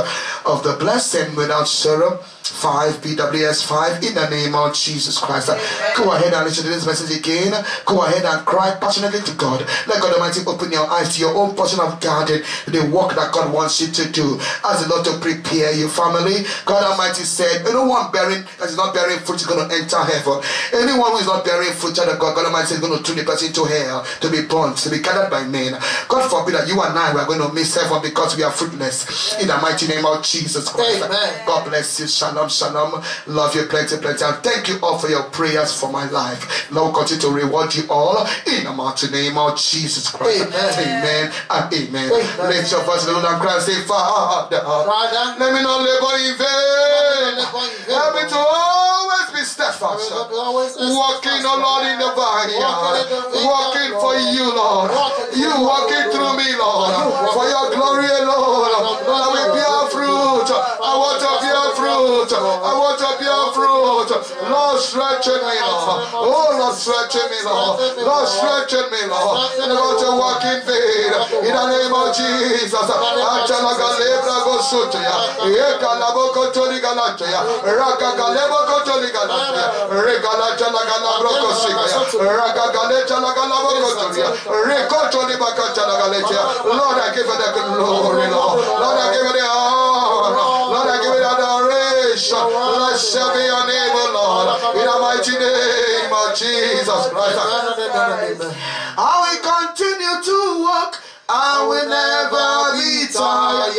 of the blessing without sorrow. 5 PWS 5 in the name of Jesus Christ. Go ahead and listen to this message again. Go ahead and cry passionately to God. Let God Almighty open your eyes to your own portion of garden, the work that God wants you to do. Ask the Lord to prepare you, family. God Almighty said, Anyone bearing that is not bearing fruit is going to enter heaven. Anyone who is not bearing fruit, child of God, God Almighty is going to turn the person to hell to be burnt, to be gathered by men. God forbid that you and I were going to miss heaven because we are fruitless. In the mighty name of Jesus Christ. Amen. God bless you. Shalom, shalom. Love you plenty, plenty. And thank you all for your prayers for my life. Lord, continue to reward you all in the mighty name of Jesus Christ. Amen. Amen and amen. Amen. Lift your voice Lord and cry and say, Father, Father, let me not labor in vain. labor in vain, Help me to always be steadfast. Lord, Walking, oh Lord, in the vineyard. Walking for you, Lord. You walking through me, Lord. For your glory alone. Lord, stretching me, Lord. Oh, Lord, stretching me, Lord. Lord, stretching me, Lord. I want to walk in faith. In the name of Jesus. Achalagalebra gosutia. Ekalaboko torigalantia. Rakagaleboko torigalantia. Regalachalagalabroko sigaya. Ragagalachalagalabroko toria. Rekotolibakachalagaletia. Lord, I give you the glory, Lord. Lord, I give you the honor. Lord, I give you the adoration. Blessed be your name. In the mighty name of Jesus Christ. I will continue to walk. I will never be tired.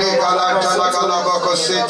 Tired.